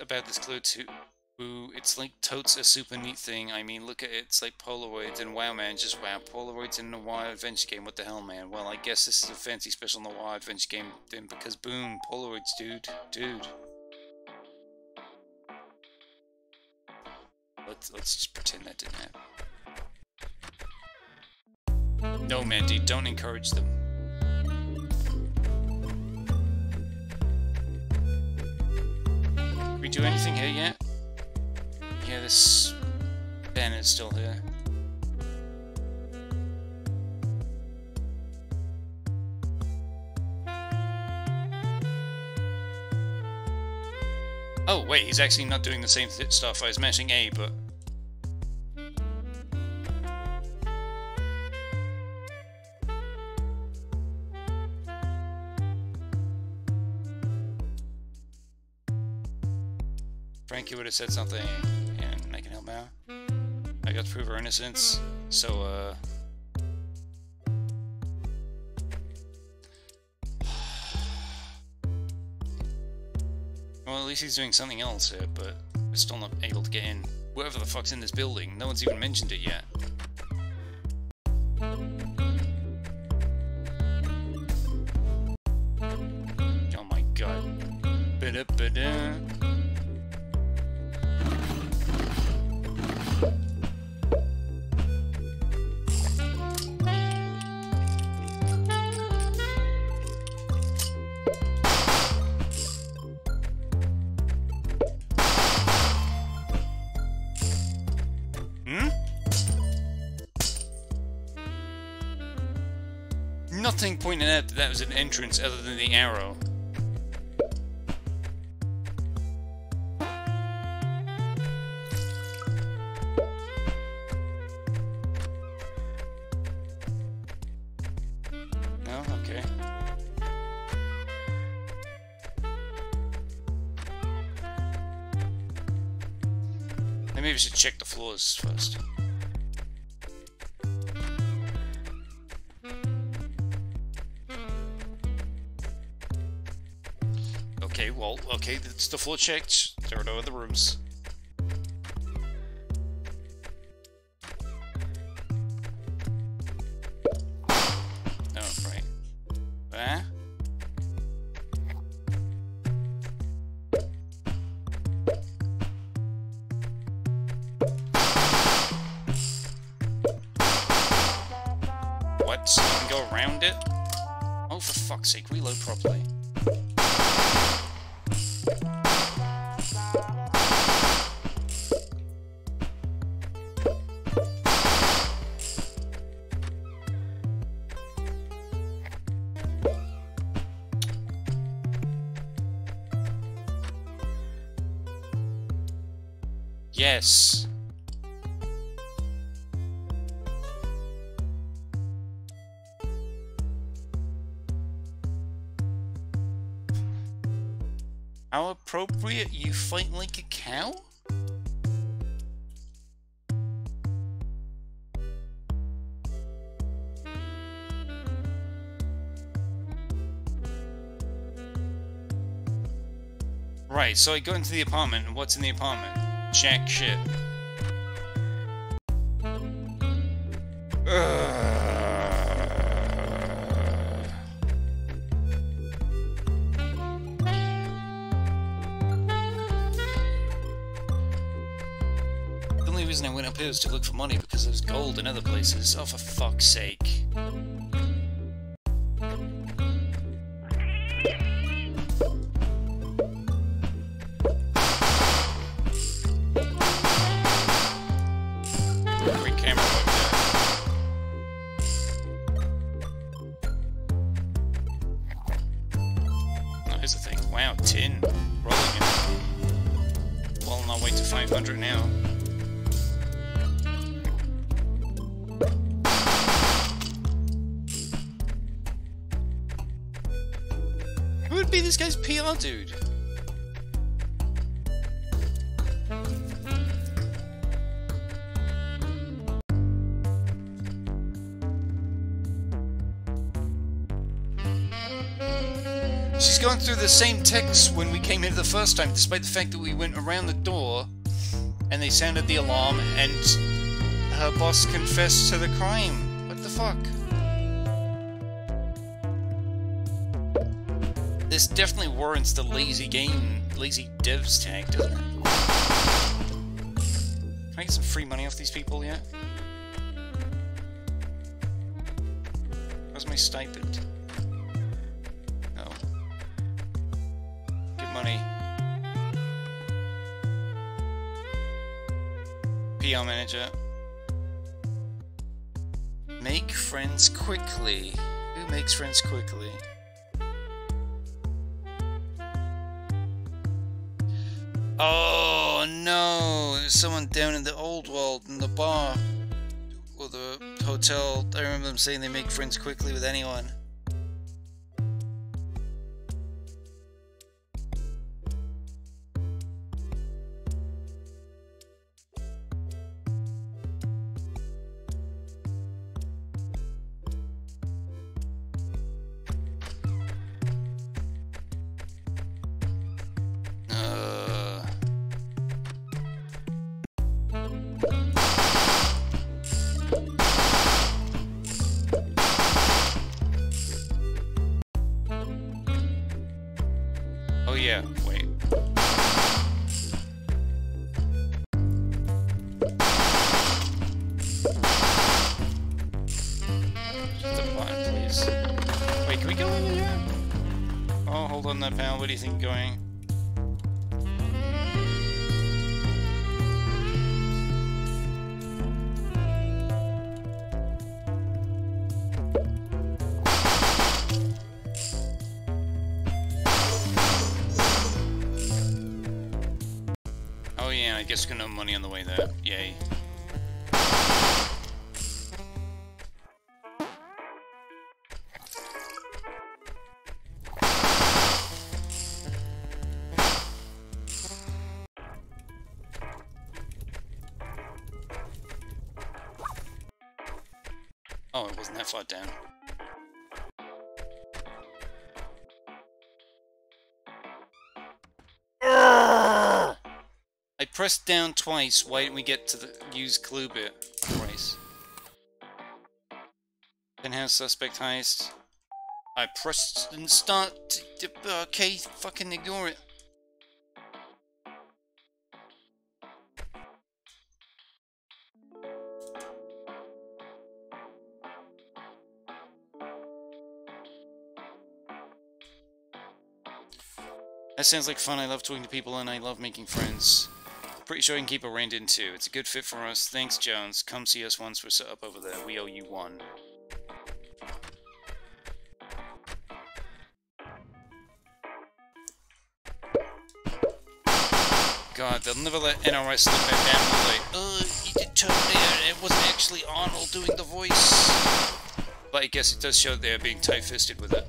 A: About this clue too. Ooh, it's like totes a super neat thing. I mean, look at it. It's like Polaroids and WoW, man. Just wow. Polaroids in a wild adventure game. What the hell, man? Well, I guess this is a fancy special in the WoW adventure game then because boom, Polaroids, dude. Dude. Let's, let's just pretend that didn't happen. No, Mandy, don't encourage them. Do anything here yet? Yeah, this pen is still here. Oh, wait, he's actually not doing the same stuff. I was mashing A, eh, but have said something and I can help out. I got to prove her innocence, so, uh... [SIGHS] Well, at least he's doing something else here, but we're still not able to get in. Whoever the fuck's in this building, no one's even mentioned it yet. Entrance other than the arrow. No? Okay. Maybe we should check the floors first. The floor checked. There are no other rooms. You fight like a cow? Right, so I go into the apartment, and what's in the apartment? Jack shit. To look for money because there's gold in other places. Oh, for fuck's sake. The when we came in the first time, despite the fact that we went around the door and they sounded the alarm and her boss confessed to the crime. What the fuck? This definitely warrants the lazy game, lazy devs tag, doesn't it? Can I get some free money off these people yet? Where's my stipend? Manager. Make friends quickly. Who makes friends quickly? Oh no! There's someone down in the old world in the bar or the hotel. I remember them saying they make friends quickly with anyone. Oh yeah, wait. Just button, please. Wait, can we go in here? Oh, hold on that panel. What do you think going? Money on the way there. Yay. Oh, it wasn't that far down. I pressed down twice. Why didn't we get to the use clue bit twice? Penthouse suspect heist. I pressed and start. Okay, fucking ignore it. That sounds like fun. I love talking to people and I love making friends. Pretty sure I can keep a reined in too. It's a good fit for us. Thanks, Jones. Come see us once we're set up over there. We owe you one. God, they'll never let NRS slip back down, will they? Uh, you did Terminator, it wasn't actually Arnold doing the voice. But I guess it does show they're being tight-fisted with it.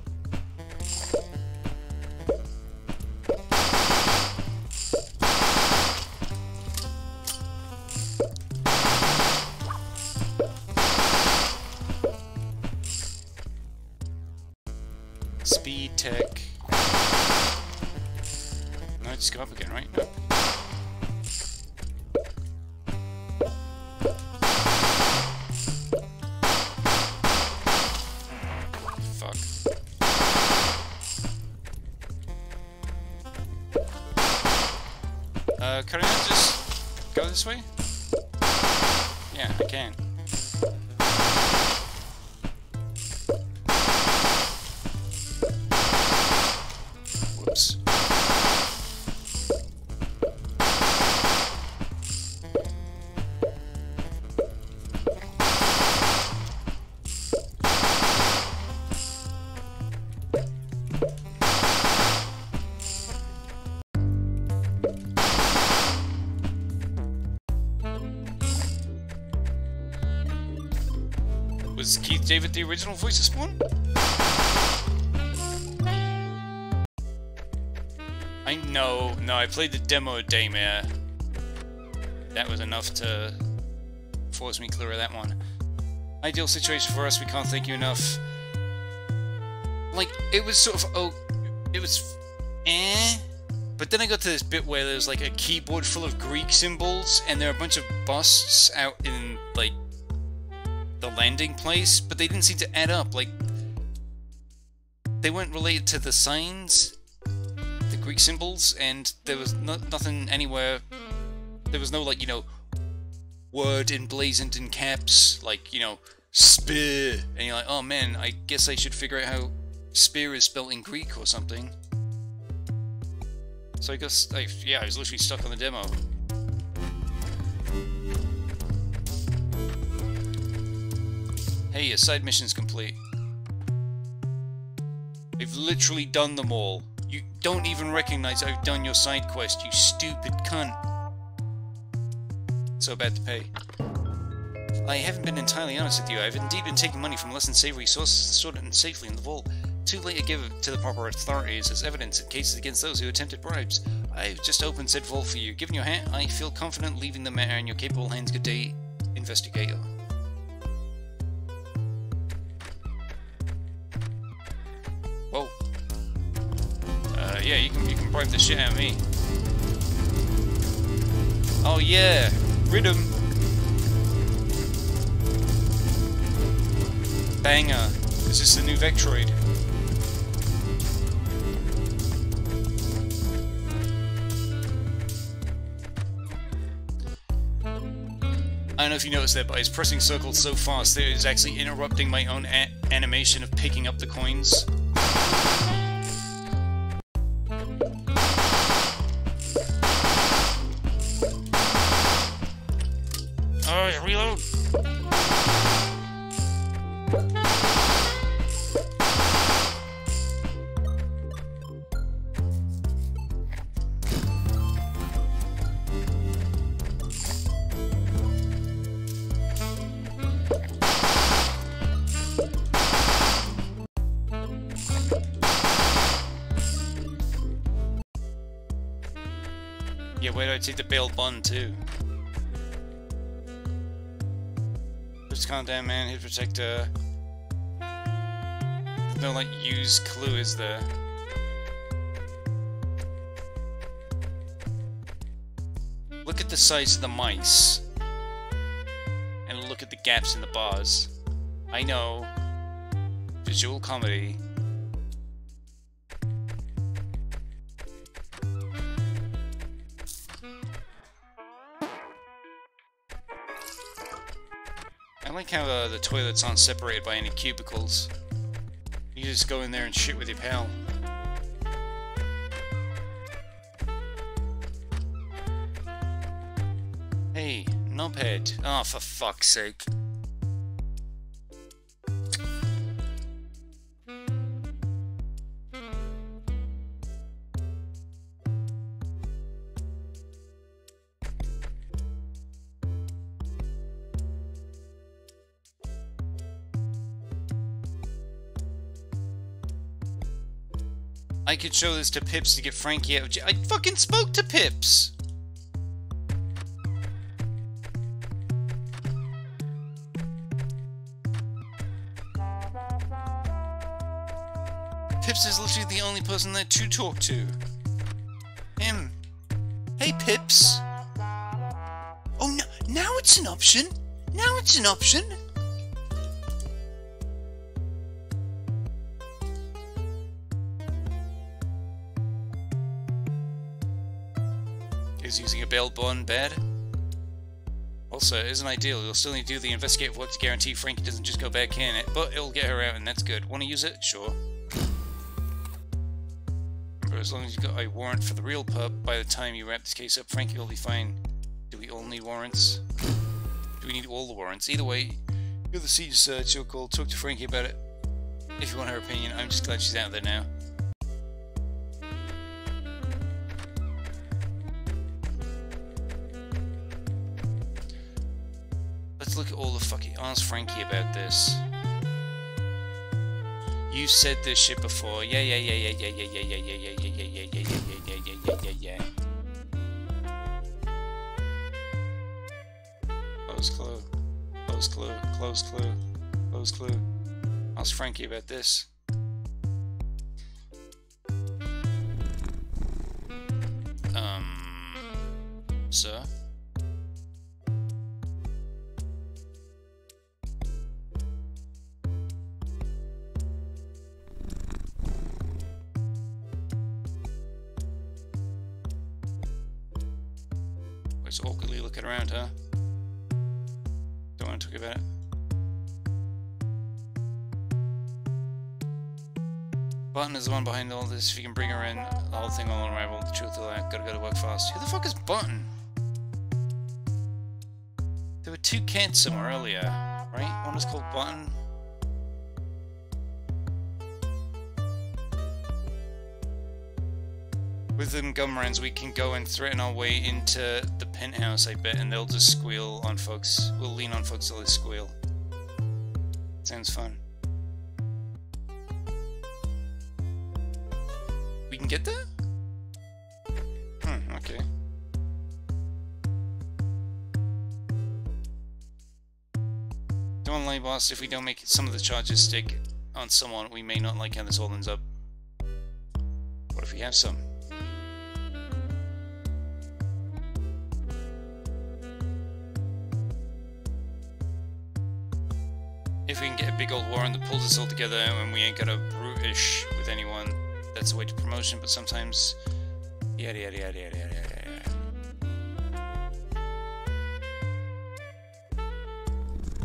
A: The original voice of? I know, no, I played the demo of Daymare. That was enough to force me clear of that one. Ideal situation for us, we can't thank you enough. Like, it was sort of, oh, it was eh, but then I got to this bit where there's like a keyboard full of Greek symbols, and there are a bunch of busts out in landing place, but they didn't seem to add up. Like they weren't related to the signs, the Greek symbols, and there was no, nothing anywhere. There was no like you know word emblazoned in caps, like you know spear, and you're like, oh man, I guess I should figure out how spear is spelled in Greek or something. So I guess, I, yeah, I was literally stuck on the demo. Hey, your side mission's complete. I've literally done them all. You don't even recognize I've done your side quest, you stupid cunt. So bad to pay. I haven't been entirely honest with you. I've indeed been taking money from less than savory sources and stored it safely in the vault. Too late to give it to the proper authorities as evidence in cases against those who attempted bribes. I've just opened said vault for you. Given your hat, I feel confident leaving the matter in your capable hands. Good day, investigator. Yeah, you can you can bribe the shit out of me. Oh yeah, Rhythm. Banger. This is this the new Vectroid? I don't know if you noticed that, but I was pressing circles so fast that it was actually interrupting my own animation of picking up the coins. Take the bail bun too. Calm down, man. Hit protector. No like use clue is there? Look at the size of the mice. And look at the gaps in the bars. I know. Visual comedy. Like how uh, the toilets aren't separated by any cubicles. You just go in there and shit with your pal. Hey, knobhead. Oh, for fuck's sake. I could show this to Pips to get Frankie out of jail. I fucking spoke to Pips! Pips is literally the only person that to talk to. Him. Hey, Pips. Oh, no, now it's an option. Now it's an option. Bail bond bed. Also, it isn't ideal. You'll still need to do the investigative work to guarantee Frankie doesn't just go back in it, but it'll get her out and that's good. Want to use it? Sure. Remember, as long as you've got a warrant for the real pub, by the time you wrap this case up, Frankie will be fine. Do we all need warrants? Do we need all the warrants? Either way, you're the siege search, you'll call, talk to Frankie about it. If you want her opinion, I'm just glad she's out there now. Let's look at all the fucking. Ask Frankie about this. You said this shit before. Yeah, yeah, yeah, yeah, yeah, yeah, yeah, yeah, yeah, yeah, yeah, yeah, yeah, yeah, yeah, yeah, yeah, yeah, yeah. Close clue. Close clue. Close clue. Close clue. Ask Frankie about this. Um, sir. Is the one behind all this. If you can bring her in, the whole thing will unravel. The truth will out. Gotta go to work fast. Who the fuck is Button? There were two cats somewhere earlier, right? One was called Button. With them gumrans, we can go and threaten our way into the penthouse, I bet, and they'll just squeal on folks. We'll lean on folks till they squeal. Sounds fun. Get that? Hmm, okay. Don't lie, boss. If we don't make some of the charges stick on someone, we may not like how this all ends up. What if we have some? if we can get a big old warrant that pulls us all together and we ain't got a brutish with anyone, that's the way to promotion, but sometimes yada yada yada yada yada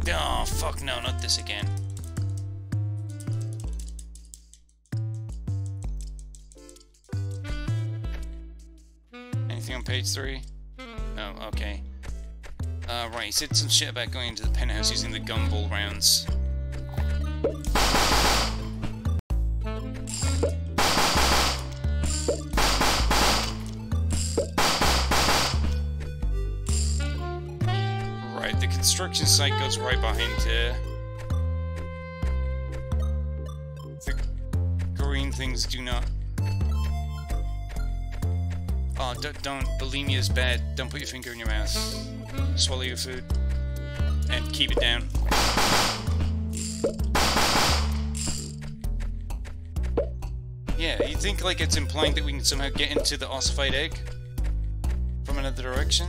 A: yada. Oh fuck no, not this again. Anything on page three? No, okay. Uh, right, he said some shit about going into the penthouse using the gumball rounds. The site goes right behind here. The green things do not Oh, don't, don't. Bulimia is bad. Don't put your finger in your mouth. Swallow your food. And keep it down. Yeah, you think like it's implying that we can somehow get into the ossified egg? From another direction?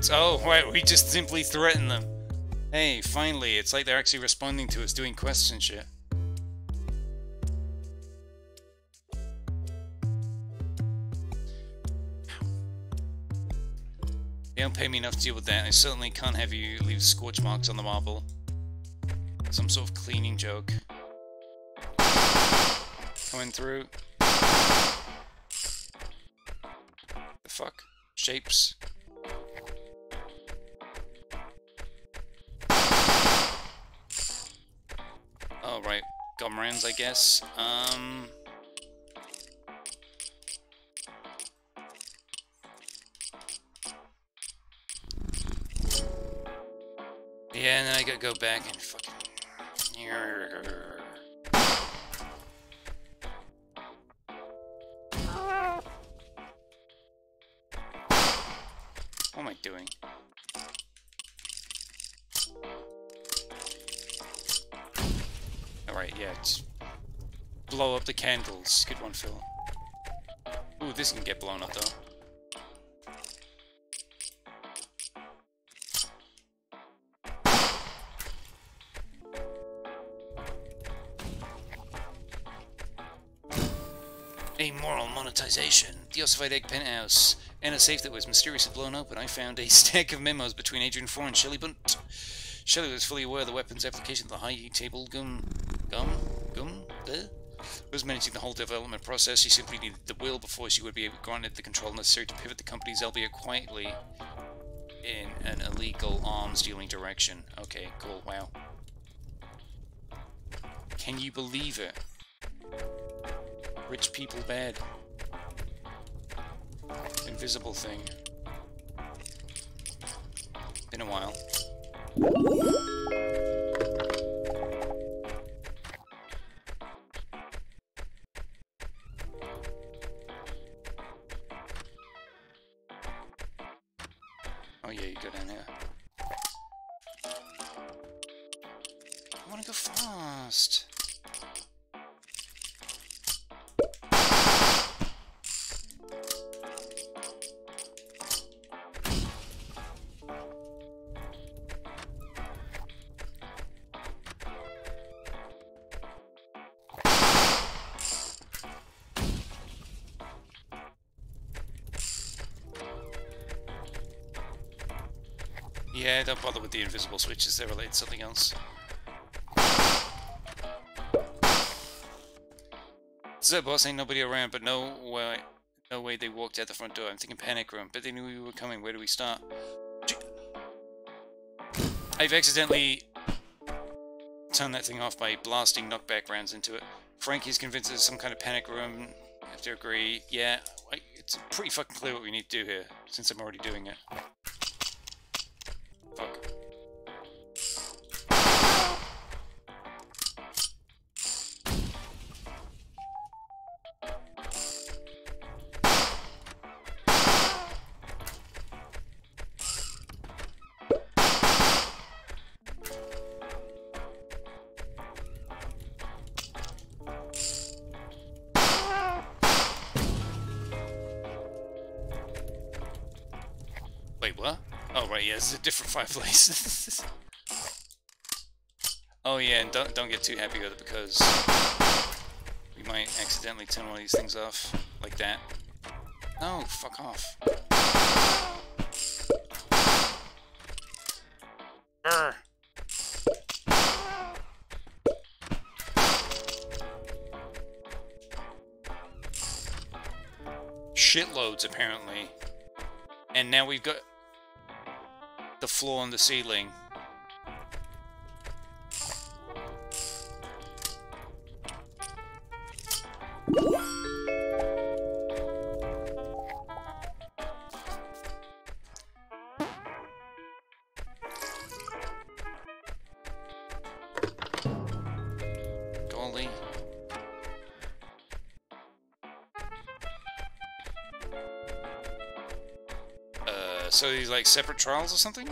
A: Rats. Oh, right, we just simply threaten them. Hey, finally, it's like they're actually responding to us doing quests and shit. You don't pay me enough to deal with that. I certainly can't have you leave scorch marks on the marble. Some sort of cleaning joke. Coming through. The fuck? Shapes. Right. Gumrans, I guess. Um... Yeah, and then I gotta go back and fucking... What am I doing? yeah, just blow up the candles. Good one, Phil. Ooh, this can get blown up, though. A moral monetization. The Ossified Egg Penthouse. And a safe that was mysteriously blown open, I found a [LAUGHS] stack of memos between Adrian Four and Shelley Bunt. Shelley was fully aware of the weapon's application to the high table gum gum? gum? The? was managing the whole development process. She simply needed the will before she would be granted the control necessary to pivot the company's albeit quietly in an illegal arms dealing direction. Okay, cool, wow. Can you believe it? Rich people bad. Invisible thing. Been a while. The invisible switches, they're related to something else. So boss ain't nobody around, but no way no way they walked out the front door. I'm thinking panic room, but they knew we were coming. Where do we start? I've accidentally turned that thing off by blasting knockback rounds into it. Frankie's convinced there's some kind of panic room. I have to agree. Yeah, it's pretty fucking clear what we need to do here, since I'm already doing it. [LAUGHS] oh yeah, and don't don't get too happy with it because we might accidentally turn one of these things off like that. No, fuck off. Shitloads, apparently. And now we've got the floor and the ceiling. So these like separate trials or something?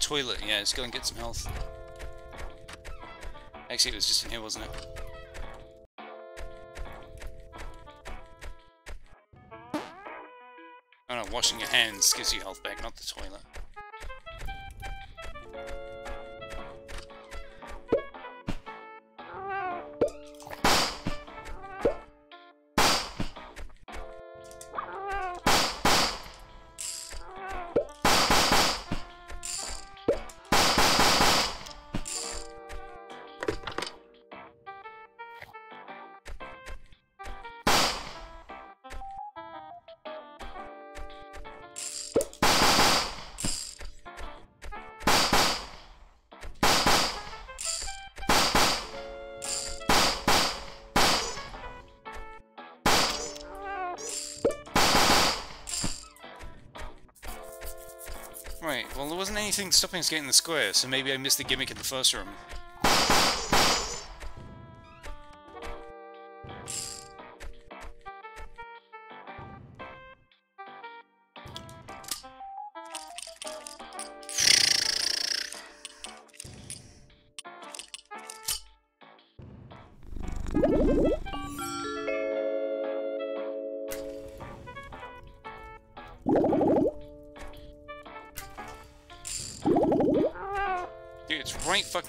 A: Toilet. Yeah, let's go and get some health. Actually, it was just in here, wasn't it? Oh no, washing your hands gives you health back, not the toilet. Anything stopping us getting the square, so maybe I missed the gimmick in the first room.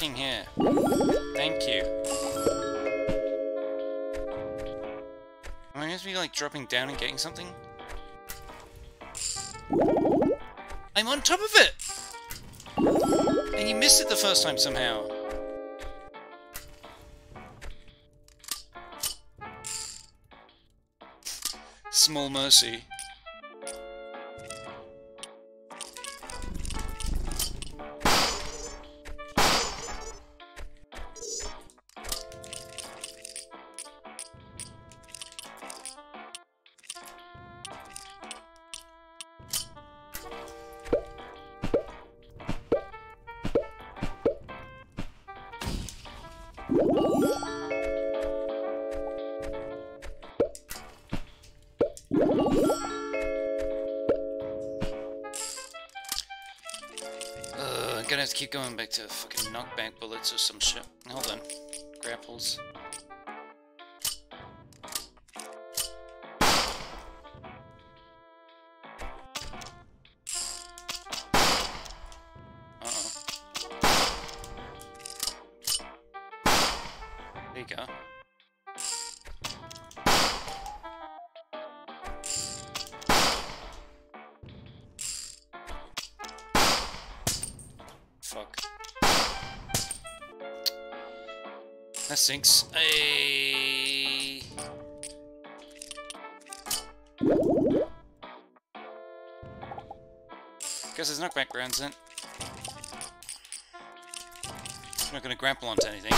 A: Fucking here. Thank you. Am I meant to be, like, dropping down and getting something? I'm on top of it! And you missed it the first time somehow. Small mercy. Some shit. Sinks. Hey. Guess there's knockback rounds then. I'm not gonna grapple onto anything.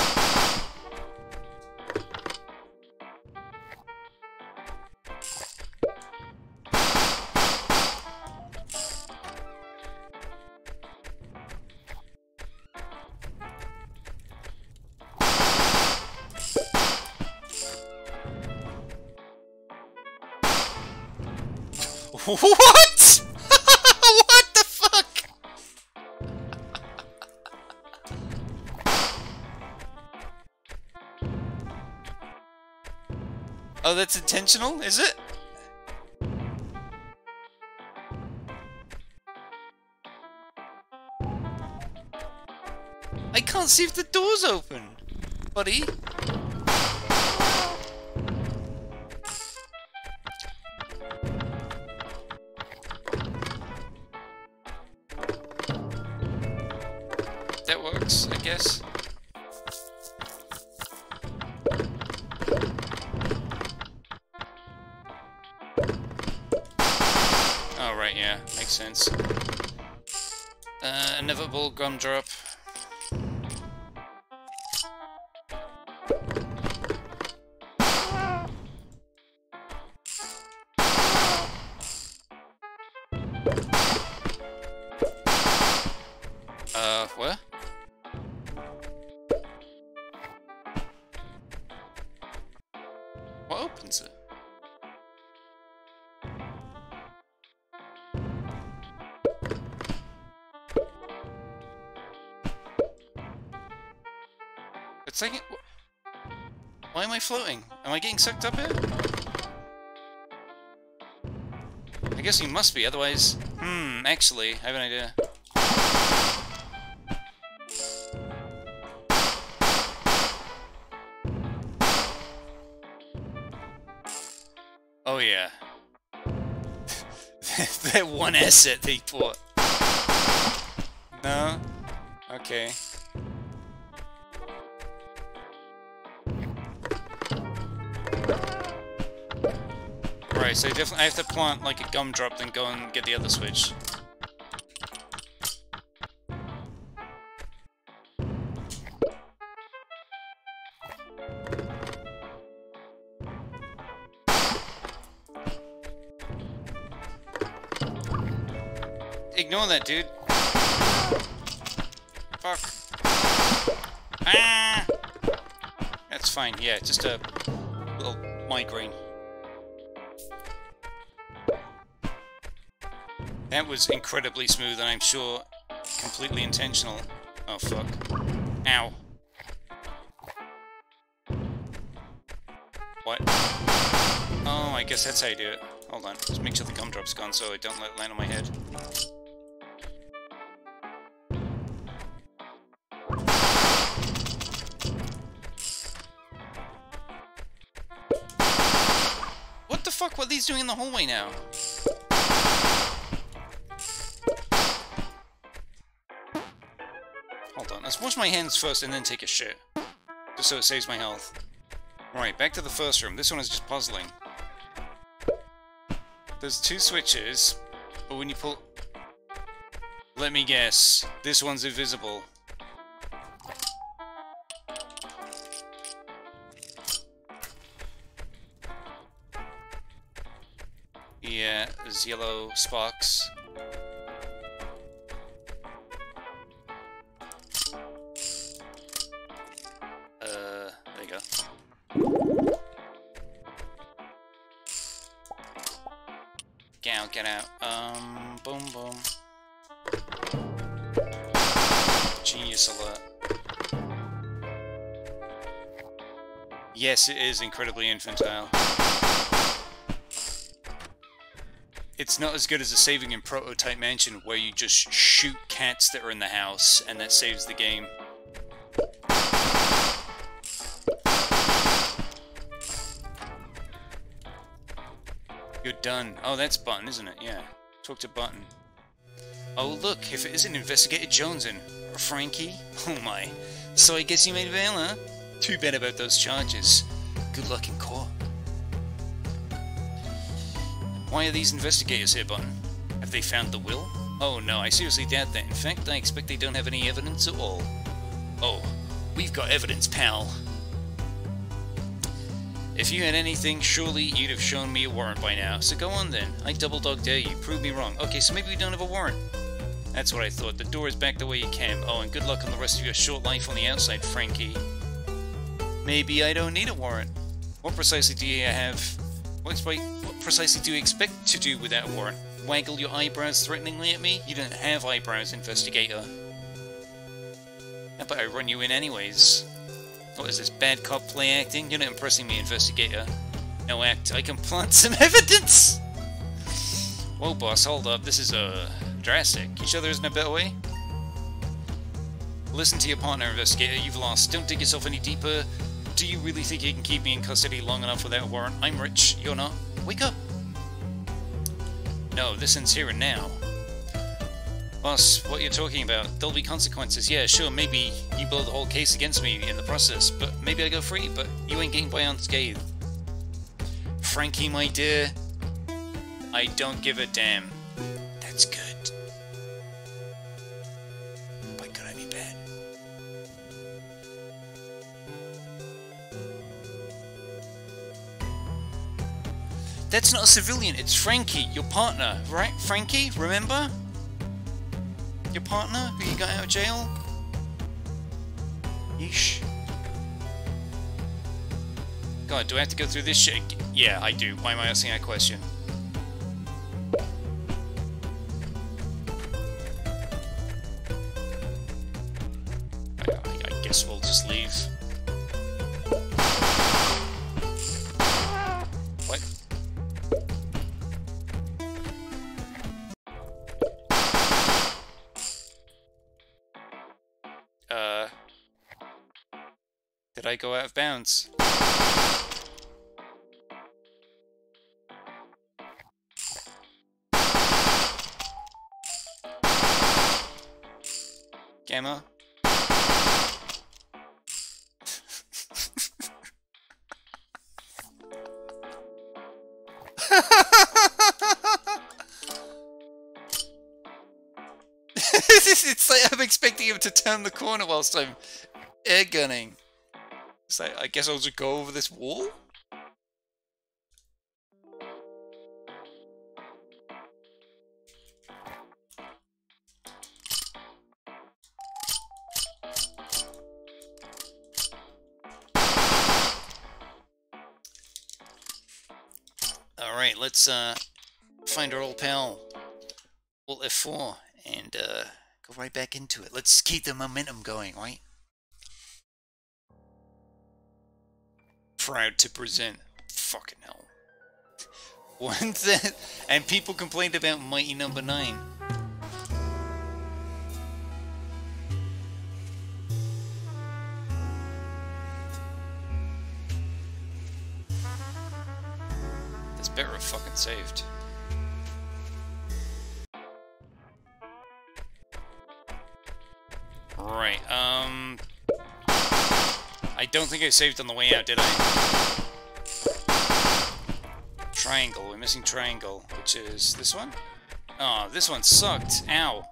A: That's intentional, is it? I can't see if the door's open, buddy. Floating? Am I getting sucked up here? I guess you must be, otherwise. Hmm, actually, I have an idea. Oh yeah. [LAUGHS] that one asset they bought. No? Okay. Right, so definitely I have to plant like a gumdrop, then go and get the other switch. Ignore that, dude. Fuck. Ah! That's fine, yeah, just a little migraine. That was incredibly smooth and I'm sure completely intentional. Oh, fuck. Ow. What? Oh, I guess that's how you do it. Hold on, just make sure the gumdrop's gone so I don't let it land on my head. What the fuck were these doing in the hallway now? Wash my hands first and then take a shit. Just so it saves my health. Right, back to the first room. This one is just puzzling. There's two switches, but when you pull... Let me guess. This one's invisible. Yeah, there's yellow sparks. Yes, it is incredibly infantile. It's not as good as a saving in Prototype Mansion, where you just shoot cats that are in the house, and that saves the game. You're done. Oh, that's Button, isn't it? Yeah. Talk to Button. Oh, look, if it isn't Investigator Jones and Frankie. Oh my. So I guess you made bail, huh? Too bad about those charges. Good luck in court. Why are these investigators here, Button? Have they found the will? Oh no, I seriously doubt that. In fact, I expect they don't have any evidence at all. Oh, we've got evidence, pal. If you had anything, surely you'd have shown me a warrant by now. So go on then. I double dog dare you. Prove me wrong. Okay, so maybe we don't have a warrant. That's what I thought. The door is back the way you came. Oh, and good luck on the rest of your short life on the outside, Frankie. Maybe I don't need a warrant. What precisely do you have... What, what precisely do you expect to do without a warrant? Waggle your eyebrows threateningly at me? You don't have eyebrows, investigator. How about I run you in anyways? What is this, bad cop play acting? You're not impressing me, investigator. No act. I can plant [LAUGHS] some evidence! Whoa, boss, hold up. This is, uh, drastic. You sure there isn't a better way? Listen to your partner, investigator. You've lost. Don't dig yourself any deeper. Do you really think you can keep me in custody long enough without a warrant? I'm rich. You're not. Wake up! No, this ends here and now. Boss, what you're talking about? There'll be consequences. Yeah, sure, maybe you blow the whole case against me in the process, but maybe I go free, but you ain't getting by unscathed. Frankie, my dear, I don't give a damn. That's good. That's not a civilian, it's Frankie, your partner, right? Frankie, remember? Your partner who you got out of jail? Yeesh. God, do I have to go through this shit? Yeah, I do. Why am I asking that question? I, I, I guess we'll just leave. I go out of bounds? Gamma? [LAUGHS] [LAUGHS] it's like I'm expecting him to turn the corner whilst I'm air gunning. Like, I guess I'll just go over this wall? Alright, let's uh, find our old pal, Alt F4, and uh, go right back into it. Let's keep the momentum going, right? Proud to present. Fucking hell. One that, and people complained about Mighty Number no. 9. There's better have fucking saved. Don't think I saved on the way out, did I? Triangle, we're missing triangle, which is this one? Oh, this one sucked. Ow.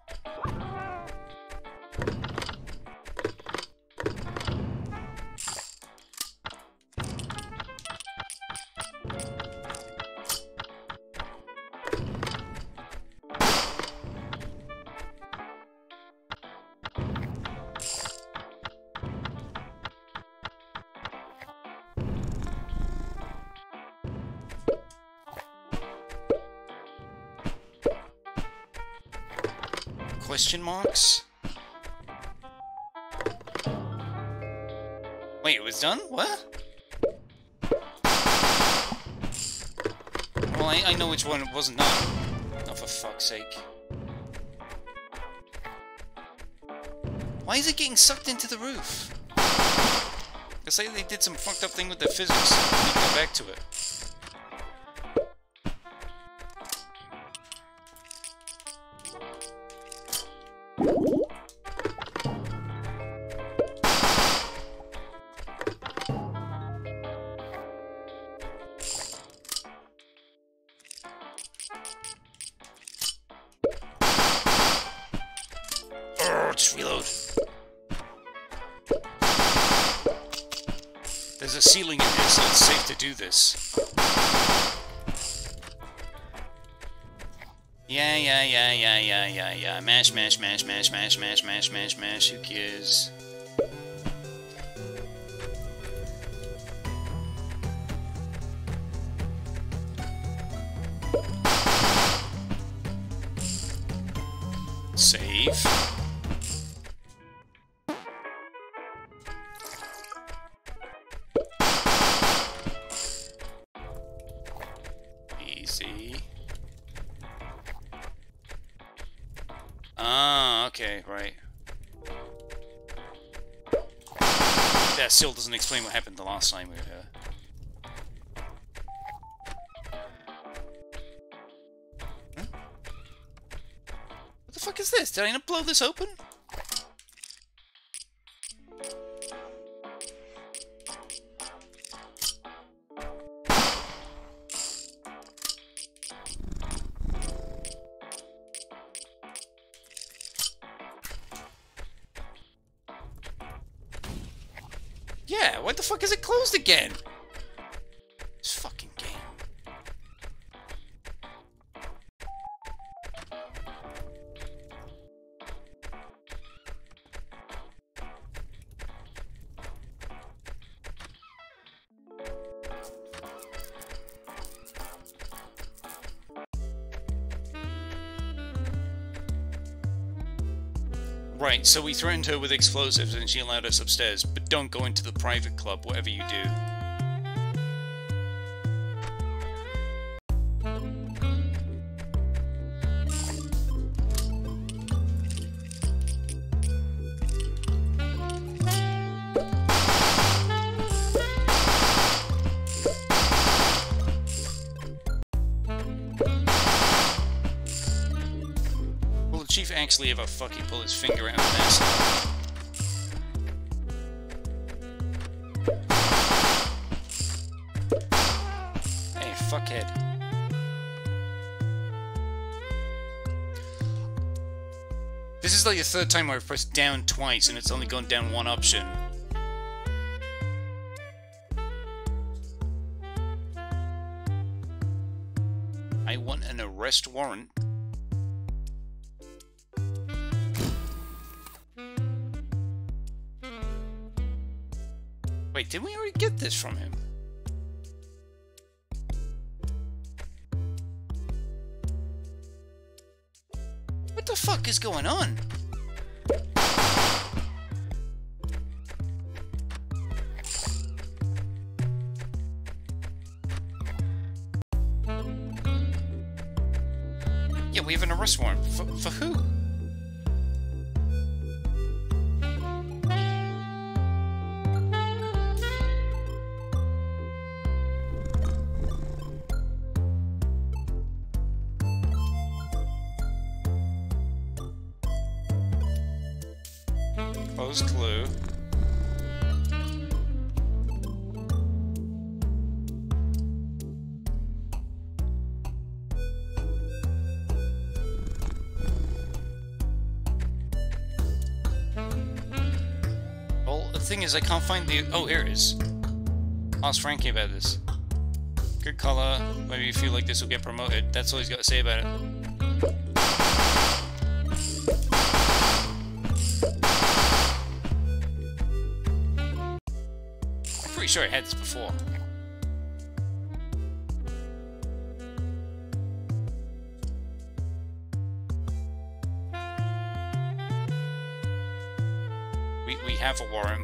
A: Well, I, I know which one it wasn't done. Oh, for fuck's sake. Why is it getting sucked into the roof? They say they did some fucked up thing with the physics. We go back to it. Do this. Yeah, yeah, yeah, yeah, yeah, yeah, yeah. Mash, mash, mash, mash, mash, mash, mash, mash, mash. Who cares? Doesn't explain what happened the last time we were here. Huh? What the fuck is this? Did I not blow this open? Again? Right, so we threatened her with explosives and she allowed us upstairs, but don't go into the private club, whatever you do. Chief actually fucking pull his finger out of this? Hey, fuckhead. This is like the third time I've pressed down twice and it's only gone down one option. I want an arrest warrant. This from him? What the fuck is going on? I can't find the... Oh, here it is. Ask Frankie about this. Good color. Maybe you feel like this will get promoted. That's all he's got to say about it. I'm pretty sure I had this before.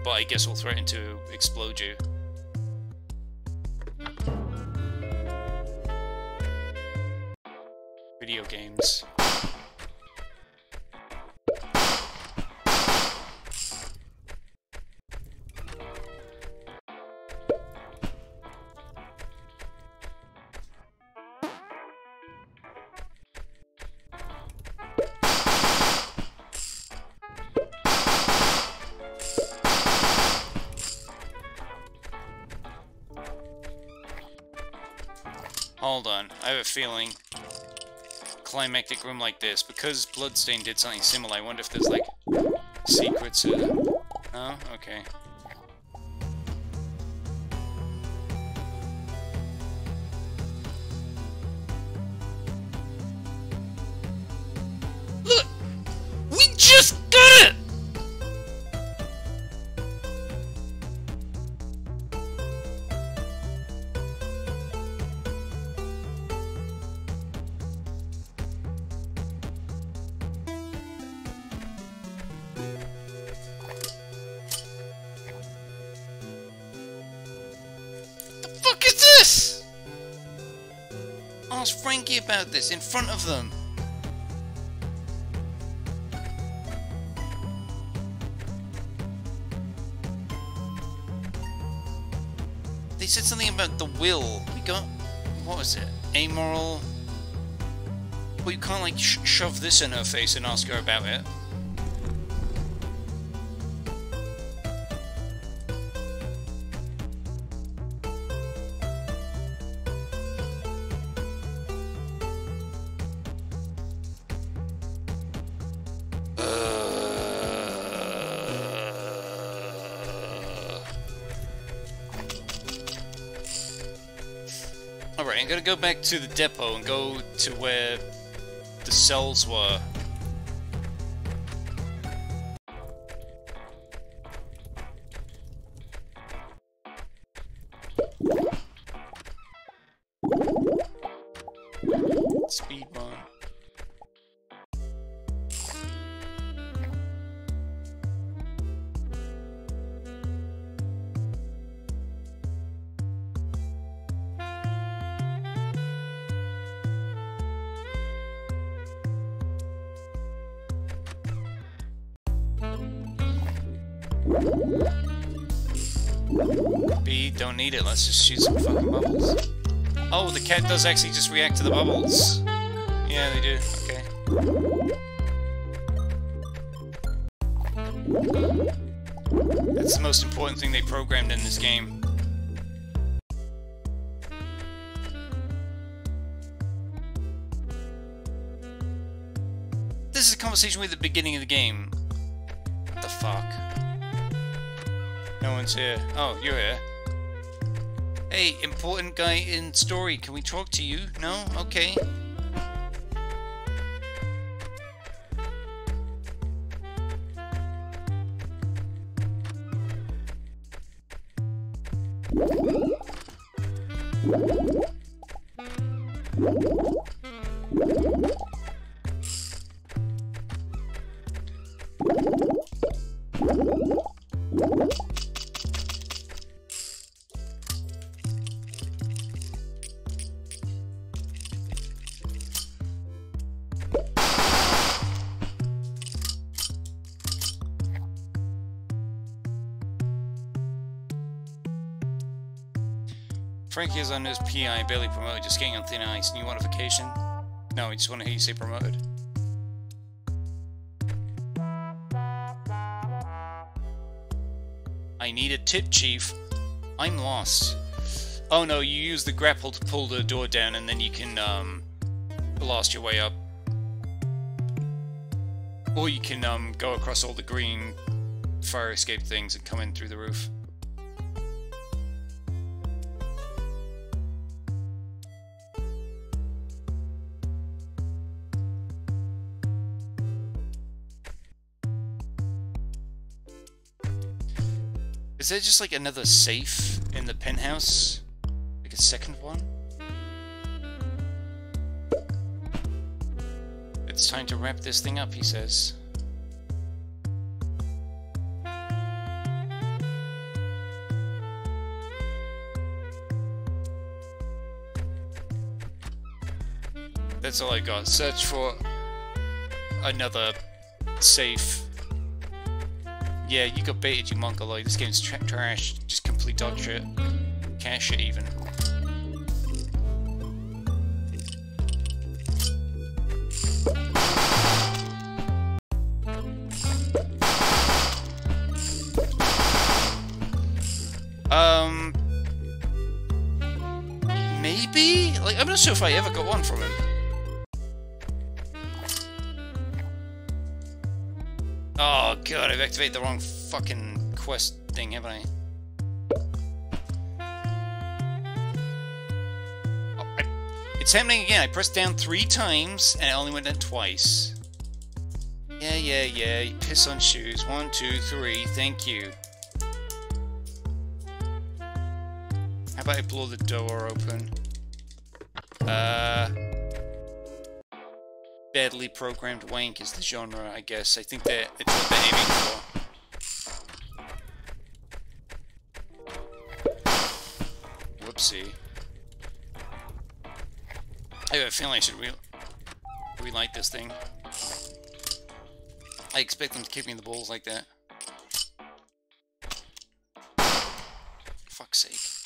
A: But I guess we'll threaten to explode you. Feeling climactic room like this, because Bloodstain did something similar, I wonder if there's like secrets Oh, okay. This in front of them. They said something about the will. We got. What was it? Amoral. Well, you can't, like, sh shove this in her face and ask her about it. Go back to the depot and go to where the cells were. Let's just shoot some fucking bubbles. Oh, the cat does actually just react to the bubbles. Yeah, they do. Okay. That's the most important thing they programmed in this game. This is a conversation with the beginning of the game. What the fuck? No one's here. Oh, you're here. Hey, important guy in story, can we talk to you? No? Okay. Is on his PI, barely promoted, just getting on thin ice. New modification? No, I just want to hear you say promoted. I need a tip, Chief. I'm lost. Oh no, you use the grapple to pull the door down and then you can, um, blast your way up. Or you can, um, go across all the green fire escape things and come in through the roof. Is there just like another safe in the penthouse? Like a second one? It's time to wrap this thing up, he says. That's all I got. Search for another safe. Yeah, you got baited, you mongoloid. This game's tra trash. Just complete dog shit. Cash it even. Um... Maybe? Like, I'm not sure if I ever got one from him. God, I've activated the wrong fucking quest thing, haven't I? Oh, I? It's happening again. I pressed down three times and it only went down twice. Yeah, yeah, yeah. Piss on shoes. One, two, three. Thank you. How about I blow the door open? Uh badly programmed wank is the genre, I guess. I think that it's what they're aiming for. Whoopsie. I have a feeling I should re relight this thing. I expect them to kick me in the balls like that. Fuck's sake.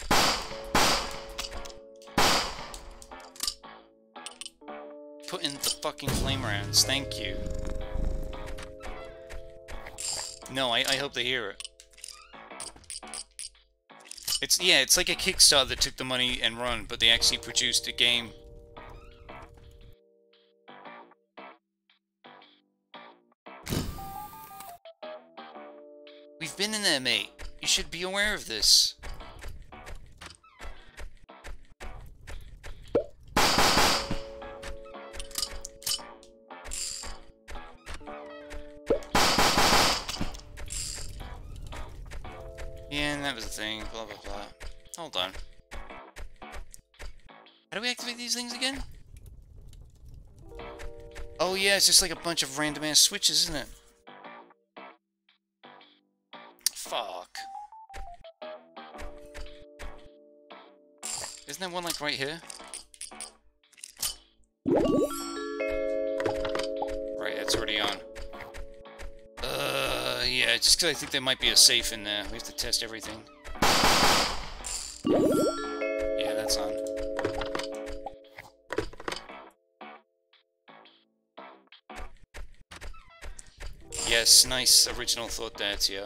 A: Put in the fucking flame rounds. Thank you. No, I, I hope they hear it. It's, yeah, it's like a Kickstarter that took the money and run, but they actually produced a game. We've been in there, mate. You should be aware of this. Thing, blah blah blah. Hold on. How do we activate these things again? Oh yeah, it's just like a bunch of random ass switches, isn't it? Fuck. Isn't there one like right here? Uh, just because I think there might be a safe in there. We have to test everything. Yeah, that's on. Yes, nice original thought that's yeah.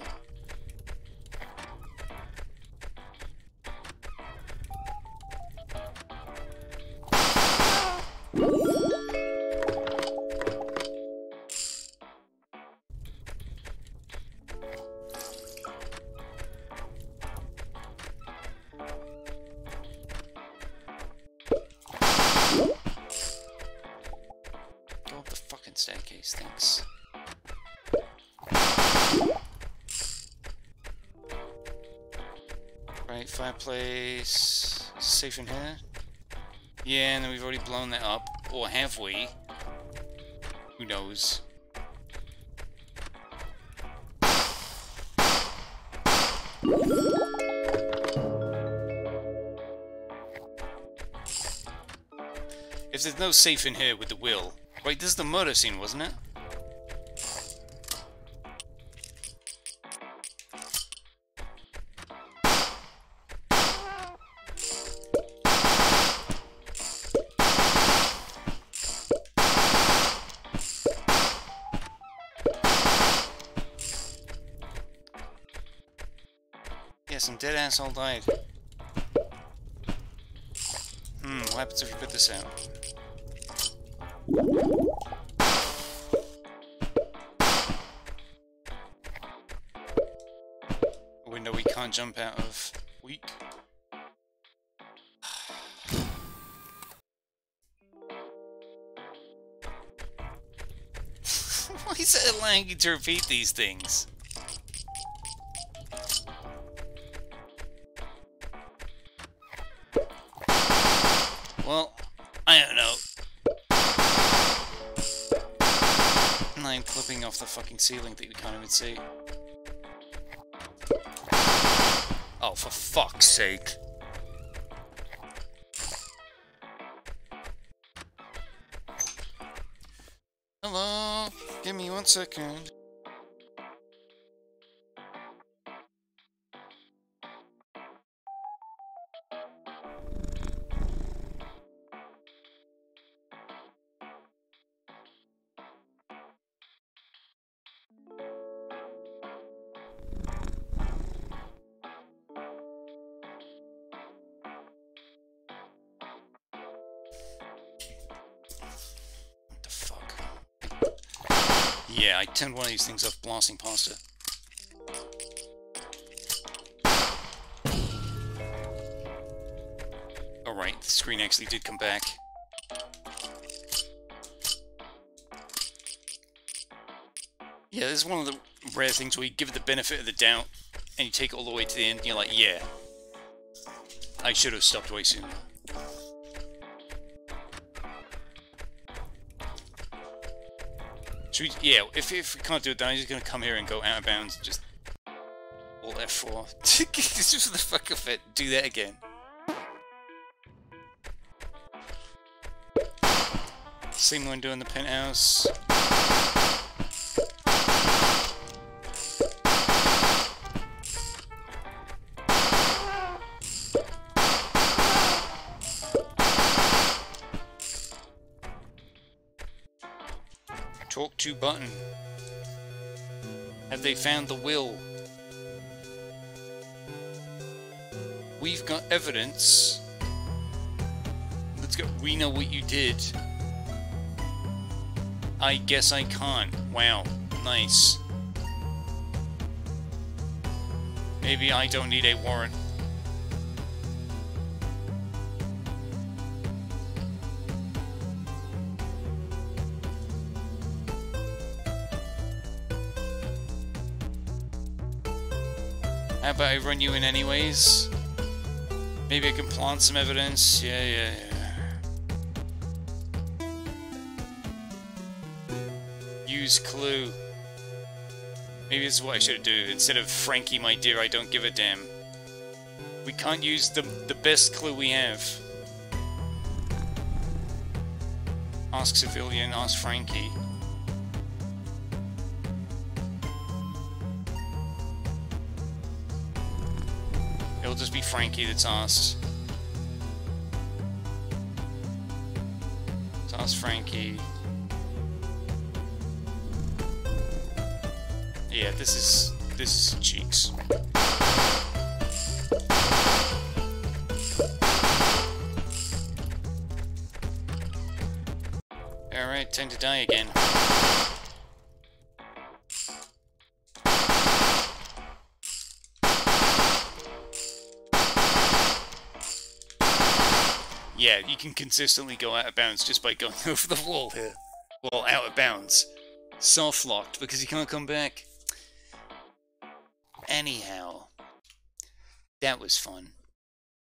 A: no safe in here with the wheel. Wait, this is the murder scene, wasn't it? Yeah, some dead all died. Hmm, what happens if we put this out? A window we can't jump out of. Weak. [SIGHS] Why is it allowing to repeat these things? Off the fucking ceiling that you can't even see. Oh, for fuck's sake. Hello? Give me one second. Turned one of these things off blasting past it. Alright, the screen actually did come back. Yeah, this is one of the rare things where you give it the benefit of the doubt, and you take it all the way to the end, and you're like, yeah. I should have stopped way sooner. Should we, yeah, if, if we can't do it, then I'm just gonna come here and go out of bounds, and just alt F4. just [LAUGHS] for the fuck of it, do that again. Same one doing the penthouse. Button. Have they found the will? We've got evidence. Let's go. We know what you did. I guess I can't. Wow. Nice. Maybe I don't need a warrant. About I run you in anyways? Maybe I can plant some evidence. Yeah, yeah, yeah. Use clue. Maybe this is what I should do. Instead of Frankie, my dear, I don't give a damn. We can't use the, the best clue we have. Ask civilian, ask Frankie. Frankie that's. Let's ask Frankie. Yeah, this is this is cheeks. Alright, time to die again. Can consistently go out of bounds just by going [LAUGHS] over the wall here. Well, out of bounds. Soft locked because you can't come back. Anyhow, that was fun.